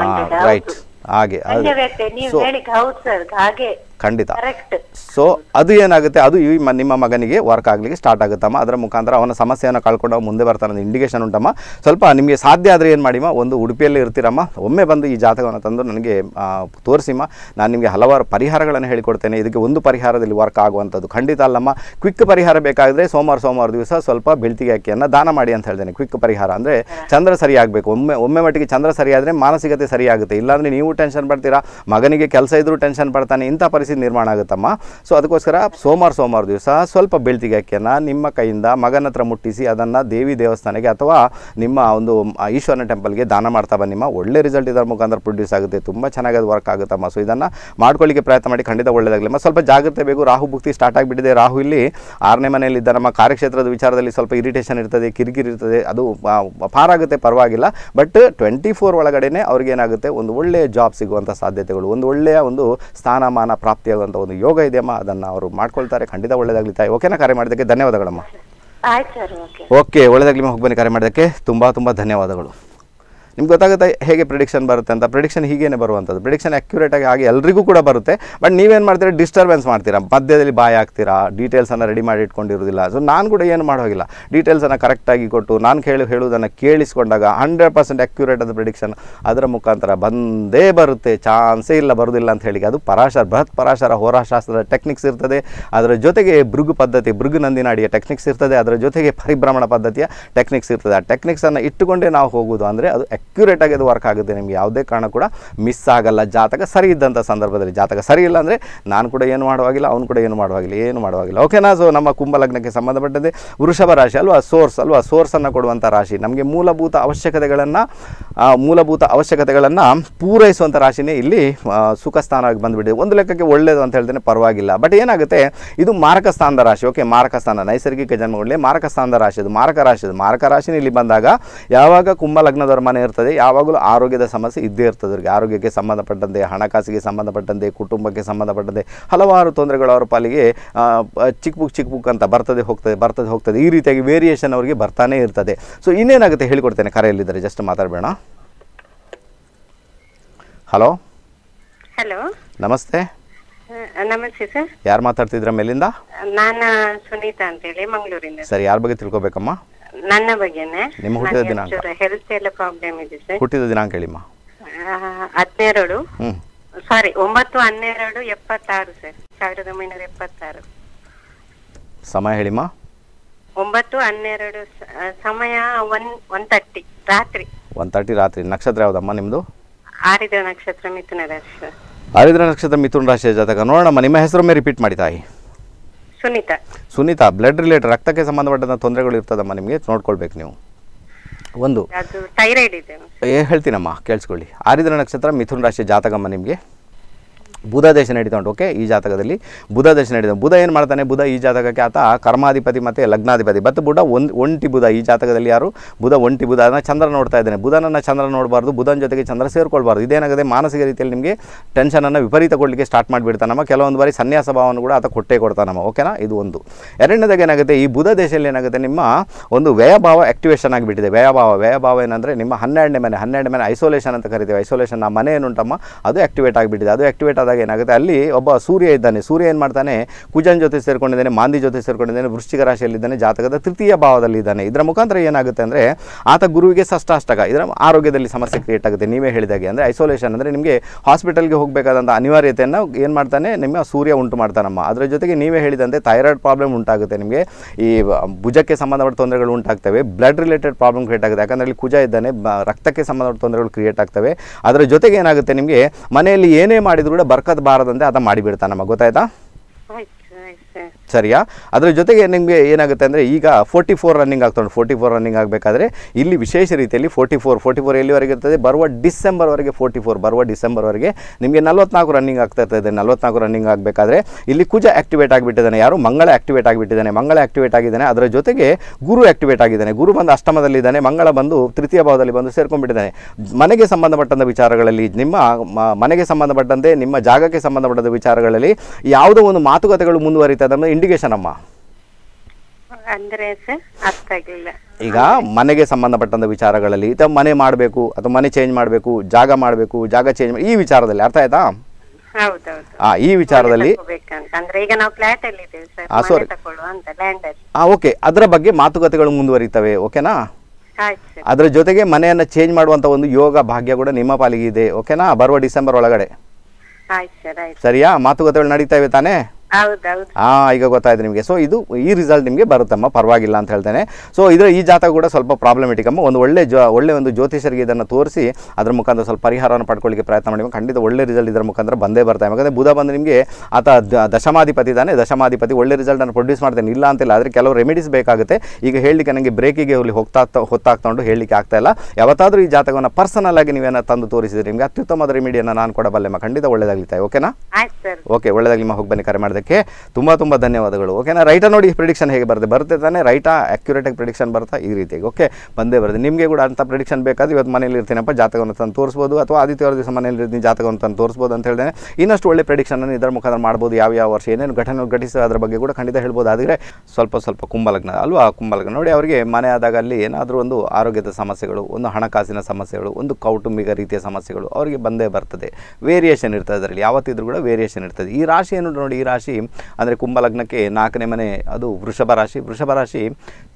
ರೈಟ್ ಹಾಗೆ
ಹೌದು ಸರ್ ಹಾಗೆ.
ಖಂಡಿತ. ಸೊ ಅದು ಏನಾಗುತ್ತೆ? ಅದು ಈ ನಿಮ್ಮ ಮಗನಿಗೆ ವರ್ಕ್ ಆಗಲಿಕ್ಕೆ ಸ್ಟಾರ್ಟ್ ಆಗುತ್ತಮ್ಮ. ಅದರ ಮುಖಾಂತರ ಅವನ ಸಮಸ್ಯೆಯನ್ನು ಕಳ್ಕೊಂಡು ಮುಂದೆ ಬರ್ತಾನೆ ಇಂಡಿಕೇಶನ್ ಉಂಟಮ್ಮ. ಸ್ವಲ್ಪ ನಿಮಗೆ ಸಾಧ್ಯ ಆದರೆ ಏನು ಮಾಡಿಮ್ಮ? ಒಂದು ಉಡುಪಿಯಲ್ಲಿ ಇರ್ತೀರಮ್ಮ. ಒಮ್ಮೆ ಬಂದು ಈ ಜಾತಕವನ್ನು ತಂದು ನನಗೆ ತೋರಿಸಿಮ್ಮ. ನಾನು ನಿಮಗೆ ಹಲವಾರು ಪರಿಹಾರಗಳನ್ನು ಹೇಳಿಕೊಡ್ತೇನೆ. ಇದಕ್ಕೆ ಒಂದು ಪರಿಹಾರದಲ್ಲಿ ವರ್ಕ್ ಆಗುವಂಥದ್ದು ಖಂಡಿತ ಅಲ್ಲಮ್ಮ. ಕ್ವಿಕ್ ಪರಿಹಾರ ಬೇಕಾದರೆ ಸೋಮವಾರ ಸೋಮವಾರ ದಿವಸ ಸ್ವಲ್ಪ ಬೆಳ್ತಿಗೆ ಅಕ್ಕಿಯನ್ನು ದಾನ ಮಾಡಿ ಅಂತ ಹೇಳ್ತೇನೆ. ಕ್ವಿಕ್ ಪರಿಹಾರ ಅಂದರೆ ಚಂದ್ರ ಸರಿಯಾಗಬೇಕು. ಒಮ್ಮೆ ಒಮ್ಮೆ ಮಟ್ಟಿಗೆ ಚಂದ್ರ ಸರಿಯಾದರೆ ಮಾನಸಿಕತೆ ಸರಿಯಾಗುತ್ತೆ. ಇಲ್ಲಾಂದರೆ ನೀವು ಟೆನ್ಷನ್ ಪಡ್ತೀರಾ? ಮಗನಿಗೆ ಕೆಲಸ ಇದ್ದರೂ ಟೆನ್ಷನ್ ಪಡ್ತಾನೆ. ಇಂಥ ಪರಿಸ್ಥಿತಿ ನಿರ್ಮಾಣ ಆಗುತ್ತಮ್ಮ. ಸೊ ಅದಕ್ಕೋಸ್ಕರ ಸೋಮವಾರ ಸೋಮವಾರ ದಿವಸ ಸ್ವಲ್ಪ ಬೆಳ್ತಿಗೆ ಅಕ್ಕಿಯನ್ನು ನಿಮ್ಮ ಕೈಯಿಂದ ಮಗನ ಹತ್ರ ಮುಟ್ಟಿಸಿ ಅದನ್ನು ದೇವಿ ದೇವಸ್ಥಾನಕ್ಕೆ ಅಥವಾ ನಿಮ್ಮ ಒಂದು ಈಶ್ವರನ ಟೆಂಪಲ್ಗೆ ದಾನ ಮಾಡ್ತಾ ಬನ್ನಿಮ್ಮ ಒಳ್ಳೆ ರಿಸಲ್ಟ್ ಇದರ ಮುಖಾಂತರ ಪ್ರೊಡ್ಯೂಸ್ ಆಗುತ್ತೆ. ತುಂಬ ಚೆನ್ನಾಗಿ ಅದು ವರ್ಕ್ ಆಗುತ್ತಮ್ಮ. ಸೊ ಇದನ್ನು ಮಾಡ್ಕೊಳ್ಳಿಕ್ಕೆ ಪ್ರಯತ್ನ ಮಾಡಿ ಖಂಡಿತ ಒಳ್ಳೆಯದಾಗಲಿಮ್ಮ ಸ್ವಲ್ಪ ಜಾಗ್ರತೆ ಬೇಕು. ರಾಹು ಭುಕ್ತಿ ಸ್ಟಾರ್ಟ್ ಆಗಿಬಿಟ್ಟಿದೆ. ರಾಹು ಇಲ್ಲಿ ಆರನೇ ಮನೆಯಲ್ಲಿ ಇದ್ದ ನಮ್ಮ ಕಾರ್ಯಕ್ಷೇತ್ರದ ವಿಚಾರದಲ್ಲಿ ಸ್ವಲ್ಪ ಇರಿಟೇಷನ್ ಇರ್ತದೆ, ಕಿರಿಕಿರಿ ಇರ್ತದೆ. ಅದು ಪಾರಾಗುತ್ತೆ ಪರವಾಗಿಲ್ಲ ಬಟ್ ಟ್ವೆಂಟಿ ಫೋರ್ ಒಳಗಡೆ ಅವ್ರಿಗೆ ಏನಾಗುತ್ತೆ ಒಂದು ಒಳ್ಳೆಯ ಜಾಬ್ ಸಿಗುವಂಥ ಸಾಧ್ಯತೆಗಳು, ಒಂದು ಒಳ್ಳೆಯ ಒಂದು ಸ್ಥಾನಮಾನ ಪ್ರಾಪ್ತಿಯಾಗುವಂಥ ಒಂದು ಯೋಗ ಇದೆಯಮ್ಮ? ಅದನ್ನ ಅವರು ಮಾಡ್ಕೊಳ್ತಾರೆ. ಖಂಡಿತ ಒಳ್ಳೇದಾಗ್ಲಿ ತಾಯಿ. ಓಕೆನಾ ಕರೆ ಮಾಡಿದ್ದಕ್ಕೆ ಧನ್ಯವಾದಗಳಮ್ಮ.
ಓಕೆ
ಓಕೆ ಒಳ್ಳೆದಾಗಲಿ ಹೋಗಿ ಬನ್ನಿ ಕರೆ ಮಾಡೋದಕ್ಕೆ ತುಂಬಾ ತುಂಬ ಧನ್ಯವಾದಗಳು. ನಿಮ್ಗೆ ಗೊತ್ತಾಗುತ್ತೆ ಹೇಗೆ ಪ್ರಿಡಿಕ್ಷನ್ ಬರುತ್ತೆ ಅಂತ. ಪ್ರಿಡಿಕ್ಷನ್ ಹೀಗೇನೆ ಬರುವಂಥದ್ದು. ಪ್ರಿಡಿಕ್ಷನ್ ಆಗಿ ಹಾಗೆ ಎಲ್ರಿಗೂ ಕೂಡ ಬರುತ್ತೆ. ಬಟ್ ನೀವೇನು ಮಾಡ್ತೀರಾ? ಡಿಸ್ಟರ್ಬೆನ್ಸ್ ಮಾಡ್ತೀರಾ? ಮಧ್ಯದಲ್ಲಿ ಬಾಯ್ ಆಗ್ತೀರಾ ಡೀಟೇಲ್ಸನ್ನು ರೆಡಿ ಮಾಡಿ ಇಟ್ಕೊಂಡಿರೋದಿಲ್ಲ ಸೊ ನಾನು ಕೂಡ ಏನು ಮಾಡೋಗಿಲ್ಲ ಡೀಟೇಲ್ಸನ್ನು ಕರೆಕ್ಟಾಗಿ ಕೊಟ್ಟು ನಾನು ಕೇಳಿ, ಹೇಳುವುದನ್ನು ಕೇಳಿಸ್ಕೊಂಡಾಗ ಹಂಡ್ರೆಡ್ ಪರ್ಸೆಂಟ್ ಅಕ್ಯುರೇಟ್ ಆದ ಪ್ರಿಡಿಕ್ಷನ್ ಅದರ ಮುಖಾಂತರ ಬಂದೇ ಬರುತ್ತೆ. ಚಾನ್ಸೇ ಇಲ್ಲ, ಬರೋದಿಲ್ಲ ಅಂತ ಹೇಳಿ. ಅದು ಪರಾಶರ, ಬೃಹತ್ ಪರಾಶರ ಹೋರಾಶಾಸ್ತ್ರದ ಟೆಕ್ನಿಕ್ಸ್ ಇರ್ತದೆ. ಅದರ ಜೊತೆಗೆ ಭೃಗು ಪದ್ಧತಿ, ಭೃಗು ನಂದಿನಾಡಿಯ ಟೆಕ್ನಿಕ್ಸ್ ಇರ್ತದೆ. ಅದರ ಜೊತೆಗೆ ಪರಿಭ್ರಮಣ ಪದ್ಧತಿಯ ಟೆಕ್ನಿಕ್ಸ್ ಇರ್ತದೆ. ಆ ಟೆಕ್ನಿಕ್ಸನ್ನು ಇಟ್ಟುಕೊಂಡೇ ನಾವು ಹೋಗೋದು ಅಂದರೆ ಅದು ಅಕ್ಯುರೇಟ್ ಆಗಿ ಅದು ವರ್ಕ್ ಆಗುತ್ತೆ. ನಿಮಗೆ ಯಾವುದೇ ಕಾರಣ ಕೂಡ ಮಿಸ್ ಆಗಲ್ಲ. ಜಾತಕ ಸರಿ ಇದ್ದಂಥ ಸಂದರ್ಭದಲ್ಲಿ ಜಾತಕ ಸರಿ ಇಲ್ಲ ಅಂದರೆ ನಾನು ಕೂಡ ಏನು ಮಾಡುವಾಗಿಲ್ಲ ಅವನು ಕೂಡ ಏನು ಮಾಡುವಾಗಿಲ್ಲ ಏನು ಮಾಡುವಾಗಿಲ್ಲ ಓಕೆನಾ ಸೊ ನಮ್ಮ ಕುಂಭ ಲಗ್ನಕ್ಕೆ ಸಂಬಂಧಪಟ್ಟಂತೆ ವೃಷಭ ರಾಶಿ ಅಲ್ವಾ? ಸೋರ್ಸ್ ಅಲ್ವಾ? ಸೋರ್ಸನ್ನು ಕೊಡುವಂಥ ರಾಶಿ. ನಮಗೆ ಮೂಲಭೂತ ಅವಶ್ಯಕತೆಗಳನ್ನು ಮೂಲಭೂತ ಅವಶ್ಯಕತೆಗಳನ್ನು ಪೂರೈಸುವಂಥ ರಾಶಿನೇ ಇಲ್ಲಿ ಸುಖ ಸ್ಥಾನವಾಗಿ ಬಂದುಬಿಟ್ಟಿದೆ. ಒಂದು ಲೆಕ್ಕಕ್ಕೆ ಒಳ್ಳೆಯದು ಅಂತ ಹೇಳ್ತೇನೆ ಪರವಾಗಿಲ್ಲ. ಬಟ್ ಏನಾಗುತ್ತೆ? ಇದು ಮಾರಕ ಸ್ಥಾನದ ರಾಶಿ. ಓಕೆ ಮಾರಕ ಸ್ಥಾನ. ನೈಸರ್ಗಿಕ ಜನ್ಮಗಳಲ್ಲಿ ಮಾರಕ ಸ್ಥಾನದ ರಾಶಿ. ಅದು ಮಾರಕ ರಾಶಿ. ಅದು ಮಾರಕ ರಾಶಿನೇ ಇಲ್ಲಿ ಬಂದಾಗ ಯಾವಾಗ ಕುಂಭ ಲಗ್ನದವರ ಮನೆ ಇರ್ತದೆ ಯಾವಾಗಲೂ ಆರೋಗ್ಯದ ಸಮಸ್ಯೆ ಇದ್ದೇ ಇರ್ತದೆ. ಅವ್ರಿಗೆ ಆರೋಗ್ಯಕ್ಕೆ ಸಂಬಂಧಪಟ್ಟಂತೆ ಹಣಕಾಸಿಗೆ ಸಂಬಂಧಪಟ್ಟಂತೆ ಕುಟುಂಬಕ್ಕೆ ಸಂಬಂಧಪಟ್ಟಂತೆ ಹಲವಾರು ತೊಂದರೆಗಳು ಅವರ ಪಾಲಿಗೆ ಚಿಕ್ಕ ಬುಕ್ ಚಿಕ್ಕ ಬುಕ್ ಅಂತ ಬರ್ತದೆ ಹೋಗ್ತದೆ ಬರ್ತದೆ ಹೋಗ್ತದೆ. ಈ ರೀತಿಯಾಗಿ ವೇರಿಯೇಷನ್ ಅವರಿಗೆ ಬರ್ತಾನೆ ಇರ್ತದೆ. ಸೊ ಇನ್ನೇನಾಗುತ್ತೆ ಹೇಳಿಕೊಡ್ತೇನೆ. ಕರೆಯಲ್ಲಿದ್ದಾರೆ. ಜಸ್ಟ್ ಮಾತಾಡಬೇಡ. ಹಲೋ
ಹಲೋ
ನಮಸ್ತೆ.
ನಮಸ್ತೆ ಸರ್.
ಯಾರು ಮಾತಾಡ್ತಿದ್ರ ಮೇಲಿಂದ?
ನಾನು ಸುನೀತಾ ಅಂತೇಳಿ ಮಂಗಳೂರಿಂದ.
ಸರ್ ಯಾರ ಬಗ್ಗೆ ತಿಳ್ಕೊಬೇಕಮ್ಮ?
ನನ್ನ ಬಗ್ಗೆನೆ.
ನಿಮ್ಮ ಹುಟ್ಟಿದ ದಿನಾಂಕ?
ಹೆಲ್ತ್ ಎಲ್ಲ ಪ್ರಾಬ್ಲಮ್ ಇದೆ ಸರ್
ಹುಟ್ಟಿದ ದಿನಾಂಕ ಹೇಳಿಮ್ಮ.
ಹದಿನೆರಡು. ಸಾರಿ ಒಂಬತ್ತು ಹನ್ನೆರಡು ಎಪ್ಪತ್ತಾರು ಸರ್. ಸಾವಿರದ ಒಂಬೈನೂರ ಎಪ್ಪತ್ತಾರು.
ಸಮಯ ಹೇಳಿಮ್ಮ.
ಒಂಬತ್ತು ಹನ್ನೆರಡು ಸಮಯ ಒನ್ ಒನ್ ತರ್ಟಿ ರಾತ್ರಿ.
ಒನ್ ತರ್ಟಿ ರಾತ್ರಿ. ನಕ್ಷತ್ರ ಯಾವುದಮ್ಮ ನಿಮ್ಮದು
ಆರಿದ್ರ ನಕ್ಷತ್ರ ಮಿಥುನ ರಾಶಿ
ಆರಿದ್ರ ನಕ್ಷತ್ರ ಮಿಥುನ ರಾಶಿಯ ಜಾತಕ. ನೋಡೋಣಮ್ಮ ನಿಮ್ಮ ಹೆಸರೊಮ್ಮೆ ರಿಪೀಟ್ ಮಾಡಿ ತಾಯಿ.
ಸುನೀತಾ.
ಸುನೀತಾ ಬ್ಲಡ್ ರಿಲೇಟೆಡ್ ರಕ್ತಕ್ಕೆ ಸಂಬಂಧಪಟ್ಟಂತ ತೊಂದರೆಗಳು ಇರ್ತದಮ್ಮ ನಿಮಗೆ? ನೋಡ್ಕೊಳ್ಬೇಕು ನೀವು. ಒಂದು.
ಥೈರಾಯ್ಡ್ ಇದೆ.
ಹೇಳ್ತೀನಮ್ಮ ಕೇಳಿಸ್ಕೊಳ್ಳಿ. ಆರಿದ್ರ ನಕ್ಷತ್ರ ಮಿಥುನ ರಾಶಿ ಜಾತಕಮ್ಮ ನಿಮಗೆ? ಬುಧ ದೇಶ ನಡೀತಾ ಓಕೆ ಈ ಜಾತಕದಲ್ಲಿ ಬುಧ ದೇಶ ನಡೀತಾ ಬುಧ ಏನು ಮಾಡ್ತಾನೆ? ಬುಧ ಈ ಜಾತಕಕ್ಕೆ ಆತ ಕರ್ಮಾಧಿಪತಿ ಮತ್ತು ಲಗ್ನಾಧಿಪತಿ. ಮತ್ತು ಬುಧ ಒಂದು ಒಂಟಿ ಬುಧ ಈ ಜಾತಕದಲ್ಲಿ ಯಾರು? ಬುಧ ಒಂಟಿ ಬುಧ. ಅದನ್ನು ಚಂದ್ರ ನೋಡ್ತಾ ಇದ್ದಾನೆ. ಬುಧನನ್ನು ಚಂದ್ರ ನೋಡಬಾರ್ದು, ಬುಧನ ಜೊತೆಗೆ ಚಂದ್ರ ಸೇರಿಕೊಳ್ಬಾರ್ದು. ಇದೇನಾಗದೆ ಮಾನಸಿಕ ರೀತಿಯಲ್ಲಿ ನಿಮಗೆ ಟೆನ್ಷನನ್ನು ವಿಪರೀತ ಕೊಡಲಿಕ್ಕೆ ಸ್ಟಾರ್ಟ್ ಮಾಡಿಬಿಡ್ತಾನಮ್ಮ ಕೆಲವೊಂದು ಬಾರಿ ಸನ್ಯಾಸ ಭಾವವನ್ನು ಕೂಡ ಆತ ಕೊಟ್ಟೇ ಕೊಡ್ತಾನಮ್ಮ ಓಕೆನಾ ಇದು ಒಂದು. ಎರಡನೇದಾಗಿ ಏನಾಗುತ್ತೆ? ಈ ಬುಧ ದೇಶದಲ್ಲಿ ಏನಾಗುತ್ತೆ? ನಿಮ್ಮ ಒಂದು ವ್ಯಯಭಾವ ಆಕ್ಟಿವೇಷನ್ ಆಗಿಬಿಟ್ಟಿದೆ. ವ್ಯಯಭಾವ ವ್ಯಯಭಾವ ಏನಂದರೆ ನಿಮ್ಮ ಹನ್ನೆರಡನೇ ಮನೆ ಹನ್ನೆರಡನೇ ಮನೆ ಐಸೋಲೇಷನ್ ಅಂತ ಕರಿತೀವಿ. ಐಸೋಲೇಷನ್ ಆ ಮನೆ ಏನುಂಟಮ್ಮ ಅದು ಆಕ್ಟಿವೇಟ್ ಆಗಿಬಿಟ್ಟಿದೆ. ಅದು ಆಕ್ಟಿವೇಟ್ ಆದಾಗ ಏನಾಗುತ್ತೆ? ಅಲ್ಲಿ ಒಬ್ಬ ಸೂರ್ಯ ಇದ್ದಾನೆ. ಸೂರ್ಯ ಏನು ಮಾಡ್ತಾನೆ? ಕುಜನ್ ಜೊತೆ ಸೇರಿಕೊಂಡಿದ್ದಾನೆ, ಮಾಂದಿ ಜೊತೆ ಸೇರಿಕೊಂಡಿದ್ದಾನೆ, ವೃಶ್ಚಿಕ ರಾಶಿಯಲ್ಲಿದ್ದಾನೆ, ಜಾತಕದ ತೃತೀಯ ಭಾವದಲ್ಲಿ ಇದ್ದಾನೆ ಇದರ ಮುಖಾಂತರ ಏನಾಗುತ್ತೆ ಅಂದರೆ, ಆತ ಗುರುವಿಗೆ ಸಷ್ಟಾಷ್ಟಕ, ಇದರ ಆರೋಗ್ಯದಲ್ಲಿ ಸಮಸ್ಯೆ ಕ್ರಿಯೇಟ್ ಆಗುತ್ತೆ. ನೀವೇ ಹೇಳಿದಾಗೆ ಅಂದರೆ ಐಸೋಲೇಷನ್ ಅಂದರೆ ನಿಮಗೆ ಹಾಸ್ಪಿಟಲ್ಗೆ ಹೋಗಬೇಕಾದಂಥ ಅನಿವಾರ್ಯತೆಯನ್ನು ಏನು ಮಾಡ್ತಾನೆ? ನಿಮ್ಮ ಸೂರ್ಯ ಉಂಟು ಮಾಡ್ತಾನಮ್ಮ. ಅದರ ಜೊತೆಗೆ ನೀವೇ ಹೇಳಿದಂತೆ ಥೈರಾಯ್ಡ್ ಪ್ರಾಬ್ಲಮ್ ಉಂಟಾಗುತ್ತೆ ನಿಮಗೆ. ಈ ಭುಜಕ್ಕೆ ಸಂಬಂಧಪಟ್ಟ ತೊಂದರೆಗಳು ಉಂಟಾಗ್ತವೆ. ಬ್ಲಡ್ ರಿಲೇಟೆಡ್ ಪ್ರಾಬ್ಲಮ್ ಕ್ರಿಯೇಟ್ ಆಗುತ್ತೆ. ಯಾಕಂದರೆ ಅಲ್ಲಿ ಕುಜ ಇದ್ದಾನೆ ರಕ್ತಕ್ಕೆ ಸಂಬಂಧಪಟ್ಟ ತೊಂದರೆಗಳು ಕ್ರಿಯೇಟ್ ಆಗ್ತವೆ. ಅದರ ಜೊತೆಗೆ ಏನಾಗುತ್ತೆ ನಿಮಗೆ? ಮನೆಯಲ್ಲಿ ಏನೇ ಮಾಡಿದರೂ ಕೂಡ ಬರ್ಕತ್ ಬಾರದಂತೆ ಅದ ಮಾಡಿಬಿಡ್ತಾನಮ್ಮ ಗೊತ್ತಾಯ್ತಾ? ಸರಿಯಾ? ಅದರ ಜೊತೆಗೆ ನಿಮಗೆ ಏನಾಗುತ್ತೆ ಅಂದರೆ ಈಗ ಫೋರ್ಟಿ ಫೋರ್ ರನ್ನಿಂಗ್ ಆಗ್ತಾ ಉಂಟು. ಫೋರ್ಟಿ ಫೋರ್ ರನ್ನಿಂಗ್ ಆಗಬೇಕಾದ್ರೆ ಇಲ್ಲಿ ವಿಶೇಷ ರೀತಿಯಲ್ಲಿ ಫೋರ್ಟಿ ಫೋರ್ ಫೋರ್ಟಿ ಫೋರ್ ಎಲ್ಲಿವರೆಗೆ ಇರ್ತದೆ? ಬರುವ ಡಿಸೆಂಬರ್ವರೆಗೆ ಫೋರ್ಟಿ ಫೋರ್ ಬರುವ ಡಿಸೆಂಬರ್ವರೆಗೆ ನಿಮಗೆ ನಲ್ವತ್ನಾಲ್ಕು ರನ್ನಿಂಗ್ ಆಗ್ತಾ ಇರ್ತದೆ. ನಲ್ವತ್ನಾಲ್ಕು ರನ್ನಿಂಗ್ ಆಗಬೇಕಾದ್ರೆ ಇಲ್ಲಿ ಕುಜ ಆಕ್ಟಿವೇಟ್ ಆಗಿಬಿಟ್ಟಿದ್ದಾನೆ. ಯಾರು? ಮಂಗಳ ಆಕ್ಟಿವೇಟ್ ಆಗಿಬಿಟ್ಟಿದ್ದಾನೆ. ಮಂಗಳ ಆಕ್ಟಿವೇಟ್ ಆಗಿದ್ದಾನೆ. ಅದರ ಜೊತೆಗೆ ಗುರು ಆಕ್ಟಿವೇಟ್ ಆಗಿದ್ದಾನೆ. ಗುರು ಬಂದು ಅಷ್ಟಮದಲ್ಲಿದ್ದಾನೆ ಮಂಗಳ ಬಂದು ತೃತೀಯ ಭಾವದಲ್ಲಿ ಬಂದು ಸೇರ್ಕೊಂಡ್ಬಿಟ್ಟಿದ್ದಾನೆ. ಮನೆಗೆ ಸಂಬಂಧಪಟ್ಟಂಥ ವಿಚಾರಗಳಲ್ಲಿ, ನಿಮ್ಮ ಮನೆಗೆ ಸಂಬಂಧಪಟ್ಟಂತೆ, ನಿಮ್ಮ ಜಾಗಕ್ಕೆ ಸಂಬಂಧಪಟ್ಟಂಥ ವಿಚಾರಗಳಲ್ಲಿ ಯಾವುದೋ ಒಂದು ಮಾತುಕತೆಗಳು ಇಂಡಿಕೇಶನ್ ಅಮ್ಮ?
ಅಂದ್ರೆ ಸರ್ ಅರ್ಥ ಆಗ್ಲಿಲ್ಲ
ಈಗ ಮನೆಗೆ ಸಂಬಂಧಪಟ್ಟಂತ ವಿಚಾರಗಳಲ್ಲಿ ಅಥವಾ ಮನೆ ಮಾಡಬೇಕು ಅಥವಾ ಮನೆ ಚೇಂಜ್ ಮಾಡಬೇಕು ಜಾಗ ಮಾಡಬೇಕು ಜಾಗ ಚೇಂಜ್ ಈ ವಿಚಾರದಲ್ಲಿ ಅರ್ಥ ಆಯ್ತಾ?
ಹೌದೌದು.
ಆ ಈ ವಿಚಾರದಲ್ಲಿ
ತಗೋಬೇಕಂತ. ಅಂದ್ರೆ ಈಗ ನಾವು ಫ್ಲಾಟ್ ಅಲ್ಲಿ ಇದ್ದೇವೆ ಸರ್
ಆ, sorry.
ಮನೆ ತಕೊಳ್ಳುವ ಅಂತ ಲ್ಯಾಂಡ್ ಅಲ್ಲಿ.
ಆ ಓಕೆ ಅದರ ಬಗ್ಗೆ ಮಾತುಕತೆಗಳು ಮುಂದುವರಿತವೆ ಓಕೆನಾ
ಆಯ್ತು ಸರ್.
ಅದರ ಜೊತೆಗೆ ಮನೆಯನ್ನ ಚೇಂಜ್ ಮಾಡುವಂತ ಒಂದು ಯೋಗ ಭಾಗ್ಯ ಕೂಡ ನಿಮ್ಮ ಪಾಲಿಗೆ ಇದೆ ಓಕೆನಾ ಬರುವ ಡಿಸೆಂಬರ್ ಒಳಗಡೆ.
ಆಯ್ತು ಸರ್ ಆಯ್ತು
ಸರಿಯಾ? ಮಾತುಕತೆಗಳು ನಡೀತಾ ಇವೆ ತಾನೇ? ಹಾಂ ಈಗ ಗೊತ್ತಾಯ್ತು ನಿಮಗೆ. ಸೊ ಇದು ಈ ರಿಸಲ್ಟ್ ನಿಮಗೆ ಬರುತ್ತಮ್ಮ ಪರವಾಗಿಲ್ಲ ಅಂತ ಹೇಳ್ತೇನೆ. ಸೊ ಇದರ ಈ ಜಾತಕ ಕೂಡ ಸ್ವಲ್ಪ ಪ್ರಾಬ್ಲಮೆಟಿಕ್ ಅಮ್ಮ. ಒಂದು ಒಳ್ಳೆ ಜೋ ಒಳ್ಳೆ ಒಂದು ಜ್ಯೋತಿಷರಿಗೆ ಇದನ್ನು ತೋರಿಸಿ ಅದರ ಮುಖಾಂತರ ಸ್ವಲ್ಪ ಪರಿಹಾರವನ್ನು ಪಡ್ಕೊಳ್ಳಿಕ್ಕೆ ಪ್ರಯತ್ನ ಮಾಡಿ. ಖಂಡಿತ ಒಳ್ಳೆ ರಿಸಲ್ಟ್ ಇದರ ಮುಖಾಂತರ ಬಂದೇ ಬರ್ತಾ ಯಾಕಂದರೆ ಬುಧ ಬಂದು ನಿಮಗೆ ಆತ ದಶಮಾಧಿಪತಿ ಇದ್ದಾನೆ ದಶಮಾಧಿಪತಿ ಒಳ್ಳೆ ರಿಸಲ್ಟನ್ನು ಪ್ರೊಡ್ಯೂಸ್ ಮಾಡ್ತೇನೆ. ಇಲ್ಲ ಅಂತಿಲ್ಲ ಆದರೆ ಕೆಲವು ರೆಮಿಡೀಸ್ ಬೇಕಾಗುತ್ತೆ. ಈಗ ಹೇಳಲಿಕ್ಕೆ ನನಗೆ ಬ್ರೇಕಿಗೆ ಹೋಗ್ಲಿ ಹೋಗ್ತಾ ಹೊತ್ತಾಗ್ತಾ ಉಂಟು ಹೇಳಲಿಕ್ಕೆ ಆಗ್ತಾ ಇಲ್ಲ. ಯಾವತ್ತಾದರೂ ಈ ಜಾತಕವನ್ನು ಪರ್ಸನಲ್ ಆಗಿ ನೀವೇನ ತಂದು ತೋರಿಸಿದ್ರೆ ನಿಮಗೆ ಅತ್ಯುತ್ತಮ ರೆಮಿಡಿಯನ್ನು ನಾನು ಕೊಡಬಲ್ಲೆಮ್ಮ ಖಂಡಿತ ಒಳ್ಳೆಯದಾಗಲಿ ತಾಯಿ. ಓಕೆನಾ ಓಕೆ ಒಳ್ಳೆಯದಾಗಲಿ ಹೋಗಿ ಬನ್ನಿ ಕರೆ ಮಾಡಿದೆ. ಮಾಡೋದಕ್ಕೆ ತುಂಬ ತುಂಬ ಧನ್ಯವಾದಗಳು. ಓಕೆನಾ ರೈಟ ನೋಡಿ ಪ್ರಿಡಿಕ್ಷನ್ ಹೇಗೆ ಬರುತ್ತೆ ಬರುತ್ತೆ ತಾನೇ? ರೈಟಾ ಆ್ಯಕ್ಯುರೇಟಾಗಿ ಪ್ರಿಡಿಕ್ಷನ್ ಬರ್ತಾ ಈ ರೀತಿಯಾಗಿ. ಓಕೆ ಬಂದೇ ಬರುತ್ತೆ ನಿಮಗೆ ಕೂಡ ಅಂಥ ಪ್ರಿಡಿಕ್ಷನ್ ಬೇಕಾದ್ರೆ ಇವತ್ತು ಮನೇಲಿ ಇರ್ತೀನಪ್ಪ, ಜಾತಕವನ್ನು ತಂದು ತೋರಿಸ್ಬೋದು ಅಥವಾ ಆದಿತ್ಯವಾರ ದಿವಸ ಮನೇಲಿ ಇರ್ತೀನಿ ಜಾತಕವನ್ನು ತಂದು ತೋರಿಸ್ಬೋದು ಅಂತ ಹೇಳಿದ್ರೆ ಇನ್ನಷ್ಟು ಒಳ್ಳೆ ಪ್ರಿಡಿಕ್ಷನನ್ನು ಇದರ ಮುಖಾಂತರ ಮಾಡ್ಬೋದು. ಯಾವ ಯಾವ ವರ್ಷ ಏನೇನು ಘಟನೆ ಘಟಿಸಿ ಅದರ ಬಗ್ಗೆ ಕೂಡ ಖಂಡಿತ ಹೇಳ್ಬೋದು. ಆದರೆ ಸ್ವಲ್ಪ ಸ್ವಲ್ಪ ಕುಂಭಲಗ್ನ, ಅಲ್ವಾ? ಕುಂಭಲಗ್ನ ನೋಡಿ ಅವರಿಗೆ ಮನೆ ಆದಾಗ ಅಲ್ಲಿ ಏನಾದರೂ ಒಂದು ಆರೋಗ್ಯದ ಸಮಸ್ಯೆಗಳು, ಒಂದು ಹಣಕಾಸಿನ ಸಮಸ್ಯೆಗಳು, ಒಂದು ಕೌಟುಂಬಿಕ ರೀತಿಯ ಸಮಸ್ಯೆಗಳು ಅವರಿಗೆ ಬಂದೇ ಬರ್ತದೆ. ವೇರಿಯೇಷನ್ ಇರ್ತದೆ ಅದರಲ್ಲಿ. ಯಾವತ್ತಿದ್ರೂ ಕೂಡ ವೇರಿಯೇಷನ್ ಇರ್ತದೆ. ಈ ರಾಶಿ ಏನು ನೋಡಿ, ಈ ರಾಶಿ ಅಂದರೆ ಕುಂಭಲಗ್ನಕ್ಕೆ ನಾಲ್ಕನೇ ಮನೆ ಅದು ವೃಷಭ ರಾಶಿ. ವೃಷಭ ರಾಶಿ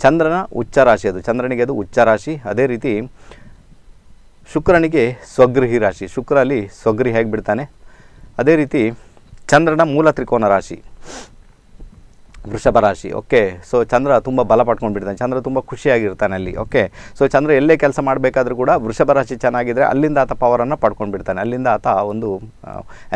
ಚಂದ್ರನ ಉಚ್ಚ ರಾಶಿ ಅದು. ಚಂದ್ರನಿಗೆ ಅದು ಉಚ್ಚ ರಾಶಿ. ಅದೇ ರೀತಿ ಶುಕ್ರನಿಗೆ ಸ್ವಗೃಹಿ ರಾಶಿ. ಶುಕ್ರ ಅಲ್ಲಿ ಸ್ವಗೃಹಿ ಆಗಿಬಿಡ್ತಾನೆ ಅದೇ ರೀತಿ ಚಂದ್ರನ ಮೂಲ ತ್ರಿಕೋನ ರಾಶಿ. ವೃಷಭ ರಾಶಿ ಓಕೆ ಸೊ ಚಂದ್ರ ತುಂಬ ಬಲ ಪಡ್ಕೊಂಡು ಬಿಡ್ತಾನೆ ಚಂದ್ರ ತುಂಬ ಖುಷಿಯಾಗಿರ್ತಾನೆ ಅಲ್ಲಿ ಓಕೆ ಸೊ ಚಂದ್ರ ಎಲ್ಲೇ ಕೆಲಸ ಮಾಡಬೇಕಾದ್ರೂ ಕೂಡ ವೃಷಭ ರಾಶಿ ಚೆನ್ನಾಗಿದ್ದರೆ ಅಲ್ಲಿಂದ ಆತ ಪವರನ್ನು ಪಡ್ಕೊಂಡು ಬಿಡ್ತಾನೆ ಅಲ್ಲಿಂದ ಆತ ಒಂದು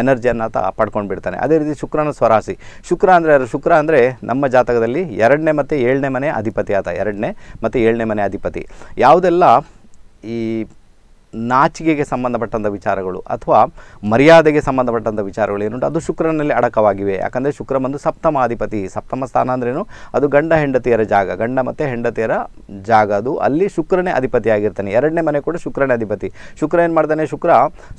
ಎನರ್ಜಿಯನ್ನು ಆತ ಪಡ್ಕೊಂಡು ಬಿಡ್ತಾನೆ ಅದೇ ರೀತಿ ಶುಕ್ರನ ಸ್ವರಾಶಿ. ಶುಕ್ರ ಅಂದರೆ? ಶುಕ್ರ ಅಂದರೆ ನಮ್ಮ ಜಾತಕದಲ್ಲಿ ಎರಡನೇ ಮತ್ತು ಏಳನೇ ಮನೆ ಅಧಿಪತಿ ಆತ. ಎರಡನೇ ಮತ್ತು ಏಳನೇ ಮನೆ ಅಧಿಪತಿ. ಯಾವುದೆಲ್ಲ ಈ ನಾಚಿಕೆಗೆ ಸಂಬಂಧಪಟ್ಟಂಥ ವಿಚಾರಗಳು ಅಥವಾ ಮರ್ಯಾದೆಗೆ ಸಂಬಂಧಪಟ್ಟಂಥ ವಿಚಾರಗಳು ಏನುಂಟು, ಅದು ಶುಕ್ರನಲ್ಲಿ ಅಡಕವಾಗಿವೆ. ಯಾಕಂದರೆ ಶುಕ್ರ ಬಂದು ಸಪ್ತಮಾಧಿಪತಿ, ಸಪ್ತಮ ಸ್ಥಾನ ಅಂದ್ರೇನು, ಅದು ಗಂಡ ಹೆಂಡತಿಯರ ಜಾಗ, ಗಂಡ ಮತ್ತು ಹೆಂಡತಿಯರ ಜಾಗ ಅದು. ಅಲ್ಲಿ ಶುಕ್ರನೇ ಅಧಿಪತಿ ಆಗಿರ್ತಾನೆ. ಎರಡನೇ ಮನೆ ಕೂಡ ಶುಕ್ರನೇ ಅಧಿಪತಿ. ಶುಕ್ರ ಏನು ಮಾಡ್ತಾನೆ, ಶುಕ್ರ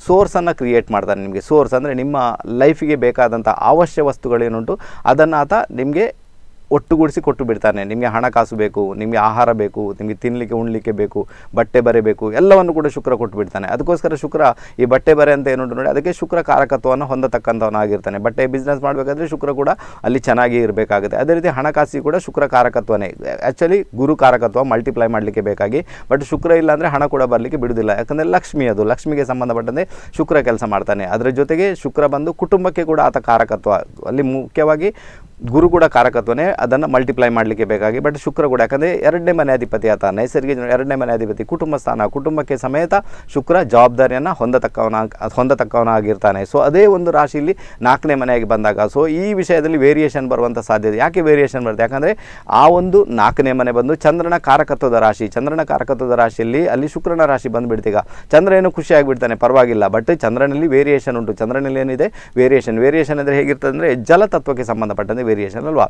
ಸೋರ್ಸನ್ನು ಕ್ರಿಯೇಟ್ ಮಾಡ್ತಾನೆ ನಿಮಗೆ. ಸೋರ್ಸ್ ಅಂದರೆ ನಿಮ್ಮ ಲೈಫಿಗೆ ಬೇಕಾದಂಥ ಅವಶ್ಯ ವಸ್ತುಗಳೇನುಂಟು, ಅದನ್ನು ಆತ ನಿಮಗೆ ಒಟ್ಟುಗೂಡಿಸಿ ಕೊಟ್ಟು ಬಿಡ್ತಾನೆ. ನಿಮಗೆ ಹಣಕಾಸು ಬೇಕು, ನಿಮಗೆ ಆಹಾರ ಬೇಕು, ನಿಮಗೆ ತಿನ್ನಲಿಕ್ಕೆ ಉಣ್ಲಿಕ್ಕೆ ಬೇಕು, ಬಟ್ಟೆ ಬರೆ ಬೇಕು, ಎಲ್ಲವನ್ನು ಕೂಡ ಶುಕ್ರ ಕೊಟ್ಟು ಬಿಡ್ತಾನೆ. ಅದಕ್ಕೋಸ್ಕರ ಶುಕ್ರ ಈ ಬಟ್ಟೆ ಬರೆ ಅಂತ ಏನುಂಟು ನೋಡಿ, ಅದಕ್ಕೆ ಶುಕ್ರ ಕಾರಕತ್ವವನ್ನು ಹೊಂದತಕ್ಕಂಥವನಾಗಿರ್ತಾನೆ ಬಟ್ಟೆ ಬಿಸ್ನೆಸ್ ಮಾಡಬೇಕಾದ್ರೆ ಶುಕ್ರ ಕೂಡ ಅಲ್ಲಿ ಚೆನ್ನಾಗಿ ಇರಬೇಕಾಗುತ್ತೆ. ಅದೇ ರೀತಿ ಹಣಕಾಸಿಗೆ ಕೂಡ ಶುಕ್ರ ಕಾರಕತ್ವನೇ. ಆ್ಯಕ್ಚುಲಿ ಗುರು ಕಾರಕತ್ವ ಮಲ್ಟಿಪ್ಲೈ ಮಾಡಲಿಕ್ಕೆ ಬೇಕಾಗಿ ಬಟ್ ಶುಕ್ರ ಇಲ್ಲ ಅಂದರೆ ಹಣ ಕೂಡ ಬರಲಿಕ್ಕೆ ಬಿಡುವುದಿಲ್ಲ ಯಾಕಂದರೆ ಲಕ್ಷ್ಮಿ ಅದು. ಲಕ್ಷ್ಮಿಗೆ ಸಂಬಂಧಪಟ್ಟಂತೆ ಶುಕ್ರ ಕೆಲಸ ಮಾಡ್ತಾನೆ. ಅದರ ಜೊತೆಗೆ ಶುಕ್ರ ಬಂದು ಕುಟುಂಬಕ್ಕೆ ಕೂಡ ಆತ ಕಾರಕತ್ವ. ಅಲ್ಲಿ ಮುಖ್ಯವಾಗಿ ಗುರು ಕೂಡ ಕಾರಕತ್ವನೇ ಅದನ್ನು ಮಲ್ಟಿಪ್ಲೈ ಮಾಡಲಿಕ್ಕೆ ಬೇಕಾಗಿ. ಬಟ್ ಶುಕ್ರ ಕೂಡ ಯಾಕಂದರೆ ಎರಡನೇ ಮನೆ ಅಧಿಪತಿ ಆತ, ನೈಸರ್ಗಿಕ ಎರಡನೇ ಮನೆ ಅಧಿಪತಿ ಕುಟುಂಬ ಸ್ಥಾನ, ಕುಟುಂಬಕ್ಕೆ ಸಮೇತ ಶುಕ್ರ ಜವಾಬ್ದಾರಿಯನ್ನು ಹೊಂದತಕ್ಕವನ, ಹೊಂದತಕ್ಕವನಾಗಿರ್ತಾನೆ. ಸೊ ಅದೇ ಒಂದು ರಾಶಿಯಲ್ಲಿ ನಾಲ್ಕನೇ ಮನೆಯಾಗಿ ಬಂದಾಗ ಸೊ ಈ ವಿಷಯದಲ್ಲಿ ವೇರಿಯೇಷನ್ ಬರುವಂಥ ಸಾಧ್ಯತೆ. ಯಾಕೆ ವೇರಿಯೇಷನ್ ಬರುತ್ತೆ? ಯಾಕಂದರೆ ಆ ಒಂದು ನಾಲ್ಕನೇ ಮನೆ ಬಂದು ಚಂದ್ರನ ಕಾರಕತ್ವದ ರಾಶಿ, ಚಂದ್ರನ ಕಾರಕತ್ವದ ರಾಶಿಯಲ್ಲಿ ಅಲ್ಲಿ ಶುಕ್ರನ ರಾಶಿ ಬಂದುಬಿಡ್ತೀಗ. ಚಂದ್ರ ಏನು ಖುಷಿಯಾಗಿಬಿಡ್ತಾನೆ ಪರವಾಗಿಲ್ಲ. ಬಟ್ ಚಂದ್ರನಲ್ಲಿ ವೇರಿಯೇಷನ್ ಉಂಟು. ಚಂದ್ರನಲ್ಲಿ ಏನಿದೆ? ವೇರಿಯೇಷನ್ ವೇರಿಯೇಷನ್ ಅಂದರೆ ಹೇಗಿರ್ತದೆ ಅಂದರೆ ಜಲತತ್ವಕ್ಕೆ ಸಂಬಂಧಪಟ್ಟಂತೆ ವೇರಿಯೇಷನ್ ಅಲ್ವಾ?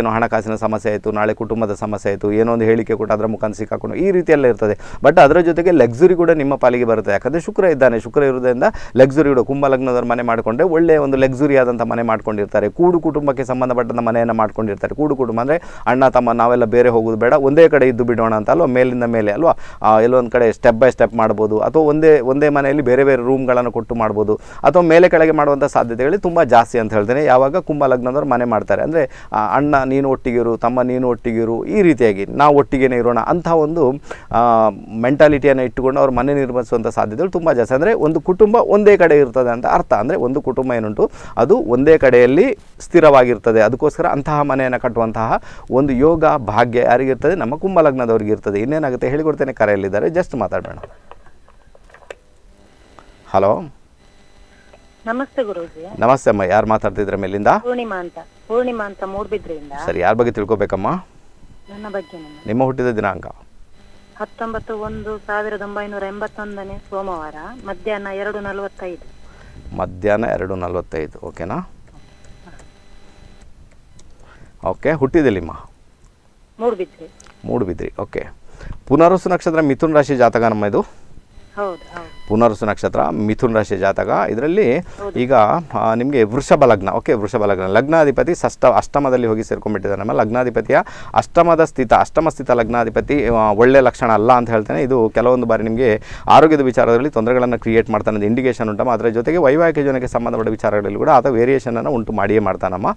ಇವತ್ತೇನು ಹಣಕಾಸಿನ ಸಮಸ್ಯೆ ಆಯಿತು, ನಾಳೆ ಕುಟುಂಬದ ಸಮಸ್ಯೆ ಆಯಿತು, ಏನೋ ಒಂದು ಹೇಳಿಕೆ ಕೊಟ್ಟು ಅದರ ಮುಖಾಂತರ ಸಿಕ್ಕಾಕೊಂಡು ಈ ರೀತಿಯೆಲ್ಲ ಇರ್ತದೆ. ಬಟ್ ಅದರ ಜೊತೆಗೆ ಲಕ್ಸುರಿ ಕೂಡ ನಿಮ್ಮ ಪಾಲಿಗೆ ಬರುತ್ತೆ. ಯಾಕಂದರೆ ಶುಕ್ರ ಇದ್ದಾನೆ, ಶುಕ್ರ ಇರೋದ್ರಿಂದ ಲಕ್ಸುರಿ ಕೂಡ ಕುಂಭ ಲಗ್ನದವ್ರ ಮನೆ ಮಾಡಿಕೊಂಡ್ರೆ ಒಳ್ಳೆಯ ಒಂದು ಲಕ್ಸುರಿ ಆದಂಥ ಮನೆ ಮಾಡ್ಕೊಂಡಿರ್ತಾರೆ. ಕೂಡು ಕುಟುಂಬಕ್ಕೆ ಸಂಬಂಧಪಟ್ಟಂಥ ಮನೆಯನ್ನು ಮಾಡ್ಕೊಂಡಿರ್ತಾರೆ. ಕೂಡು ಕುಟುಂಬ ಅಂದರೆ ಅಣ್ಣ, ತಮ್ಮ ನಾವೆಲ್ಲ ಬೇರೆ ಹೋಗೋದು ಬೇಡ, ಒಂದೇ ಕಡೆ ಇದ್ದು ಬಿಡೋಣ ಅಂತ ಅಲ್ವಾ? ಮೇಲಿಂದ ಮೇಲೆ ಅಲ್ವಾ? ಎಲ್ಲೊಂದು ಕಡೆ ಸ್ಟೆಪ್ ಬೈ ಸ್ಟೆಪ್ ಮಾಡ್ಬೋದು. ಅಥವಾ ಒಂದೇ ಒಂದೇ ಮನೆಯಲ್ಲಿ ಬೇರೆ ಬೇರೆ ರೂಮ್ಗಳನ್ನು ಕೊಟ್ಟು ಮಾಡ್ಬೋದು. ಅಥವಾ ಮೇಲೆ ಕೆಳಗೆ ಮಾಡುವಂಥ ಸಾಧ್ಯತೆಗಳು ತುಂಬ ಜಾಸ್ತಿ ಅಂತ ಹೇಳ್ತೇನೆ. ಯಾವಾಗ ಕುಂಭ ಲಗ್ನದವ್ರು ಮನೆ ಮಾಡ್ತಾರೆ. ಅಂದರೆ ಅಣ್ಣ ನೀನು ಒಟ್ಟಿಗಿರು ತಮ್ಮ ನೀನು ಒಟ್ಟಿಗಿರು ಈ ರೀತಿಯಾಗಿ ನಾವು ಒಟ್ಟಿಗೆನೇ ಇರೋಣ ಅಂಥ ಒಂದು ಮೆಂಟಾಲಿಟಿಯನ್ನು ಇಟ್ಟುಕೊಂಡು ಅವ್ರ ಮನೆ ನಿರ್ಮಿಸುವಂಥ ಸಾಧ್ಯತೆಗಳು ತುಂಬ ಜಾಸ್ತಿ. ಅಂದರೆ ಒಂದು ಕುಟುಂಬ ಒಂದೇ ಕಡೆ ಇರ್ತದೆ ಅಂತ ಅರ್ಥ. ಅಂದರೆ ಒಂದು ಕುಟುಂಬ ಏನುಂಟು, ಅದು ಒಂದೇ ಕಡೆಯಲ್ಲಿ ಸ್ಥಿರವಾಗಿರ್ತದೆ. ಅದಕ್ಕೋಸ್ಕರ ಅಂತಹ ಮನೆಯನ್ನು ಕಟ್ಟುವಂತಹ ಒಂದು ಯೋಗ ಭಾಗ್ಯ ಯಾರಿಗಿರ್ತದೆ? ನಮ್ಮ ಕುಂಭ ಲಗ್ನದವ್ರಿಗೆ ಇರ್ತದೆ. ಇನ್ನೇನಾಗುತ್ತೆ? ಹೇಳಿಕೊಡ್ತೇನೆ ಕರೆಯಲ್ಲಿದ್ದಾರೆ. ಜಸ್ಟ್ ಮಾತಾಡೋಣ. ಹಲೋ?
ನಮಸ್ತೆ ಗುರುಜಿ.
ನಮಸ್ತೆ ಅಮ್ಮ ಯಾರು ಮಾತಾಡ್ತಿದ್ರ ಮೇಲಿಂದ?
ಪೂರ್ಣಿಮಾ ಅಂತ ಪೂರ್ಣಿಮಾ ಅಂತ ಮೂಡ್ಬಿದ್ರಿಂದ
ಸರಿ ಯಾರ ಬಗ್ಗೆ ತಿಳ್ಕೊಬೇಕಮ್ಮ?
ನನ್ನ ಬಗ್ಗೆ
ನಿಮ್ಮ ಹುಟ್ಟಿದ ದಿನಾಂಕ?
ಹತ್ತೊಂಬತ್ತು ಒಂದು ಸಾವಿರದ ಒಂಬೈನೂರ ಎಂಬತ್ತೊಂದನೇ ಸೋಮವಾರ ಮಧ್ಯಾಹ್ನ ಎರಡು ನಲವತ್ತೈದು.
ಮಧ್ಯಾಹ್ನ ಎರಡು ನಲ್ವತ್ತೈದು ಓಕೆನಾ? ಓಕೆ ಹುಟ್ಟಿದೆಲ್ಲಿಮ್ಮ
ಮೂಡ್ಬಿದ್ರಿ.
ಮೂಡ್ಬಿದ್ರಿ ಓಕೆ. ಪುನರ್ವಸು ನಕ್ಷತ್ರ ಮಿಥುನ್ ರಾಶಿ ಜಾತಕ ನಮ್ಮ ಇದು? ಪುನರ್ವಸು ನಕ್ಷತ್ರ ಮಿಥುನ್ ರಾಶಿ ಜಾತಕ. ಇದರಲ್ಲಿ ಈಗ ನಿಮಗೆ ವೃಷಭ ಲಗ್ನ ಓಕೆ ವೃಷಭ ಲಗ್ನ. ಲಗ್ನಾಧಿಪತಿ ಷಷ್ಟ ಅಷ್ಟಮದಲ್ಲಿ ಹೋಗಿ ಸೇರ್ಕೊಂಡ್ಬಿಟ್ಟಿದ್ದಾರೆ ನಮ್ಮ ಲಗ್ನಾಧಿಪತಿಯ ಅಷ್ಟಮದ ಸ್ಥಿತ ಅಷ್ಟಮ ಸ್ಥಿತ ಲಗ್ನಾಧಿಪತಿ ಒಳ್ಳೆಯ ಒಳ್ಳೆ ಲಕ್ಷಣ ಅಲ್ಲ ಅಂತ ಹೇಳ್ತೇನೆ. ಇದು ಕೆಲವೊಂದು ಬಾರಿ ನಿಮಗೆ ಆರೋಗ್ಯದ ವಿಚಾರದಲ್ಲಿ ತೊಂದರೆಗಳನ್ನು ಕ್ರಿಯೇಟ್ ಮಾಡ್ತಾನೆ ಅದು ಇಂಡಿಕೇಶನ್ ಉಂಟಮ್ಮ ಅದರ ಜೊತೆಗೆ ವೈವಾಹಿಕ ಜನಕ್ಕೆ ಸಂಬಂಧಪಟ್ಟ ವಿಚಾರಗಳಲ್ಲಿ ಕೂಡ ಆತ ವೇರಿಯೇಷನನ್ನು ಉಂಟು ಮಾಡಿಯೇ ಮಾಡ್ತಾನಮ್ಮ.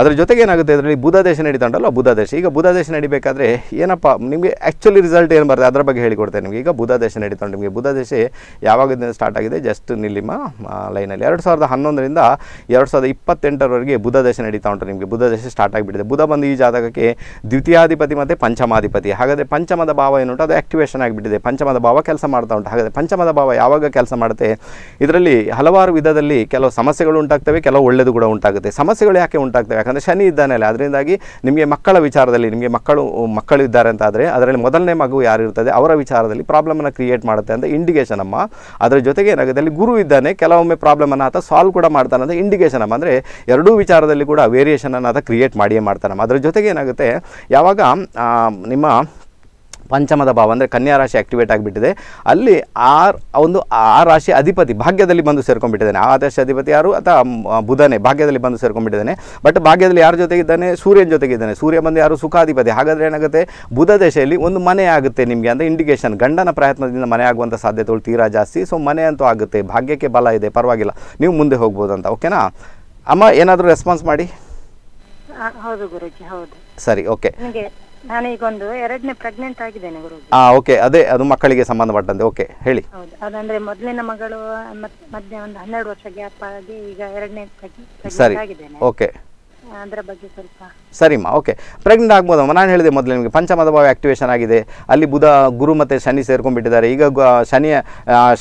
ಅದರ ಜೊತೆಗೆ ಏನಾಗುತ್ತೆ ಇದರಲ್ಲಿ ಬುಧಾದೇಶ ನಡೀತಂಟಲ್ಲ ಬುಧಾದೇಶ ಈಗ ಬುಧಾದೇಶ ನಡಿಬೇಕಾದ್ರೆ ಏನಪ್ಪ, ನಿಮಗೆ ಆ್ಯಕ್ಚುಲಿ ರಿಸಲ್ಟ್ ಏನು ಬರ್ತದೆ? ಅದರ ಬಗ್ಗೆ ಹೇಳಿಕೊಡ್ತೇನೆ ನಿಮಗೆ. ಈಗ ಬುಧಾದೇಶ ನಡೀತಾ ಉಂಟು ನಿಮಗೆ ಬುಧ ದೇಶ ಯಾವಾಗಿಂದ ಸ್ಟಾರ್ಟ್ ಆಗಿದೆ? ಜಸ್ಟ್ ನಿಲ್ಲಿಮ ಲೈನಲ್ಲಿ ಎರಡು ಸಾವಿರದ ಹನ್ನೊಂದರಿಂದ ಎರಡು ಸಾವಿರದ ಇಪ್ಪತ್ತೆಂಟರವರೆಗೆ ಬುಧ ದೇಶ ನಡೀತಾ ಉಂಟು ನಿಮಗೆ. ಬುಧ ದೇಶ ಸ್ಟಾರ್ಟ್ ಆಗಿಬಿಟ್ಟಿದೆ. ಬುಧ ಬಂದು ಈ ಜಾತಕಕ್ಕೆ ದ್ವಿತೀಯಾಧಿಪತಿ ಮತ್ತು ಪಂಚಮಾಧಿಪತಿ. ಹಾಗಾದರೆ ಪಂಚಮದ ಭಾವ ಏನುಂಟು ಅದು ಆ್ಯಕ್ಟಿವೇಶನ್ ಆಗಿಬಿಟ್ಟಿದೆ. ಪಂಚಮದ ಭಾವ ಕೆಲಸ ಮಾಡ್ತಾ ಉಂಟು. ಹಾಗಾದರೆ ಪಂಚಮದ ಭಾವ ಯಾವಾಗ ಕೆಲಸ ಮಾಡುತ್ತೆ? ಇದರಲ್ಲಿ ಹಲವಾರು ವಿಧದಲ್ಲಿ ಕೆಲವು ಸಮಸ್ಯೆಗಳು ಉಂಟಾಗ್ತವೆ, ಕೆಲವು ಒಳ್ಳೆಯದು ಕೂಡ ಉಂಟಾಗುತ್ತೆ. ಸಮಸ್ಯೆಗಳು ಯಾಕೆ ಉಂಟಾಗ್ತವೆ? ಯಾಕಂದರೆ ಶನಿ ಇದ್ದಾನೆ ಅಲ್ಲ. ಅದರಿಂದಾಗಿ ನಿಮಗೆ ಮಕ್ಕಳ ವಿಚಾರದಲ್ಲಿ, ನಿಮಗೆ ಮಕ್ಕಳು ಮಕ್ಕಳು ಇದ್ದಾರೆ ಅಂತ ಆದರೆ ಅದರಲ್ಲಿ ಮೊದಲನೇ ಮಗು ಯಾರು ಇರ್ತದೆ ಅವರ ವಿಚಾರದಲ್ಲಿ ಪ್ರಾಬ್ಲಮನ್ನು ಕ್ರಿಯೇಟ್ ಮಾಡುತ್ತೆ ಅಂತ ಇಂಡಿಕೇಶನ್ ಅಮ್ಮ. ಅದರ ಜೊತೆಗೆ ಏನಾಗುತ್ತೆ ಅಲ್ಲಿ ಗುರು ಇದ್ದಾನೆ, ಕೆಲವೊಮ್ಮೆ ಪ್ರಾಬ್ಲಮನ್ನು ಆತ ಸಾಲ್ವ್ ಕೂಡ ಮಾಡ್ತಾನೆ ಅಂತ ಇಂಡಿಕೇಶನ್ ಅಮ್ಮ. ಅಂದರೆ ಎರಡೂ ವಿಚಾರದಲ್ಲಿ ಕೂಡ ವೇರಿಯೇಷನನ್ನು ಆತ ಕ್ರಿಯೇಟ್ ಮಾಡಿಯೇ ಮಾಡ್ತಾನಮ್ಮ ಅದರ ಜೊತೆಗೆ ಏನಾಗುತ್ತೆ, ಯಾವಾಗ ನಿಮ್ಮ ಪಂಚಮದ ಭಾವ ಅಂದರೆ ಕನ್ಯಾ ರಾಶಿ ಆಕ್ಟಿವೇಟ್ ಆಗಿಬಿಟ್ಟಿದೆ. ಅಲ್ಲಿ ಆ ಒಂದು ಆ ರಾಶಿ ಅಧಿಪತಿ ಭಾಗ್ಯದಲ್ಲಿ ಬಂದು ಸೇರ್ಕೊಂಡ್ಬಿಟ್ಟಿದ್ದಾನೆ. ಆ ರಾಶಿ ಅಧಿಪತಿ ಯಾರು? ಅಥವಾ ಬುಧನೇ ಭಾಗ್ಯದಲ್ಲಿ ಬಂದು ಸೇರ್ಕೊಂಡ್ಬಿಟ್ಟಿದ್ದಾನೆ. ಬಟ್ ಭಾಗ್ಯದಲ್ಲಿ ಯಾರ ಜೊತೆಗಿದ್ದಾನೆ? ಸೂರ್ಯನ ಜೊತೆಗಿದ್ದಾನೆ. ಸೂರ್ಯ ಬಂದು ಯಾರು? ಸುಖಾಧಿಪತಿ. ಹಾಗಾದರೆ ಏನಾಗುತ್ತೆ? ಬುಧ ದಶೆಯಲ್ಲಿ ಒಂದು ಮನೆ ಆಗುತ್ತೆ ನಿಮಗೆ. ಅಂದರೆ ಇಂಡಿಕೇಶನ್ ಗಂಡನ ಪ್ರಯತ್ನದಿಂದ ಮನೆ ಆಗುವಂಥ ಸಾಧ್ಯತೆಗಳು ತೀರಾ ಜಾಸ್ತಿ. ಸೊ ಮನೆ ಅಂತೂ ಆಗುತ್ತೆ. ಭಾಗ್ಯಕ್ಕೆ ಬಲ ಇದೆ. ಪರವಾಗಿಲ್ಲ. ನೀವು ಮುಂದೆ ಹೋಗ್ಬೋದು ಅಂತ ಓಕೆನಾ ಅಮ್ಮ ಏನಾದರೂ ರೆಸ್ಪಾನ್ಸ್ ಮಾಡಿ?
ಹೌದು ಗುರುಜಿ ಹೌದು.
ಸರಿ ಓಕೆ
ನನಗೆ ಈಗ ಒಂದು ಎರಡನೇ ಪ್ರೆಗ್ನೆಂಟ್ ಆಗಿದ್ದೇನೆ ಗುರುಜಿ.
ಆ ಓಕೆ ಅದೇ ಅದು ಮಕ್ಕಳಿಗೆ ಸಂಬಂಧಪಟ್ಟಂತೆ. ಓಕೆ ಹೇಳಿ.
ಹೌದು. ಅದಂದ್ರೆ ಮೊದಲಿನ ಮಗಳು ಮಧ್ಯ ಒಂದು ಹನ್ನೆರಡು ವರ್ಷ ಗ್ಯಾಪ್ ಆಗಿ ಈಗ ಎರಡನೇ
ಸರಿ.
ಆಗಿದ್ದೇನೆ.
ಓಕೆ
ಅದರ ಬಗ್ಗೆ
ಸರಿಮ್ಮ ಓಕೆ ಪ್ರೆಗ್ನೆಂಟ್ ಆಗ್ಬೋದಮ್ಮ. ನಾನು ಹೇಳಿದೆ ಮೊದಲು ನಿಮಗೆ ಪಂಚಮದ ಭಾವ ಆಕ್ಟಿವೇಶನ್ ಆಗಿದೆ. ಅಲ್ಲಿ ಬುಧ, ಗುರು ಮತ್ತು ಶನಿ ಸೇರ್ಕೊಂಡ್ಬಿಟ್ಟಿದ್ದಾರೆ. ಈಗ ಶನಿಯ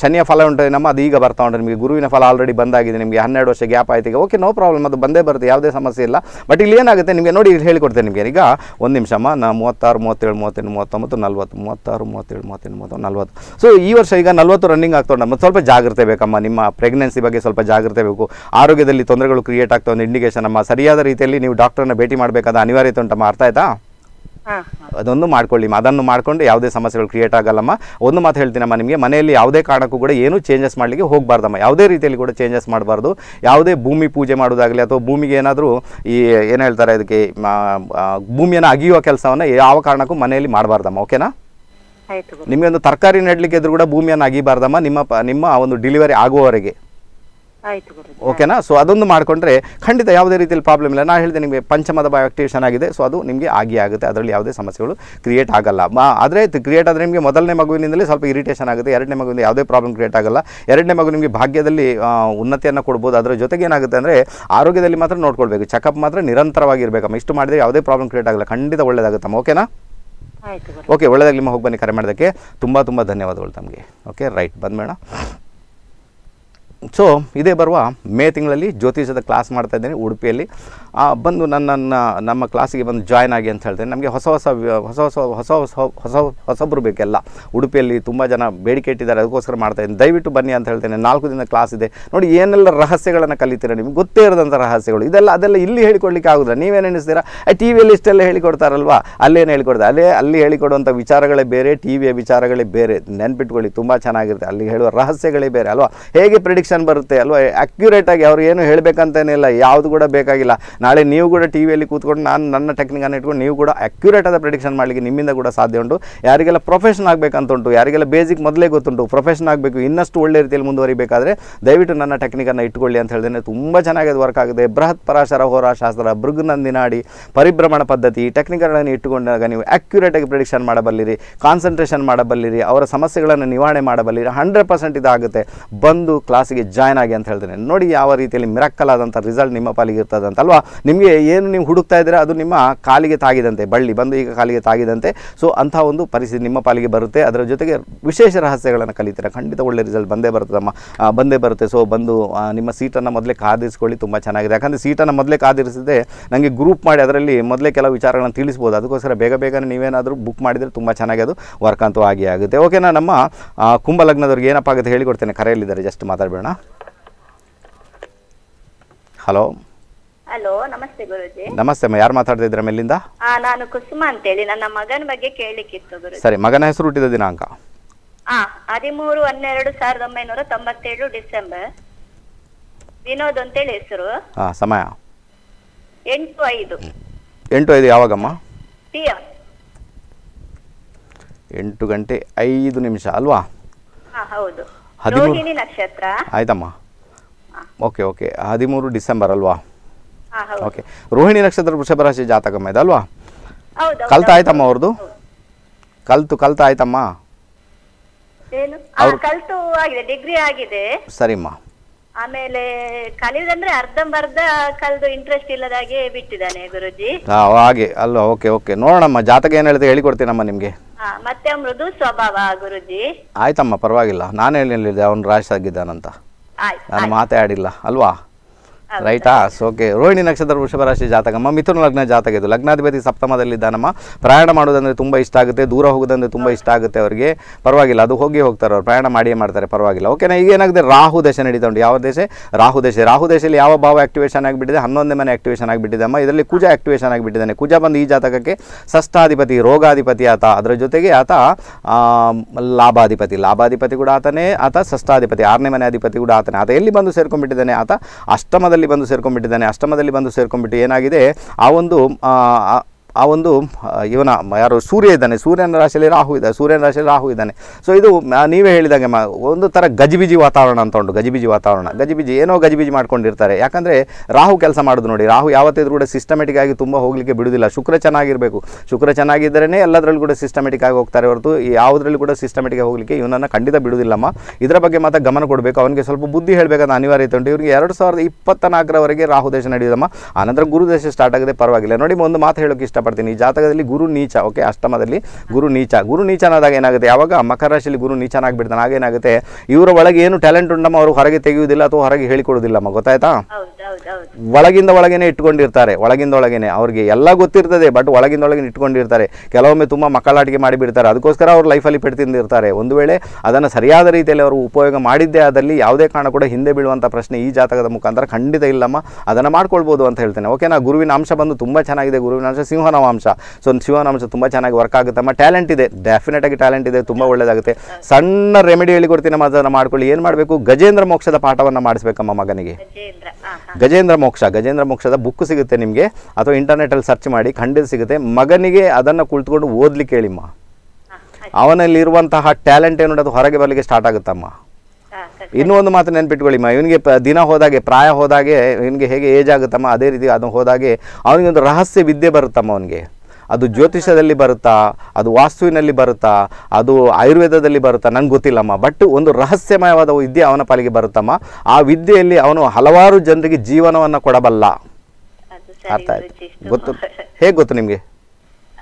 ಶನಿಯ ಫಲ ಉಂಟು ನಮ್ಮ ಅದು ಈಗ ಬರ್ತಾ ಉಂಟು ನಿಮಗೆ. ಗುರುವಿನ ಫಲ ಆಲ್ರೆಡಿ ಬಂದಾಗಿದೆ ನಿಮಗೆ. ಹನ್ನೆರಡು ವರ್ಷ ಗ್ಯಾಪ್ ಆಯ್ತು ಈಗ. ಓಕೆ ನೋ ಪ್ರಾಬ್ಲಮ್ ಅದು ಬಂದೇ ಬರುತ್ತೆ. ಯಾವುದೇ ಸಮಸ್ಯೆ ಇಲ್ಲ. ಬಟ್ ಇಲ್ಲಿ ಏನಾಗುತ್ತೆ? ನಿಮಗೆ ನೋಡಿ ಇಲ್ಲಿ ಹೇಳಿಕೊಡ್ತೇನೆ ನಿಮಗೆ. ಈಗ ಒಂದು ನಿಮಿಷಮ್ಮ ನಾ, ಮೂವತ್ತಾರು, ಮೂವತ್ತೇಳು, ಮೂವತ್ತೆಂಟು, ಮೂವತ್ತೊಂಬತ್ತು, ನಲ್ವತ್ತು, ಮೂವತ್ತಾರು, ಮೂವತ್ತೇಳು, ಮೂವತ್ತೆಂಟು ಮೂವತ್ತೊಂದು ನಲ್ವತ್ತು. ಸೊ ಈ ವರ್ಷ ಈಗ ನಲ್ವತ್ತು ರನ್ನಿಂಗ್ ಆಗ್ತೊಂಡು ಮತ್ತು ಸ್ವಲ್ಪ ಜಾಗ್ರತೆ ಬೇಕಮ್ಮ. ನಿಮ್ಮ ಪ್ರೆಗ್ನೆನ್ಸಿ ಬಗ್ಗೆ ಸ್ವಲ್ಪ ಜಾಗ್ರತೆ ಬೇಕು. ಆರೋಗ್ಯದಲ್ಲಿ ತೊಂದರೆಗಳು ಕ್ರಿಯೇಟ್ ಆಗ್ತಾ ಒಂದು ಇಂಡಿಕೇಶನ್ ಅಮ್ಮ. ಸರಿಯಾದ ರೀತಿಯಲ್ಲಿ ನೀವು ಡಾಕ್ಟರ್ನ ಭೇಟಿ ಮಾಡಬೇಕಾದ ಅನಿವಾರ್ಯತೆ ಉಂಟಮ್ಮ ಅರ್ಥ ಆಯ್ತಾ? ಅದೊಂದು ಮಾಡ್ಕೊಳ್ಳಿ ಅದನ್ನು ಮಾಡ್ಕೊಂಡು ಯಾವುದೇ ಸಮಸ್ಯೆಗಳು ಕ್ರಿಯೇಟ್ ಆಗಲ್ಲಮ್ಮ ಒಂದು ಮಾತು ಹೇಳ್ತೀನಮ್ಮ ನಿಮಗೆ. ಮನೆಯಲ್ಲಿ ಯಾವುದೇ ಕಾರಣಕ್ಕೂ ಕೂಡ ಏನೂ ಚೇಂಜಸ್ ಮಾಡಲಿಕ್ಕೆ ಹೋಗಬಾರ್ದಮ್ಮ ಯಾವುದೇ ರೀತಿಯಲ್ಲಿ ಕೂಡ ಚೇಂಜಸ್ ಮಾಡಬಾರ್ದು. ಯಾವುದೇ ಭೂಮಿ ಪೂಜೆ ಮಾಡೋದಾಗಲಿ ಅಥವಾ ಭೂಮಿಗೆ ಏನಾದರೂ ಈ ಏನು ಹೇಳ್ತಾರೆ ಇದಕ್ಕೆ ಆ, ಭೂಮಿಯನ್ನು ಅಗಿಯುವ ಕೆಲಸವನ್ನು ಯಾವ ಕಾರಣಕ್ಕೂ ಮನೆಯಲ್ಲಿ ಮಾಡಬಾರ್ದಮ್ಮ ಓಕೆನಾ? ನಿಮಗೆ ಒಂದು ತರಕಾರಿ ನೆಡಲಿಕ್ಕೆ ಇದ್ರೂ ಕೂಡ ಭೂಮಿಯನ್ನು ಅಗಿಬಾರ್ದಮ್ಮ ನಿಮ್ಮ ನಿಮ್ಮ ಒಂದು ಡೆಲಿವರಿ ಆಗುವವರೆಗೆ. ಓಕೆನಾ? ಸೊ ಅದೊಂದು ಮಾಡಿಕೊಂಡ್ರೆ ಖಂಡಿತ ಯಾವುದೇ ರೀತಿಯಲ್ಲಿ ಪ್ರಾಬ್ಲಮ್ ಇಲ್ಲ. ನಾನು ಹೇಳಿದೆ ನಿಮಗೆ ಪಂಚಮದ ಬಯೋ ಆಕ್ಟಿವೇಶನ್ ಆಗಿದೆ. ಸೊ ಅದು ನಿಮಗೆ ಆಗಿ ಆಗುತ್ತೆ. ಅದರಲ್ಲಿ ಯಾವುದೇ ಸಮಸ್ಯೆಗಳು ಕ್ರಿಯೇಟ್ ಆಗಲ್ಲ. ಮಾ ಆದರೆ ಕ್ರಿಯೇಟ್ ಆದರೆ ನಿಮಗೆ ಮೊದಲನೇ ಮಗುವಿನಿಂದಲೇ ಸ್ವಲ್ಪ ಇರಿಟೇಷನ್ ಆಗುತ್ತೆ. ಎರಡನೇ ಮಗುವಿಂದ ಯಾವುದೇ ಪ್ರಾಬ್ಲಮ್ ಕ್ರಿಯೇಟ್ ಆಗಲ್ಲ. ಎರಡನೇ ಮಗು ನಿಮಗೆ ಭಾಗ್ಯದಲ್ಲಿ ಉನ್ನತಿಯನ್ನು ಕೊಡ್ಬೋದು. ಅದರ ಜೊತೆಗೆ ಏನಾಗುತ್ತೆ ಅಂದರೆ ಆರೋಗ್ಯದಲ್ಲಿ ಮಾತ್ರ ನೋಡ್ಕೊಳ್ಬೇಕು. ಚೆಕಪ್ ಮಾತ್ರ ನಿರಂತರವಾಗಿರಬೇಕಮ್ಮ ಇಷ್ಟು ಮಾಡಿದರೆ ಯಾವುದೇ ಪ್ರಾಬ್ಲಮ್ ಕ್ರಿಯೇಟ್ ಆಗಲ್ಲ. ಖಂಡಿತ ಒಳ್ಳೆಯದಾಗುತ್ತಮ್ಮ ಓಕೆನಾ? ಓಕೆ ಒಳ್ಳೆಯದಾಗಲಿ ನಿಮ್ಮ ಹೋಗಿ ಬನ್ನಿ ಕರೆ ಮಾಡೋದಕ್ಕೆ. ತುಂಬ ತುಂಬ ಧನ್ಯವಾದಗಳು ತಮಗೆ. Okay right. ಬಂದ್ಮೇಡ ಸೊ ಇದೇ ಬರುವ ಮೇ ತಿಂಗಳಲ್ಲಿ ಜ್ಯೋತಿಷದ ಕ್ಲಾಸ್ ಮಾಡ್ತಾ ಇದ್ದೇನೆ, ಉಡುಪಿಯಲ್ಲಿ. ಬಂದು ನನ್ನನ್ನು, ನಮ್ಮ ಕ್ಲಾಸಿಗೆ ಬಂದು ಜಾಯ್ನ್ ಆಗಿ ಅಂತ ಹೇಳ್ತೇನೆ. ನಮಗೆ ಹೊಸ ಹೊಸ ಹೊಸ ಹೊಸ ಹೊಸ ಹೊಸ ಹೊಸ ಹೊಸಬ್ರು ಬೇಕೆಲ್ಲ. ಉಡುಪಿಯಲ್ಲಿ ತುಂಬ ಜನ ಬೇಡಿಕೆ ಇಟ್ಟಿದ್ದಾರೆ, ಅದಕ್ಕೋಸ್ಕರ ಮಾಡ್ತಾ ಇದ್ದೀನಿ. ದಯವಿಟ್ಟು ಬನ್ನಿ ಅಂತ ಹೇಳ್ತೇನೆ. ನಾಲ್ಕು ದಿನ ಕ್ಲಾಸ್ ಇದೆ. ನೋಡಿ, ಏನೆಲ್ಲ ರಹಸ್ಯಗಳನ್ನು ಕಲಿತೀರ ನಿಮ್ಗೆ ಗೊತ್ತೇ ಇರದಂಥ ರಹಸ್ಯಗಳು. ಇದೆಲ್ಲ, ಅದೆಲ್ಲ ಇಲ್ಲಿ ಹೇಳಿಕೊಡ್ಲಿಕ್ಕೆ ಆಗೋದಿಲ್ಲ. ನೀವೇನು ಎಣಿಸ್ತೀರಾ? ಟಿ ವಿಯಲ್ಲಿ ಇಷ್ಟೆಲ್ಲ ಹೇಳಿಕೊಡ್ತಾರಲ್ವಾ? ಅಲ್ಲೇನು ಹೇಳಿಕೊಡ್ತಾರೆ ಅಲ್ಲೇ, ಅಲ್ಲಿ ಹೇಳಿಕೊಡುವಂಥ ವಿಚಾರಗಳೇ ಬೇರೆ ಟಿ ವಿಯ ವಿಚಾರಗಳೇ ಬೇರೆ. ನೆನ್ಪಿಟ್ಕೊಳ್ಳಿ, ತುಂಬ ಚೆನ್ನಾಗಿರುತ್ತೆ. ಅಲ್ಲಿ ಹೇಳುವ ರಹಸ್ಯಗಳೇ ಬೇರೆ, ಅಲ್ವಾ? ಹೇಗೆ ಪ್ರಿಡಿಕ್ಷನ್ ಬರುತ್ತೆ ಅಲ್ವಾ? ಆ್ಯಕ್ಯುರೇಟಾಗಿ ಅವ್ರು ಏನು ಹೇಳಬೇಕಂತೇನಿಲ್ಲ ಯಾವುದು ಕೂಡ ಬೇಕಾಗಿಲ್ಲ. ನಾಳೆ ನೀವು ಕೂಡ ಟಿ ವಿಯಲ್ಲಿ ಕೂತ್ಕೊಂಡು ನಾನು ನನ್ನ ಟೆಕ್ನಿಕನ್ನು ಇಟ್ಕೊಂಡು ನೀವು ಕೂಡ ಅಕ್ಯುರೇಟ್ ಆದ ಪ್ರಿಡಿಕ್ಷನ್ ಮಾಡಲಿಕ್ಕೆ ನಿಮ್ಮಿಂದ ಕೂಡ ಸಾಧ್ಯ ಉಂಟು. ಯಾರಿಗೆಲ್ಲ ಪ್ರೊಫೆಷನ್ ಆಗಬೇಕಂತ ಉಂಟು, ಯಾರಿಗೆಲ್ಲ ಬೇಸಿಕ್ ಮೊದಲೇ ಗೊತ್ತುಂಟು ಪ್ರೊಫೆಷನ್ ಆಗಬೇಕು, ಇನ್ನಷ್ಟು ಒಳ್ಳೆ ರೀತಿಯಲ್ಲಿ ಮುಂದುವರಿಬೇಕಾದ್ರೆ ದಯವಿಟ್ಟು ನನ್ನ ಟೆಕ್ನಿಕನ್ನು ಇಟ್ಕೊಳ್ಳಿ ಅಂತ ಹೇಳಿದ್ರೆ ತುಂಬ ಚೆನ್ನಾಗಿ ಅದು ವರ್ಕ್ ಆಗಿದೆ. ಬೃಹತ್ ಪರಾಶರ ಹೋರಾಶಾಸ್ತ್ರ ಭೃಗ್ನಂದಿನಾಡಿ ಪರಿಭ್ರಮಣ ಪದ್ಧತಿ ಟೆಕ್ನಿಕ್ಗಳನ್ನು ಇಟ್ಟುಕೊಂಡಾಗ ನೀವು ಆ್ಯಕ್ಯುರೇಟಾಗಿ ಪ್ರಿಡಿಕ್ಷನ್ ಮಾಡಬಲ್ಲಿರಿ ಕಾನ್ಸಂಟ್ರೇಷನ್ ಮಾಡಬಲ್ಲಿರಿ, ಅವರ ಸಮಸ್ಯೆಗಳನ್ನು ನಿವಾರಣೆ ಮಾಡಬಲ್ಲಿರಿ ಹಂಡ್ರೆಡ್ ಪರ್ಸೆಂಟ್ ಇದಾಗುತ್ತೆ. ಬಂದು ಕ್ಲಾಸಿಗೆ ಜಾಯ್ನ್ ಆಗಿ ಅಂತ ಹೇಳ್ತೇನೆ. ನೋಡಿ ಯಾವ ರೀತಿಯಲ್ಲಿ ಮಿರಕ್ಕಲ್ ಆದಂಥ ರಿಸಲ್ಟ್ ನಿಮ್ಮ ಪಾಲಿಗೆ ಇರ್ತದೆ ಅಂತ. ಅಲ್ವಾ? ನಿಮಗೆ ಏನು ನೀವು ಹುಡುಕ್ತಾ ಇದ್ದೀರಾ, ಅದು ನಿಮ್ಮ ಕಾಲಿಗೆ ತಾಗಿದಂತೆ, ಬಳ್ಳಿ ಬಂದು ಈಗ ಕಾಲಿಗೆ ತಾಗಿದಂತೆ. ಸೊ ಅಂಥ ಒಂದು ಪರಿಸ್ಥಿತಿ ನಿಮ್ಮ ಪಾಲಿಗೆ ಬರುತ್ತೆ. ಅದರ ಜೊತೆಗೆ ವಿಶೇಷ ರಹಸ್ಯಗಳನ್ನು ಕಲಿತೀರಾ? ಖಂಡಿತ ಒಳ್ಳೆ ರಿಸಲ್ಟ್ ಬಂದೇ ಬರ್ತದಮ್ಮ ಬಂದೇ ಬರುತ್ತೆ. ಸೊ ಬಂದು ನಿಮ್ಮ ಸೀಟನ್ನು ಮೊದಲೇ ಕಾದಿರಿಸ್ಕೊಳ್ಳಿ. ತುಂಬ ಚೆನ್ನಾಗಿದೆ. ಯಾಕಂದರೆ ಸೀಟನ್ನು ಮೊದಲೇ ಕಾದಿರಿಸಿದೆ ನನಗೆ ಗ್ರೂಪ್ ಮಾಡಿ ಅದರಲ್ಲಿ ಮೊದಲೇ ಕೆಲವು ವಿಚಾರಗಳನ್ನು ತಿಳಿಸ್ಬೋದು. ಅದಕ್ಕೋಸ್ಕರ ಬೇಗ ಬೇಗನೆ ನೀವೇನಾದರೂ ಬುಕ್ ಮಾಡಿದರೆ ತುಂಬ ಚೆನ್ನಾಗಿ ಅದು ವರ್ಕ್ ಅಂತೂ ಆಗಿ ಆಗುತ್ತೆ. ಓಕೆನಾ ನಮ್ಮ ಕುಂಭಲಗ್ನದವ್ರಿಗೆ ಕುಂಭ ಲಗ್ನದವ್ರಿಗೆ ಏನಪ್ಪ ಆಗುತ್ತೆ ಹೇಳಿಕೊಡ್ತೇನೆ. ಕರೆಯಲ್ಲಿದ್ದಾರೆ. ಜಸ್ಟ್ ಮಾತಾಡಬೇಡ ಹಲೋ.
ಹಲೋ ನಮಸ್ತೆ ಗುರುಜಿ.
ನಮಸ್ತೆ ಅಮ್ಮ ಯಾರು ಮಾತಾಡ್ತಾ ಇದ್ದೀರಾ ಮೇಲಿಂದ?
ಆ ನಾನು ಕುಸುಮ ಅಂತೇಳಿ. ನನ್ನ ಮಗನ ಬಗ್ಗೆ ಕೇಳಲಿಕ್ಕಿತ್ತು ಗುರುಜಿ.
ಸರಿ ಮಗನ ಹೆಸರು ಹುಟ್ಟಿದ ದಿನಾಂಕ?
ಆ ಹದಿಮೂರು ಹನ್ನೆರಡು ಸಾವಿರದ ಒಂಬೈನೂರ ತೊಂಬತ್ತೇಳು ಡಿಸೆಂಬರ್. ವಿನೋದ್ ಅಂತೇಳಿ ಹೆಸರು.
ಹಾ ಸಮಯ?
ಎಂಟು ಐದು.
ಎಂಟು ಐದು ಯಾವಾಗಮ್ಮ?
ಪಿ ಎಂ
ಎಂಟು ಗಂಟೆ ಐದು ನಿಮಿಷ ಅಲ್ವಾ?
ಹಾ ಹೌದು.
ಹದಿಮೂರು-
ನಕ್ಷತ್ರ.
ಆಯ್ತಮ್ಮ. ಓಕೆ ಓಕೆ ಹದಿಮೂರು ಡಿಸೆಂಬರ್ ಅಲ್ವಾ? ಓಕೆ ರೋಹಿಣಿ ನಕ್ಷತ್ರ ವೃಷಭ ರಾಶಿ ಜಾತಕಮ್ಮ ಇದೆ ಅಲ್ವಾ ಕಲ್ತ ಆಯ್ತಮ್ಮ ಅವ್ರದ್ದು ಕಲ್ತು ಕಲ್ತ ಆಯ್ತಮ್ಮ? ಸರಿಮ್ಮ.
ಆಮೇಲೆ ಕಲಿಯುದಂದ್ರೆ ಅರ್ಧಂಬರ್ಧ ಕಲ್ದು ಇಂಟ್ರೆಸ್ಟ್ ಇಲ್ಲದಾಗೆ ಬಿಟ್ಟಿದ್ದಾನೆ ಗುರುಜಿ.
ಹಾಗೆ. ಅಲ್ವಾ ಓಕೆ ಓಕೆ. ನೋಡೋಣಮ್ಮ ಜಾತಕ ಏನ್ ಹೇಳಿದ್ರೆ ಹೇಳಿಕೊಡ್ತೀನಮ್ಮ ನಿಮ್ಗೆ?
ಮತ್ತೆ ಮೃದು ಸ್ವಭಾವ ಗುರುಜಿ.
ಆಯ್ತಮ್ಮ ಪರವಾಗಿಲ್ಲ. ನಾನು ಹೇಳಿದೆ ಅವನು ರಾಶಿ ಆಗಿದ್ದಾನಂತ. ನಾನು ಮಾತೇ ಆಡಿಲ್ಲ ಅಲ್ವಾ? ರೈಟಾ ಓಕೆ ರೋಹಿಣಿ ನಕ್ಷತ್ರ ವೃಷಭ ರಾಶಿ ಜಾತಕಮ್ಮ ಮಿಥುನ ಲಗ್ನ ಜಾತಕ ಇದು. ಲಗ್ನಾಧಿಪತಿ ಸಪ್ತಮದಲ್ಲಿದ್ದಾನಮ್ಮ ಪ್ರಯಾಣ ಮಾಡೋದಂದ್ರೆ ತುಂಬ ಇಷ್ಟ ಆಗುತ್ತೆ. ದೂರ ಹೋಗೋದಂದ್ರೆ ತುಂಬ ಇಷ್ಟ ಆಗುತ್ತೆ ಅವರಿಗೆ. ಪರವಾಗಿಲ್ಲ ಅದು ಹೋಗಿ ಹೋಗ್ತಾರೆ ಅವ್ರು. ಪ್ರಯಾಣ ಮಾಡಿಯೇ ಮಾಡ್ತಾರೆ ಪರವಾಗಿಲ್ಲ. ಓಕೆನಾ ಈಗ ಏನಾಗಿದೆ ರಾಹು ದೇಶ ನಡೀತಾ ಉಂಟು ಯಾವ ದೇಶ? ರಾಹು ದೇಶ. ರಾಹು ದೇಶದಲ್ಲಿ ಯಾವ ಭಾವ ಆಕ್ಟಿವೇಶನ್ ಆಗಿಬಿಟ್ಟಿದೆ? ಹನ್ನೊಂದನೇ ಮನೆ ಆಕ್ಟಿವೇಶನ್ ಆಗಿಬಿಟ್ಟಿದೆ. ಅಮ್ಮ ಇದರಲ್ಲಿ ಕುಜ ಆಕ್ಟಿವೇಷನ್ ಆಗಿಬಿಟ್ಟಿದ್ದಾನೆ. ಕುಜ ಬಂದು ಈ ಜಾತಕಕ್ಕೆ ಷಷ್ಠಾಧಿಪತಿ ರೋಗಾಧಿಪತಿ ಆತ. ಅದರ ಜೊತೆಗೆ ಆತ ಲಾಭಾಧಿಪತಿ. ಲಾಭಾಧಿಪತಿ ಕೂಡ ಆತನೇ ಆತ ಷಷ್ಠಾಧಿಪತಿ. ಆರನೇ ಮನೆ ಅಧಿಪತಿ ಕೂಡ ಆತನೇ. ಆತ ಎಲ್ಲಿ ಬಂದು ಸೇರ್ಕೊಂಡ್ಬಿಟ್ಟಿದ್ದಾನೆ? ಆತ ಅಷ್ಟಮದಲ್ಲಿ ಬಂದು ಸೇರ್ಕೊಂಡ್ಬಿಟ್ಟಿದ್ದಾನೆ ಅಷ್ಟಮದಲ್ಲಿ ಬಂದು ಸೇರ್ಕೊಂಡ್ಬಿಟ್ಟು ಏನಾಗಿದೆ? ಆ ಒಂದು ಆ, ಒಂದು ಇವನ ಯಾರು ಸೂರ್ಯ ಇದ್ದಾನೆ ಸೂರ್ಯನ ರಾಶಿಯಲ್ಲಿ ರಾಹು ಇದೆ ಸೂರ್ಯನ ರಾಶಿಯಲ್ಲಿ ರಾಹು ಇದ್ದಾನೆ. ಸೊ ಇದು ನೀವೇ ಹೇಳಿದಾಗೆ ಮ ಒಂದು ಥರ ಗಜಿಬಿಜಿ ವಾತಾವರಣ ಅಂತ ಉಂಟು ಗಜಿಬಿಜಿ ವಾತಾವರಣ. ಗಜಿಬಿಜಿ ಏನೋ ಗಜಿಬಿಜಿ ಮಾಡ್ಕೊಂಡಿರ್ತಾರೆ. ಯಾಕಂದರೆ ರಾಹು ಕೆಲಸ ಮಾಡೋದು ನೋಡಿ ರಾಹು ಯಾವತ್ತಿದ್ರೂ ಕೂಡ ಸಿಸ್ಟಮೆಟಿಕ್ ಆಗಿ ತುಂಬ ಹೋಗಲಿಕ್ಕೆ ಬಿಡುವುದಿಲ್ಲ ಶುಕ್ರ ಚೆನ್ನಾಗಿರಬೇಕು. ಶುಕ್ರ ಚೆನ್ನಾಗಿದ್ದರೇ ಎಲ್ಲದರಲ್ಲೂ ಕೂಡ ಸಿಸ್ಟಮೆಟಿಕ್ ಆಗಿ ಹೋಗ್ತಾರೆ ಹೊರತು ಯಾವುದರಲ್ಲೂ ಕೂಡ ಸಿಸ್ಟಮೆಟಿಕ್ ಹೋಗಲಿಕ್ಕೆ ಇವನನ್ನು ಖಂಡಿತ ಬಿಡುವುದಿಲ್ಲಮ್ಮ. ಇದರ ಬಗ್ಗೆ ಮಾತ್ರ ಗಮನ ಕೊಡಬೇಕು. ಅವನಿಗೆ ಸ್ವಲ್ಪ ಬುದ್ಧಿ ಹೇಳಬೇಕಾದ ಅನಿವಾರ್ಯತೆ ಉಂಟು. ಇವರಿಗೆ ಎರಡು ಸಾವಿರದ ಇಪ್ಪತ್ತ ನಾಲ್ಕರವರೆಗೆ ರಾಹು ದೇಶ ನಡೆಯುವುದಮ್ಮ ಆನಂತರ ಗುರು ದೇಶ ಸ್ಟಾರ್ಟ್ ಆಗದೆ ಪರವಾಗಿಲ್ಲ. ನೋಡಿ ಒಂದು ಮಾತು ಹೇಳೋಕೆ ಇಷ್ಟಪಡ್ತೀನಿ. ಈ ಜಾತಕದಲ್ಲಿ ಗುರು ನೀಚ ಓಕೆ ಅಷ್ಟಮದಲ್ಲಿ ಗುರು ನೀಚ. ಗುರು ನೀಚನಾದಾಗ ಏನಾಗುತ್ತೆ? ಯಾವಾಗ ಮಕರ ರಾಶಿಯಲ್ಲಿ ಗುರು ನೀಚನಾಗ್ಬಿಡ್ತಾನೆ ಆಗೇನಾಗುತ್ತೆ ಇವರ ಒಳಗೆ ಏನು ಟ್ಯಾಲೆಂಟ್ ಉಂಟಮ್ಮ, ಅವರು ಹೊರಗೆ ತೆಗೆಯುವುದಿಲ್ಲ ಅಥವಾ ಹೊರಗೆ ಹೇಳಿಕೊಡೋದಿಲ್ಲಮ್ಮ ಗೊತ್ತಾಯ್ತಾ? ಒಳಗಿಂದ ಒಳಗೇನೆ ಇಟ್ಕೊಂಡಿರ್ತಾರೆ ಒಳಗಿಂದ ಒಳಗೇನೆ. ಅವ್ರಿಗೆ ಎಲ್ಲ ಗೊತ್ತಿರ್ತದೆ ಬಟ್ ಒಳಗಿಂದ ಒಳಗೆ ಇಟ್ಕೊಂಡಿರ್ತಾರೆ. ಕೆಲವೊಮ್ಮೆ ತುಂಬ ಮಕ್ಕಳಾಟಿಕೆ ಮಾಡಿಬಿಡ್ತಾರೆ. ಅದಕ್ಕೋಸ್ಕರ ಅವ್ರು ಲೈಫಲ್ಲಿ ಪೆಟ್ಟು ತಿಂದಿರ್ತಾರೆ ಒಂದು ವೇಳೆ ಅದನ್ನು ಸರಿಯಾದ ರೀತಿಯಲ್ಲಿ ಅವರು ಉಪಯೋಗ ಮಾಡಿದ್ದೇ ಆದಲ್ಲಿ ಯಾವುದೇ ಕಾರಣ ಕೂಡ ಹಿಂದೆ ಬೀಳುವಂಥ ಪ್ರಶ್ನೆ ಈ ಜಾತಕದ ಮುಖಾಂತರ ಖಂಡಿತ ಇಲ್ಲಮ್ಮ. ಅದನ್ನು ಮಾಡ್ಕೊಳ್ಬೋದು ಅಂತ ಹೇಳ್ತೇನೆ. ಓಕೆನಾ ಗುರುವಿನ ಅಂಶ ಬಂದು ತುಂಬ ಚೆನ್ನಾಗಿದೆ. ಗುರುವಿನ ಅಂಶ ಸಿಂಹನ ಅಂಶ. ಸೊ ಅಂಶ ತುಂಬ ಚೆನ್ನಾಗಿ ವರ್ಕ್ ಆಗುತ್ತಮ್ಮ. ಟ್ಯಾಲೆಂಟ್ ಇದೆ. ಡೆಫಿನೆಟ್ ಆಗಿ ಟ್ಯಾಲೆಂಟ್ ಇದೆ. ತುಂಬ ಒಳ್ಳೆಯದಾಗುತ್ತೆ ಸಣ್ಣ ರೆಮಿಡಿ ಹೇಳಿಕೊಡ್ತೀನಿ ಅದನ್ನು ಮಾಡ್ಕೊಳ್ಳಿ. ಏನು ಮಾಡಬೇಕು? ಗಜೇಂದ್ರ ಮೋಕ್ಷದ ಪಾಠವನ್ನು ಮಾಡಿಸ್ಬೇಕಮ್ಮ ಮಗನಿಗೆ.
ಗಜೇಂದ್ರ
ಮೋಕ್ಷ ಗಜೇಂದ್ರ ಮೋಕ್ಷದ ಬುಕ್ ಸಿಗುತ್ತೆ ನಿಮಗೆ. ಅಥವಾ ಇಂಟರ್ನೆಟಲ್ಲಿ ಸರ್ಚ್ ಮಾಡಿ ಖಂಡಿತ ಸಿಗುತ್ತೆ. ಮಗನಿಗೆ ಅದನ್ನು ಕುಳಿತುಕೊಂಡು ಓದ್ಲಿಕ್ಕೆ ಹೇಳಿಮ್ಮ ಅವನಲ್ಲಿರುವಂತಹ ಟ್ಯಾಲೆಂಟ್ ಏನು ಅದು ಹೊರಗೆ ಬರಲಿಕ್ಕೆ ಸ್ಟಾರ್ಟ್ ಆಗುತ್ತಮ್ಮ. ಇನ್ನೂ ಒಂದು ಮಾತು ನೆನ್ಪಿಟ್ಕೊಳ್ಳಿಮ್ಮ. ಇವನಿಗೆ ದಿನ ಹೋದಾಗೆ ಪ್ರಾಯ ಹೋದಾಗೆ ಇವನಿಗೆ ಹೇಗೆ ಏಜ್ ಆಗುತ್ತಮ್ಮ ಅದೇ ರೀತಿ ಅದು ಹೋದಾಗೆ ಅವನಿಗೆ ಒಂದು ರಹಸ್ಯ ವಿದ್ಯೆ ಬರುತ್ತಮ್ಮ ಅವನಿಗೆ. ಅದು ಜ್ಯೋತಿಷದಲ್ಲಿ ಬರುತ್ತಾ ಅದು ವಾಸ್ತುವಿನಲ್ಲಿ ಬರುತ್ತಾ ಅದು ಆಯುರ್ವೇದದಲ್ಲಿ ಬರುತ್ತಾ ನಂಗೆ ಗೊತ್ತಿಲ್ಲಮ್ಮ. ಬಟ್ ಒಂದು ರಹಸ್ಯಮಯವಾದ ವಿದ್ಯೆ ಅವನ ಪಾಲಿಗೆ ಬರುತ್ತಮ್ಮ. ಆ ವಿದ್ಯೆಯಲ್ಲಿ ಅವನು ಹಲವಾರು ಜನರಿಗೆ ಜೀವನವನ್ನು ಕೊಡಬಲ್ಲ. ಅರ್ಥ ಆಯ್ತು. ಗೊತ್ತು? ಹೇಗೆ ಗೊತ್ತು ನಿಮಗೆ?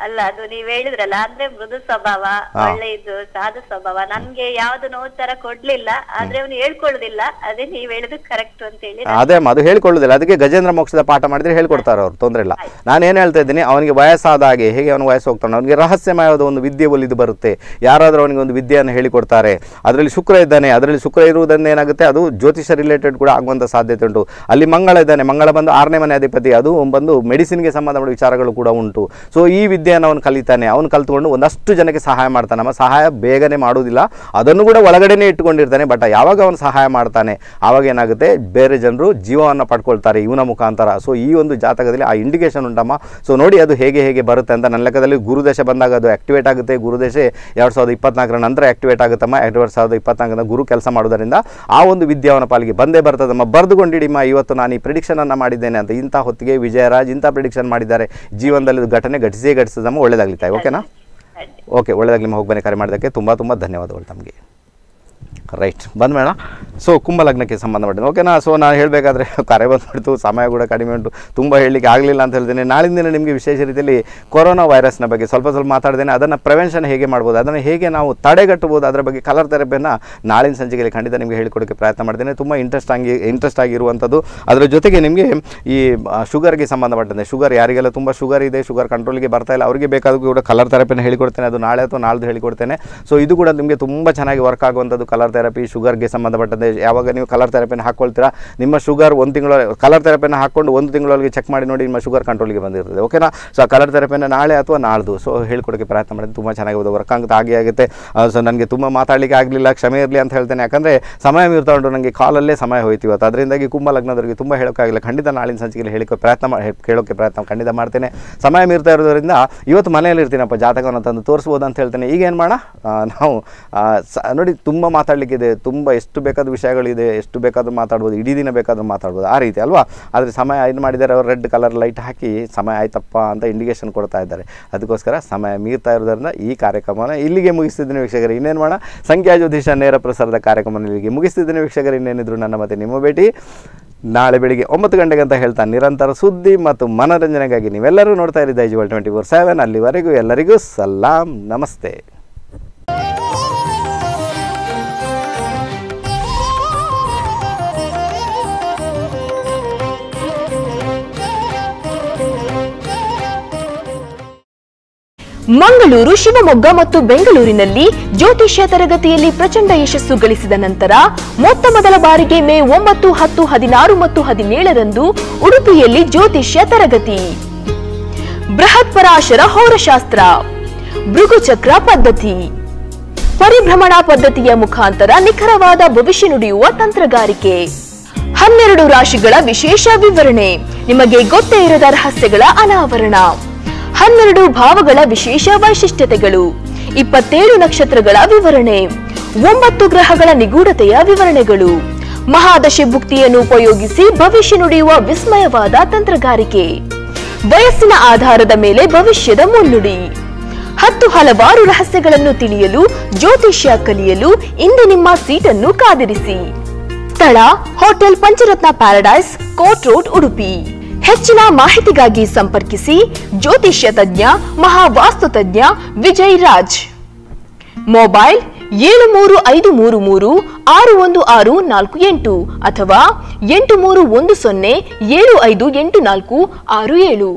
ಅಲ್ಲ ಅದು ನೀವ್ ಹೇಳಿದ್ರಲ್ಲ ಅಂದ್ರೆ ಮೃದು ಸ್ವಭಾವ
ಒಳ್ಳೆಯದು
ಒಳ್ಳೆ ಇದು ಸಾಧು ಸ್ವಭಾವ. ನನ್ಗೆ ಯಾವ್ದು ನೋವು ತರ ಕೊಡ್ಲಿಲ್ಲ ಆದ್ರೆ ಅವನು ಹೇಳ್ಕೊಳ್ಳುದಿಲ್ಲ ಅದೇ ನೀವ್ ಹೇಳಿದ್ದು ಕರೆಕ್ಟ್ ಅಂತ ಹೇಳಿ
ಅದೇ ಅದು ಹೇಳ್ಕೊಳ್ಳೋದಿಲ್ಲ. ಅದಕ್ಕೆ ಗಜೇಂದ್ರ ಮೋಕ್ಷದ ಪಾಠ ಮಾಡಿದ್ರೆ ಹೇಳ್ಕೊಡ್ತಾರೆ ಅವ್ರು ತೊಂದ್ರೆ ಇಲ್ಲ. ನಾನು ಏನ್ ಹೇಳ್ತಾ ಇದ್ದೀನಿ ಅವನಿಗೆ ವಯಸ್ಸಾದ ಹಾಗೆ ಹೇಗೆ ಅವನು ವಯಸ್ಸು ಹೋಗ್ತಾನೆ ಅವನಿಗೆ ರಹಸ್ಯಮಯವಾದ ಒಂದು ವಿದ್ಯೆ ಒಲಿದು ಬರುತ್ತೆ. ಯಾರಾದ್ರೂ ಅವನಿಗೆ ಒಂದು ವಿದ್ಯೆಯನ್ನು ಹೇಳಿಕೊಡ್ತಾರೆ. ಅದರಲ್ಲಿ ಶುಕ್ರ ಇದ್ದಾನೆ ಅದರಲ್ಲಿ ಶುಕ್ರ ಇರುವುದನ್ನ ಏನಾಗುತ್ತೆ ಅದು ಜ್ಯೋತಿಷ ರಿಲೇಟೆಡ್ ಕೂಡ ಆಗುವಂತ ಸಾಧ್ಯತೆ ಉಂಟು. ಅಲ್ಲಿ ಮಂಗಳ ಇದ್ದಾನೆ ಮಂಗಳ ಬಂದು ಆರನೇ ಮನೆ ಅಧಿಪತಿ ಅದು ಬಂದು ಮೆಡಿಸಿನ್ಗೆ ಸಂಬಂಧಪಟ್ಟ ವಿಚಾರಗಳು ಕೂಡ ಉಂಟು. ಸೊ ಈ ವಿದ್ಯೆಯನ್ನು ಅವನು ಕಲಿತಾನೆ. ಅವನು ಕಲ್ತ್ಕೊಂಡು ಒಂದಷ್ಟು ಜನಕ್ಕೆ ಸಹಾಯ ಮಾಡ್ತಾನೆ. ನಮ್ಮ ಸಹಾಯ ಬೇಗನೆ ಮಾಡುವುದಿಲ್ಲ. ಅದನ್ನು ಕೂಡ ಒಳಗಡೆನೇ ಇಟ್ಕೊಂಡಿರ್ತಾನೆ ಬಟ್ ಯಾವಾಗ ಅವನು ಸಹಾಯ ಮಾಡ್ತಾನೆ, ಆವಾಗ ಏನಾಗುತ್ತೆ? ಬೇರೆ ಜನರು ಜೀವವನ್ನು ಪಡ್ಕೊಳ್ತಾರೆ ಇವನ ಮುಖಾಂತರ. ಸೊ ಈ ಒಂದು ಜಾತಕದಲ್ಲಿ ಆ ಇಂಡಿಕೇಶನ್ ಉಂಟಮ್ಮ. ಸೊ ನೋಡಿ ಅದು ಹೇಗೆ ಹೇಗೆ ಬರುತ್ತೆ ಅಂತ. ನನ್ನ ಲೆಕ್ಕದಲ್ಲಿ ಗುರುದಶೆ ಬಂದಾಗ ಅದು ಆಕ್ಟಿವೇಟ್ ಆಗುತ್ತೆ. ಗುರುದಶೆ ಎರಡು ಸಾವಿರದ ಇಪ್ಪತ್ನಾಲ್ಕರ ನಂತರ ಆಕ್ಟಿವೇಟ್ ಆಗುತ್ತಮ್ಮ. ಎರಡು ಸಾವಿರದ ಇಪ್ಪತ್ನಾಲ್ಕರಿಂದ ಗುರು ಕೆಲಸ ಮಾಡೋದರಿಂದ ಆ ಒಂದು ವಿದ್ಯಾವನ ಪಾಲಿಗೆ ಬಂದೇ ಬರ್ತದಮ್ಮ. ಬರೆದುಕೊಂಡಿಡಿಮ್ಮ ಇವತ್ತು ನಾನು ಈ ಪ್ರಿಡಿಕ್ಷನನ್ನು ಮಾಡಿದ್ದೇನೆ ಅಂತ. ಇಂಥ ಹೊತ್ತಿಗೆ ವಿಜಯರಾಜ್ ಇಂಥ ಪ್ರಿಡಿಕ್ಷನ್ ಮಾಡಿದ್ದಾರೆ. ಜೀವನದಲ್ಲಿ ಘಟನೆ ಘಟಿಸೇ ಘಟಿಸದಮ್ಮ ಒಳ್ಳೇದಾಗಲಿ ತಾಯಿ ಓಕೆನಾ. ಓಕೆ ಒಳ್ಳೇದಾಗಲಿ ನಿಮ್ಮ ಹೋಗಿ ಬನ್ನಿ ಕರೆ ಮಾಡೋದಕ್ಕೆ ತುಂಬ ತುಂಬ ಧನ್ಯವಾದಗಳು ತಮಗೆ ರೈಟ್ ಬಂದ ಮೇಡಮ್ ಸೊ ಕುಂಭ ಲಗ್ನಕ್ಕೆ ಸಂಬಂಧಪಟ್ಟಿದೆ. ಓಕೆನಾ ಸೊ ನಾನು ಹೇಳಬೇಕಾದ್ರೆ ಕರೆ ಬಂದ್ಬಿಡ್ತು ಸಮಯ ಕೂಡ ಕಡಿಮೆ ಉಂಟು. ತುಂಬ ಹೇಳಲಿಕ್ಕೆ ಆಗಲಿಲ್ಲ ಅಂತ ಹೇಳ್ತೇನೆ. ನಾಳಿನ ನಿಮಗೆ ವಿಶೇಷ ರೀತಿಯಲ್ಲಿ ಕೊರೋನಾ ವೈರಸ್ನ ಬಗ್ಗೆ ಸ್ವಲ್ಪ ಸ್ವಲ್ಪ ಮಾತಾಡ್ತೇನೆ. ಅದನ್ನು ಪ್ರಿವೆನ್ಷನ್ ಹೇಗೆ ಮಾಡ್ಬೋದು? ಅದನ್ನು ಹೇಗೆ ನಾವು ತಡೆಗಟ್ಟಬೋದು ಅದರ ಬಗ್ಗೆ ಕಲರ್ ಥೆರಪಿಯನ್ನು ನಾಳಿನ ಸಂಚಿಕೆಯಲ್ಲಿ ಖಂಡಿತ ನಿಮಗೆ ಹೇಳಿಕೊಡೋಕ್ಕೆ ಪ್ರಯತ್ನ ಮಾಡ್ತೇನೆ. ತುಂಬ ಇಂಟ್ರೆಸ್ಟ್ ಆಗಿ ಇಂಟ್ರೆಸ್ಟ್ ಆಗಿರುವಂಥದ್ದು. ಅದರ ಜೊತೆಗೆ ನಿಮಗೆ ಈ ಶುಗರ್ಗೆ ಸಂಬಂಧಪಟ್ಟಂತೆ ಶುಗರ್ ಯಾರಿಗೆಲ್ಲ ತುಂಬ ಶುಗರ್ ಇದೆ ಶುಗರ್ ಕಂಟ್ರೋಲ್ಗೆ ಬರ್ತಾ ಇಲ್ಲ, ಅವರಿಗೆ ಬೇಕಾದ ಕೂಡ ಕಲರ್ ಥೆರಪಿನ ಹೇಳಿಕೊಡ್ತೇನೆ. ಅದು ನಾಳೆ ಅಥವಾ ನಾಳ್ದು ಹೇಳಿಕೊಡ್ತೇನೆ. ಸೊ ಇದು ಕೂಡ ನಿಮಗೆ ತುಂಬ ಚೆನ್ನಾಗಿ ವರ್ಕ್ ಆಗುವಂಥದ್ದು ಕಲರ್ ಥೆರಪಿ ಶುಗರ್ಗೆ ಸಂಬಂಧಪಟ್ಟಂತೆ ಯಾವಾಗ ನೀವು ಕಲರ್ ಥೆರಪಿನ ಹಾಕ್ಕೊಳ್ತೀರಾ ನಿಮ್ಮ ಶುಗರ್ ಒಂದು ತಿಂಗಳ ಕಲರ್ ಥೆರಪಿನ ಹಾಕ್ಕೊಂಡು ಒಂದು ತಿಂಗಳೊಳಗೆ ಚೆಕ್ ಮಾಡಿ ನೋಡಿ ನಿಮ್ಮ ಶುಗರ್ ಕಂಟ್ರೋಲ್ಗೆ ಬಂದಿರ್ತದೆ ಓಕೆನಾ ಸೊ ಕಲರ್ ಥೆರಪಿನ ನಾಳೆ ಅಥವಾ ನಾಳ್ದು ಸೊ ಹೇಳ್ಕೊಡೋಕ್ಕೆ ಪ್ರಯತ್ನ ಮಾಡಿದ್ರೆ ತುಂಬ ಚೆನ್ನಾಗಿ ವರ್ಕ್ ಆಗುತ್ತೆ ಹಾಗೆ ಆಗುತ್ತೆ. ಸೊ ನನಗೆ ತುಂಬ ಮಾತಾಡಲಿಕ್ಕೆ ಆಗಲಿಲ್ಲ, ಕ್ಷಮೆ ಇರಲಿ ಅಂತ ಹೇಳ್ತೇನೆ. ಯಾಕಂದರೆ ಸಮಯ ಮೀರ್ತಾ ಉಂಟು ನನಗೆ ಕಾಲಲ್ಲೇ ಸಮಯ ಹೋಯ್ತು ಇವತ್ತು. ಅದರಿಂದಾಗಿ ಕುಂಭ ಲಗ್ನದವರಿಗೆ ತುಂಬ ಹೇಳೋಕ್ಕಾಗಿಲ್ಲ. ಖಂಡಿತ ನಾಳಿನ ಸಂಚಿಕೆಯಲ್ಲಿ ಹೇಳಿಕೊ ಪ್ರಯತ್ನ ಕೇಳೋಕ್ಕೆ ಪ್ರಯತ್ನ ಖಂಡಿತ ಮಾಡ್ತೇನೆ. ಸಮಯ ಮೀರ್ತಾ ಇರೋದ್ರಿಂದ ಇವತ್ತು ಮನೆಯಲ್ಲಿ ಇರ್ತೀನಪ್ಪ ಜಾತಕವನ್ನು ತಂದು ತೋರಿಸ್ಬೋದು ಅಂತ ಹೇಳ್ತೇನೆ. ಈಗ ಏನು ಮಾಡೋಣ? ನಾವು ನೋಡಿ, ತುಂಬ ಮಾತಾಡಲಿಕ್ಕಿದೆ ತುಂಬ ಎಷ್ಟು ಬೇಕಾದ ವಿಷಯಗಳಿದೆ, ಎಷ್ಟು ಬೇಕಾದರೂ ಮಾತಾಡ್ಬೋದು, ಇಡೀ ದಿನ ಬೇಕಾದರೂ ಮಾತಾಡ್ಬೋದು, ಆ ರೀತಿ ಅಲ್ವಾ? ಆದರೆ ಸಮಯ ಏನು ಮಾಡಿದ್ದಾರೆ, ಅವರು ರೆಡ್ ಕಲರ್ ಲೈಟ್ ಹಾಕಿ ಸಮಯ ಆಯ್ತಪ್ಪ ಅಂತ ಇಂಡಿಕೇಶನ್ ಕೊಡ್ತಾ ಇದ್ದಾರೆ. ಅದಕ್ಕೋಸ್ಕರ ಸಮಯ ಮೀರ್ತಾ ಇರೋದ್ರಿಂದ ಈ ಕಾರ್ಯಕ್ರಮನ ಇಲ್ಲಿಗೆ ಮುಗಿಸ್ತಿದ್ದೀನಿ ವೀಕ್ಷಕರು. ಇನ್ನೇನು ಮಾಡೋಣ? ಸಂಖ್ಯಾ ಜ್ಯೋತಿಷ ನೇರ ಪ್ರಸಾರದ ಕಾರ್ಯಕ್ರಮ ಇಲ್ಲಿಗೆ ಮುಗಿಸ್ತಿದ್ದೀನಿ ವೀಕ್ಷಕರು. ಇನ್ನೇನಿದ್ರು ನನ್ನ ಮತ್ತೆ ನಿಮ್ಮ ಭೇಟಿ ನಾಳೆ ಬೆಳಿಗ್ಗೆ ಒಂಬತ್ತು ಗಂಟೆಗೆ ಅಂತ ಹೇಳ್ತಾ ನಿರಂತರ ಸುದ್ದಿ ಮತ್ತು ಮನೋರಂಜನೆಗಾಗಿ ನೀವೆಲ್ಲರೂ ನೋಡ್ತಾ ಇರಿ ದೈಜುವಲ್ ಟ್ವೆಂಟಿ ಫೋರ್ ಸೆವೆನ್ ಅಲ್ಲಿವರೆಗೂ ಎಲ್ಲರಿಗೂ ಸಲಾಂ, ನಮಸ್ತೆ.
ಮಂಗಳೂರು, ಶಿವಮೊಗ್ಗ ಮತ್ತು ಬೆಂಗಳೂರಿನಲ್ಲಿ ಜ್ಯೋತಿಷ್ಯ ತರಗತಿಯಲ್ಲಿ ಪ್ರಚಂಡ ಯಶಸ್ಸು ಗಳಿಸಿದ ನಂತರ ಮೊತ್ತ ಮೊದಲ ಬಾರಿಗೆ ಮೇ ಒಂಬತ್ತು, ಹತ್ತು, ಹದಿನಾರು ಮತ್ತು ಹದಿನೇಳರಂದು ಉಡುಪಿಯಲ್ಲಿ ಜ್ಯೋತಿಷ್ಯ ತರಗತಿ. ಬೃಹತ್ ಪರಾಶರ ಹೌರಶಾಸ್ತ್ರ, ಭೃಗುಚಕ್ರ ಪದ್ಧತಿ. ಪರಿಭ್ರಮಣ ಪದ್ಧತಿಯ ಮುಖಾಂತರ ನಿಖರವಾದ ಭವಿಷ್ಯ ನುಡಿಯುವ ತಂತ್ರಗಾರಿಕೆ. ಹನ್ನೆರಡು ರಾಶಿಗಳ ವಿಶೇಷ ವಿವರಣೆ. ನಿಮಗೆ ಗೊತ್ತೇ ಇರದ ರಹಸ್ಯಗಳ ಅನಾವರಣ. ಹನ್ನೆರಡು ಭಾವಗಳ ವಿಶೇಷ ವೈಶಿಷ್ಟ್ಯತೆಗಳು, ಇಪ್ಪತ್ತೇಳು ನಕ್ಷತ್ರಗಳ ವಿವರಣೆ, ಒಂಬತ್ತು ಗ್ರಹಗಳ ನಿಗೂಢತೆಯ ವಿವರಣೆಗಳು. ಮಹಾದಶಿ ಭುಕ್ತಿಯನ್ನು ಉಪಯೋಗಿಸಿ ಭವಿಷ್ಯ ನುಡಿಯುವ ವಿಸ್ಮಯವಾದ ತಂತ್ರಗಾರಿಕೆ. ವಯಸ್ಸಿನ ಆಧಾರದ ಮೇಲೆ ಭವಿಷ್ಯದ ಮುನ್ನುಡಿ. ಹತ್ತು ಹಲವಾರು ರಹಸ್ಯಗಳನ್ನು ತಿಳಿಯಲು, ಜ್ಯೋತಿಷ್ಯ ಕಲಿಯಲು ಇಂದು ನಿಮ್ಮ ಸೀಟನ್ನು ಕಾದಿರಿಸಿ. ಸ್ಥಳ, hotel Pancharatna paradise, court road, Udupi. ಹೆಚ್ಚಿನ ಮಾಹಿತಿಗಾಗಿ ಸಂಪರ್ಕಿಸಿ ಜ್ಯೋತಿಷ್ಯ ತಜ್ಞ, ಮಹಾವಾಸ್ತು ತಜ್ಞ ವಿಜಯ್ ರಾಜ್ ಮೊಬೈಲ್ ಏಳು ಮೂರು ಐದು ಮೂರು ಮೂರು ಆರು ಒಂದು ಆರು ನಾಲ್ಕು ಎಂಟು ಅಥವಾ ಎಂಟು ಮೂರು ಒಂದು ಸೊನ್ನೆ ಏಳು ಐದು ಎಂಟು ನಾಲ್ಕು ಆರು ಏಳು.